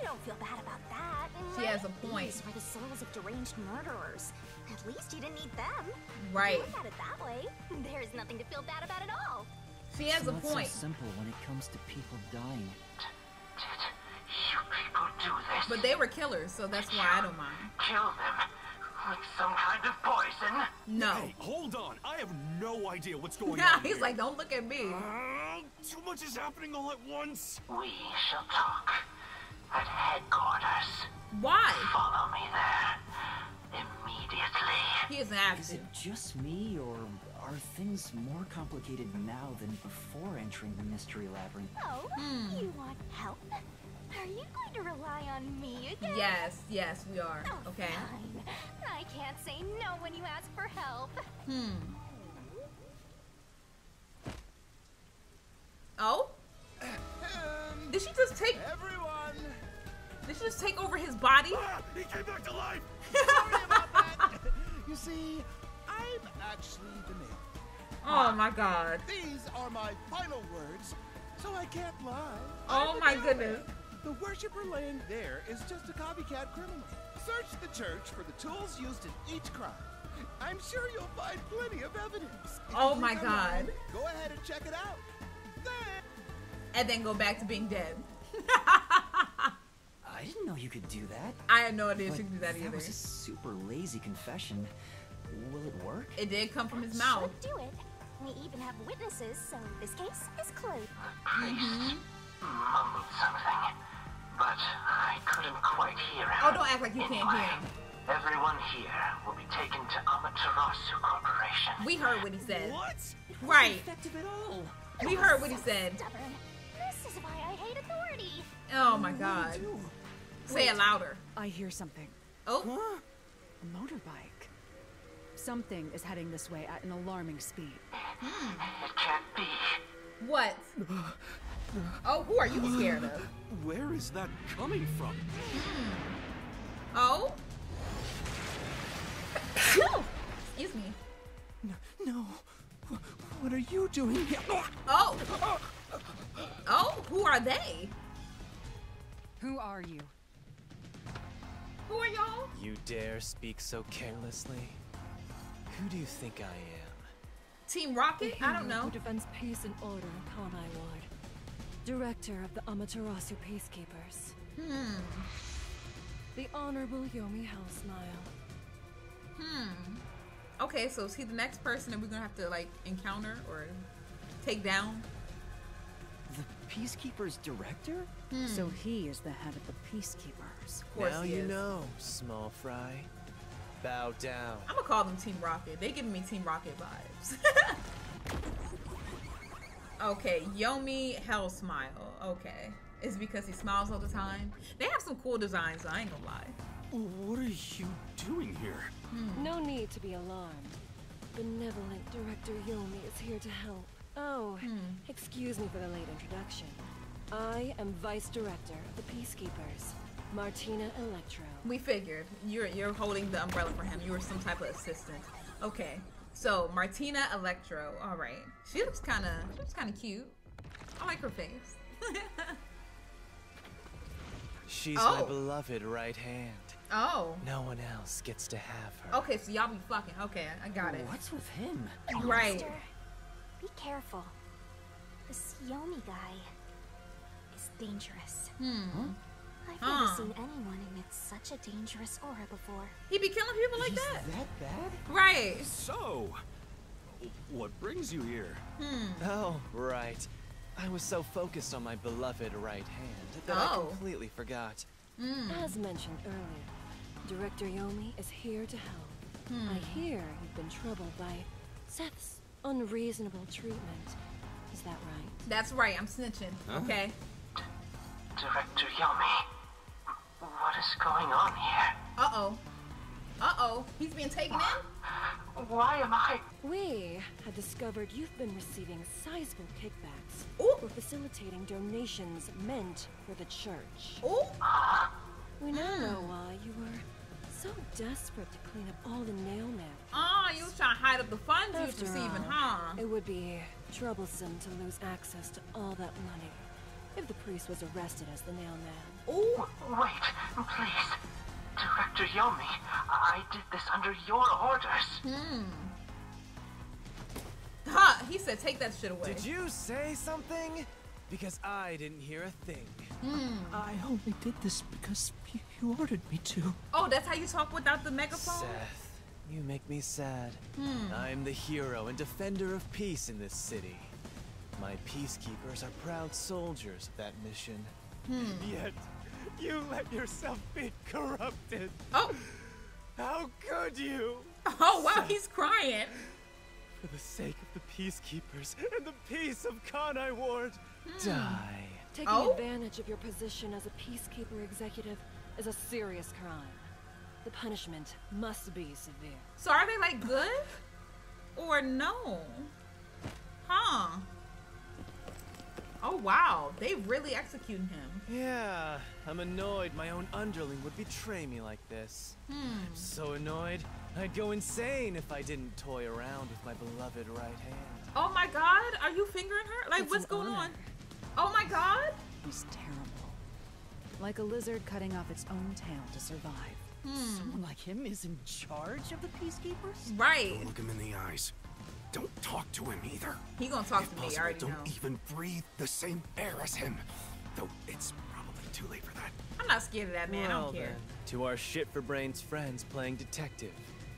You don't feel bad about that. She right? has a point. These were the souls of deranged murderers. At least you didn't eat them. Right. Look at it that way. There's nothing to feel bad about at all. She has it's a not point. so simple when it comes to people dying. You people do this. But they were killers, so that's why I don't mind. Kill them. Like some kind of poison. No. Hey, hold on. I have no idea what's going on. Yeah, on. he's here. like, don't look at me. Uh, too much is happening all at once. We shall talk at headquarters. Why? Follow me there immediately. He is an Is it just me, or are things more complicated now than before entering the mystery labyrinth? Oh, Hmm. you want help? Are you going to rely on me again? Yes, yes, we are. Oh, Okay. Fine. I can't say no when you ask for help. Hmm. Oh? Did she just take? Everyone, Did she just take over his body? Ah, he came back to life. sorry about that. You see, I'm actually the nail. Oh ah. my god. These are my final words, so I can't lie. Oh I'm my goodness. man. The worshiper laying there is just a copycat criminal. Search the church for the tools used in each crime. I'm sure you'll find plenty of evidence. If Oh my God. lying, Go ahead and check it out. Then And then go back to being dead. I didn't know you could do that. I had no idea But she could do that either. That was a super lazy confession. Will it work? It did come from his Should mouth. do it. We even have witnesses, so this case is closed. Mm-hmm. Mumbled something, but I couldn't quite hear him. Oh, don't act like you can't hear him. Everyone here will be taken to Amaterasu Corporation. We heard what he said. What? Right. Effective at all. We heard what he said. Stubborn. This is why I hate authority. Oh my god. Say it louder. I hear something. Oh. A motorbike. Something is heading this way at an alarming speed. It can't be. What? Oh, who are you scared of? Where is that coming from? Oh? Excuse me. no. What are you doing here? Oh. Oh, who are they? Who are you? Who are y'all? You dare speak so carelessly? Who do you think I am? Team Rocket? I don't know. Who defends peace and order in Kanai Ward. Director of the Amaterasu Peacekeepers. Hmm. The Honorable Yomi Hellsmile. Hmm. Okay, so is he the next person that we're gonna have to like encounter or take down? The Peacekeeper's director? So he is the head of the Peacekeepers. Of course now he you is. know, small fry. Bow down. I'm gonna call them Team Rocket. They giving me Team Rocket vibes. okay, Yomi Hellsmile. Okay. Is it because he smiles all the time? They have some cool designs, I ain't gonna lie. What are you doing here? Hmm. No need to be alarmed. benevolent Director Yomi is here to help. Oh, hmm. excuse me for the late introduction. I am Vice Director of the Peacekeepers, Martina Electro. We figured you're you're holding the umbrella for him. You were some type of assistant. Okay. So Martina Electro. All right. She looks kind of she looks kind of cute. I like her face. She's my Oh. beloved right hand. oh. No one else gets to have her. Okay, so y'all be fucking. Okay, I got it. What's with him? Right. Master, be careful. This Yomi guy is dangerous. Hmm. I've Huh. never seen anyone emit such a dangerous aura before. He'd be killing people like that. That bad? Right. So, what brings you here? Hmm. Oh, right. I was so focused on my beloved right hand that I Oh. completely forgot. As mentioned earlier, Director Yomi is here to help. Hmm. I hear you've been troubled by Seth's unreasonable treatment. Is that right? That's right. I'm snitching. Huh? Okay. Director Yomi, what is going on here? Uh oh. Uh oh. He's being taken in. Why am I? We had discovered you've been receiving sizable kickbacks for facilitating donations meant for the church. We now know why you were so desperate to clean up all the nail mail. Oh, you was trying to hide up the funds you was After receiving, all, huh? It would be troublesome to lose access to all that money if the priest was arrested as the nail man. Ooh. Wait, please. Director Yomi, I did this under your orders. Hmm. Huh, he said take that shit away. Did you say something? Because I didn't hear a thing. Hmm. I only did this because you, you ordered me to. Oh, that's how you talk without the megaphone? Seth, you make me sad. Hmm. I'm the hero and defender of peace in this city. My peacekeepers are proud soldiers of that mission. Hmm. Yet, you let yourself be corrupted. Oh. How could you? Oh, wow, he's crying. For the sake of the peacekeepers and the peace of Kanai Ward, Hmm. die. Taking Oh? advantage of your position as a peacekeeper executive is a serious crime. The punishment must be severe. So are they like good? Or no? Huh. Oh wow, they really executing him. Yeah, I'm annoyed my own underling would betray me like this. Hmm. I'm so annoyed, I'd go insane if I didn't toy around with my beloved right hand. Oh my god, are you fingering her? Like It's what's going honor. on? Oh my god. He's terrible. Like a lizard cutting off its own tail to survive. Someone like him is in charge of the peacekeepers? Right. Don't look him in the eyes. Don't talk to him either. He gonna talk If to me, I possible, already don't know. even breathe the same air as him. Though it's probably too late for that. I'm not scared of that man, I don't care. then, to our shit for brains friends playing detective.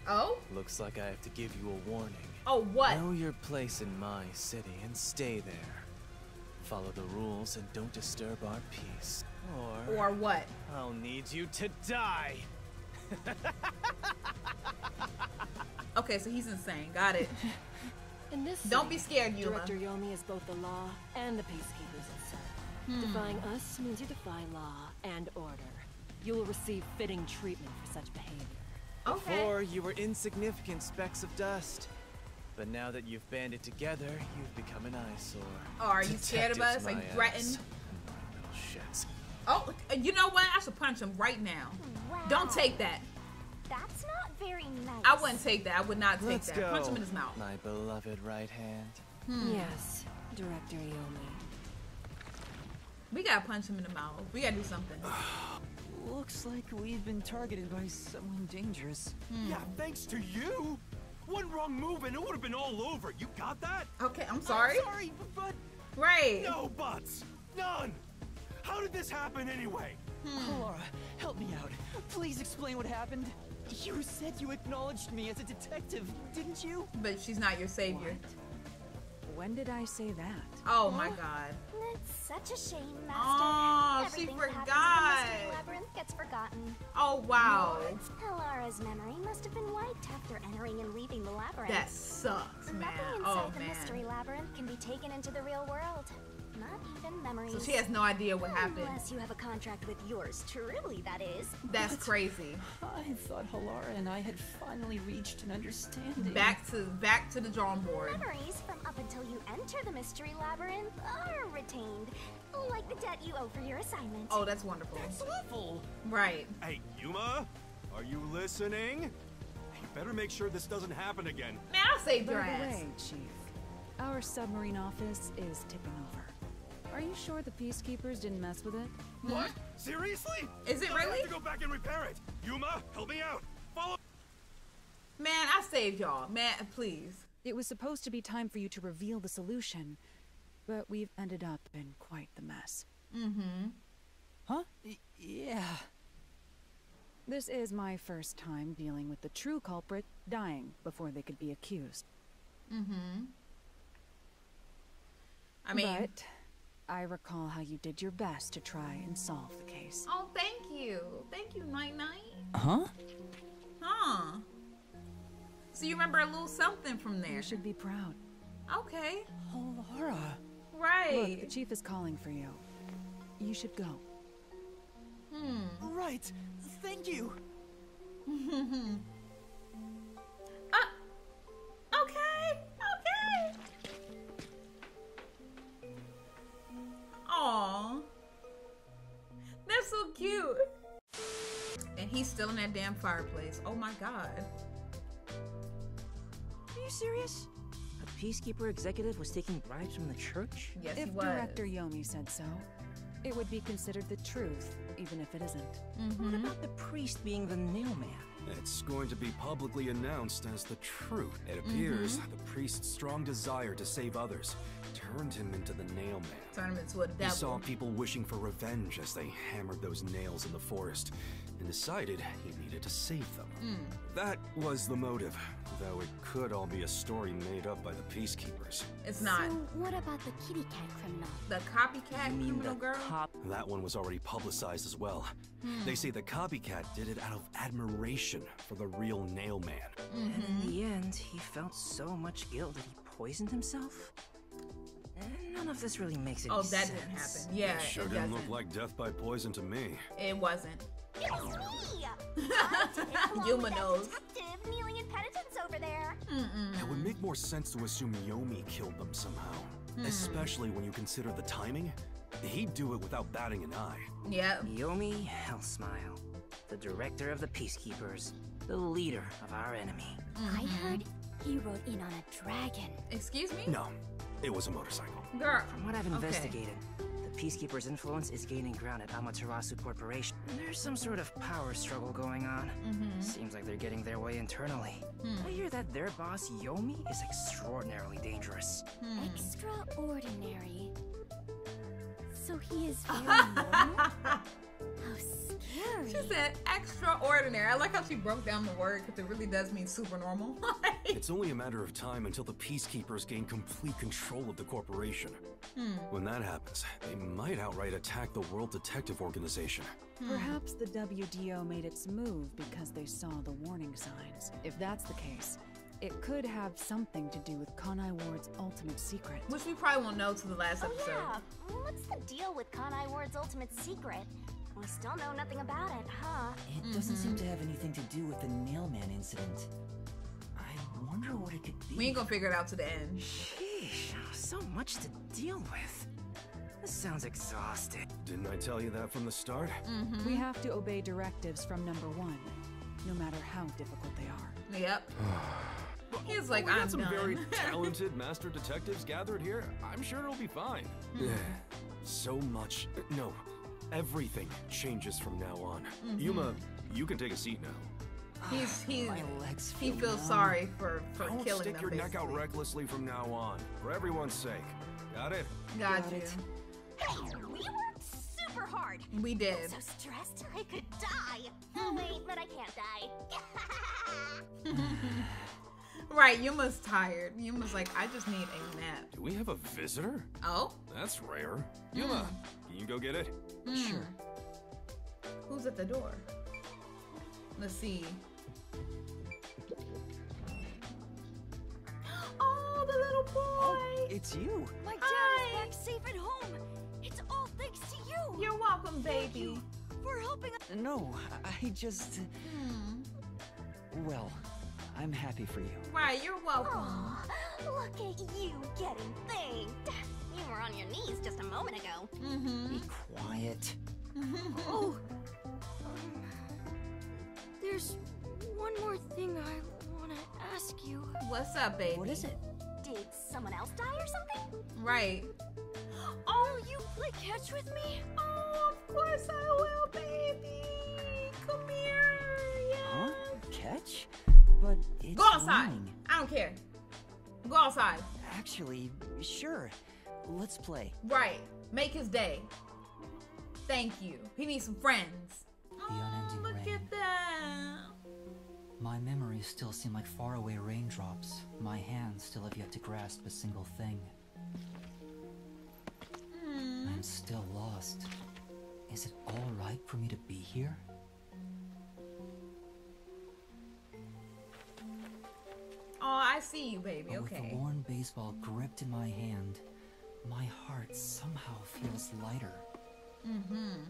Oh? Looks like I have to give you a warning. Oh what? Know your place in my city and stay there. Follow the rules and don't disturb our peace. Or Or what? I'll need you to die. Okay, so he's insane. Got it. In this Don't city, be scared, Yuma. Director Yomi is both the law and the peacekeepers itself. Hmm. Defying us means you defy law and order. You will receive fitting treatment for such behavior. Okay. Before you were insignificant specks of dust. But now that you've banded together, you've become an eyesore. Oh, are you scared of us? Are you threatened? Oh, you know what? I should punch him right now. Don't take that. That's not very nice. I wouldn't take that. I would not take Let's that. go. Punch him in his mouth. My beloved right hand. Hmm. Yes, Director Yomi. We gotta punch him in the mouth. We gotta do something. Looks like we've been targeted by someone dangerous. Yeah, thanks to you. One wrong move and it would have been all over. You got that? Okay, I'm sorry. sorry, but Right. no buts. None. How did this happen anyway? Hmm. Halara, help me out. Please explain what happened. You said you acknowledged me as a detective, didn't you? But she's not your savior. When did I say that? Oh my god. It's such a shame, Master. Oh, she Everything that happens in the. Mystery Labyrinth gets forgotten. Oh wow. Halara's memory must have been wiped after entering and leaving the labyrinth. That sucks, man. Nothing inside Oh the Mystery. Labyrinth can be taken into the real world. Not even memories. So she has no idea what happened. Unless you have a contract with yours truly, that is. That's crazy. I thought Halara and I had finally reached an understanding. Back to back to the drawing board. Memories from up until you enter the mystery labyrinth are retained, like the debt you owe for your assignment. Oh, that's wonderful. That's awful. Right. Hey, Yuma, are you listening? You better make sure this doesn't happen again. Man, I'll save By your ass. way, Chief, our submarine office is tipping over. Are you sure the peacekeepers didn't mess with it? What? Seriously? Is it I really? have to go back and repair it. Yuma, help me out. Follow. Man, I saved y'all. Man, please. It was supposed to be time for you to reveal the solution, but we've ended up in quite the mess. Mm-hmm. Huh? yeah. This is my first time dealing with the true culprit dying before they could be accused. Mm-hmm. I mean, but I recall how you did your best to try and solve the case. oh, thank you, thank you, Night Night. Huh? Huh? So you remember a little something from there? You should be proud. Okay. Oh, Halara. Right. Look, the chief is calling for you. You should go. Hmm. Right. Thank you. Aw. That's so cute. And he's still in that damn fireplace. Oh my god. Are you serious? A peacekeeper executive was taking bribes from the church? Yes, if he was. Director Yomi said so, it would be considered the truth, even if it isn't. Mm-hmm. What about the priest being the nail man? It's going to be publicly announced as the truth. It appears Mm-hmm. the priest's strong desire to save others turned him into the nail man. Turn him into a He saw people wishing for revenge as they hammered those nails in the forest and decided he needed to save them. Mm. That was the motive, though it could all be a story made up by the peacekeepers. It's not. So what about the kitty cat criminal? The copycat You mean criminal the girl? Cop that one was already publicized as well. Hmm. They say the copycat did it out of admiration for the real nail man. And Mm-hmm. in the end, he felt so much guilt that he poisoned himself? And none of this really makes any Oh, that sense. didn't happen. Yeah, it sure it didn't doesn't. look like death by poison to me. It wasn't. It's me! I'm Yuma that knows. detective kneeling in penitence over there. It would make more sense to assume Yomi killed them somehow. Hmm. Especially when you consider the timing. He'd do it without batting an eye. Yep. Yomi Hellsmile, the director of the Peacekeepers, the leader of our enemy. I heard he rode in on a dragon. Excuse me? No, it was a motorcycle. Girl. From what I've investigated, the Peacekeepers' influence is gaining ground at Amaterasu Corporation. There's some sort of power struggle going on. Mhm. Seems like they're getting their way internally. Hmm. I hear that their boss, Yomi, is extraordinarily dangerous. Hmm. Extraordinary. So he is very normal? How scary. She said extraordinary. I like how she broke down the word because it really does mean super normal. It's only a matter of time until the Peacekeepers gain complete control of the corporation. Hmm. When that happens, they might outright attack the World Detective Organization. Perhaps the WDO made its move because they saw the warning signs. If that's the case, it could have something to do with Kanai Ward's ultimate secret. Which we probably won't know till the last Oh episode. yeah, what's the deal with Kanai Ward's ultimate secret? We still know nothing about it, huh? It doesn't Mm-hmm. seem to have anything to do with the Nailman incident. I wonder what it could be. We ain't gonna figure it out to the end. Sheesh, so much to deal with. This sounds exhausting. Didn't I tell you that from the start? Mm-hmm. We have to obey directives from number one, no matter how difficult they are. Yep. He's like, we got I'm some done. very talented master detectives gathered here. I'm sure it'll be fine. Hmm. so much. No, everything changes from now on. Mhm. Yuma, you can take a seat now. He's he My legs he feels numb. sorry for for Don't killing stick them. your neck out recklessly from now on, for everyone's sake. Got it? Got, Got you. it. Hey, we worked super hard. We did. I'm So stressed I could die. Oh wait, but I can't die. Right, Yuma's tired. Yuma's like, I just need a nap. Do we have a visitor? Oh? That's rare. Yuma, can you go get it? Sure. Who's at the door? Let's see. Oh, the little boy. It's you. My dad Hi. is back safe at home. It's all thanks to you. You're welcome, baby. You for helping. No, I just. Hmm. Well, I'm happy for you. Why, you're welcome. Aw, look at you getting thanked. You were on your knees just a moment ago. Mm-hmm. Be quiet. oh. Um, there's one more thing I want to ask you. What's up, baby? What is it? Did someone else die or something? Right. Oh, you play catch with me? Oh, of course I will, baby. Come here. Yeah. Huh? Catch? But it's Go outside. raining. I don't care. Go outside. Actually, sure. Let's play. Right. Make his day. Thank you. He needs some friends. The unending Look rain. at that. My memories still seem like faraway raindrops. My hands still have yet to grasp a single thing. Hmm. I'm still lost. Is it all right for me to be here? Oh, I see you, baby. But with the worn baseball gripped in my hand, my heart somehow feels lighter. Mm-hmm.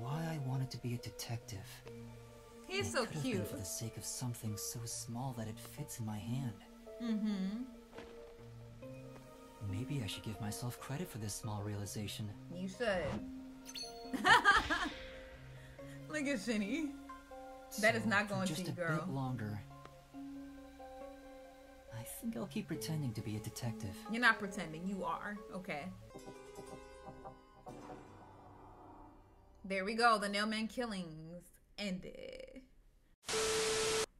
Why I wanted to be a detective. He's It so could have been cute. for the sake of something so small that it fits in my hand. Mm-hmm. Maybe I should give myself credit for this small realization. You should. Look at Shinny. That is So, not for going just to you, a girl. bit longer. I think I'll keep pretending to be a detective. You're not pretending. You are. Okay. There we go. The Nailman killings ended.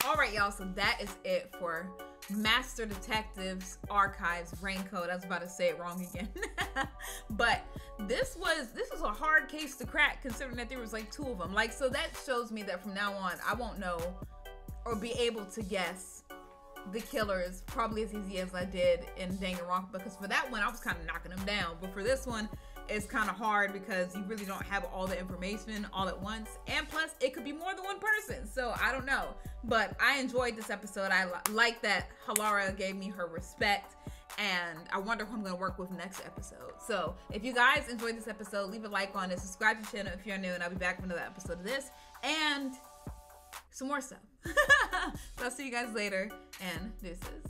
All right, y'all. So that is it for Master Detectives Archives Rain Code. I was about to say it wrong again, but this was this was a hard case to crack, considering that there was like two of them. Like, so that shows me that from now on, I won't know or be able to guess the killers probably as easy as I did in Danganronpa because for that one I was kind of knocking them down, but for this one it's kind of hard because you really don't have all the information all at once, and plus it could be more than one person, so I don't know. But I enjoyed this episode. I li- like that Halara gave me her respect. And I wonder who I'm to work with next episode. So, if you guys enjoyed this episode, leave a like on it, subscribe to the channel if you're new, and I'll be back with another episode of this and some more stuff. so I'll see you guys later, and deuces.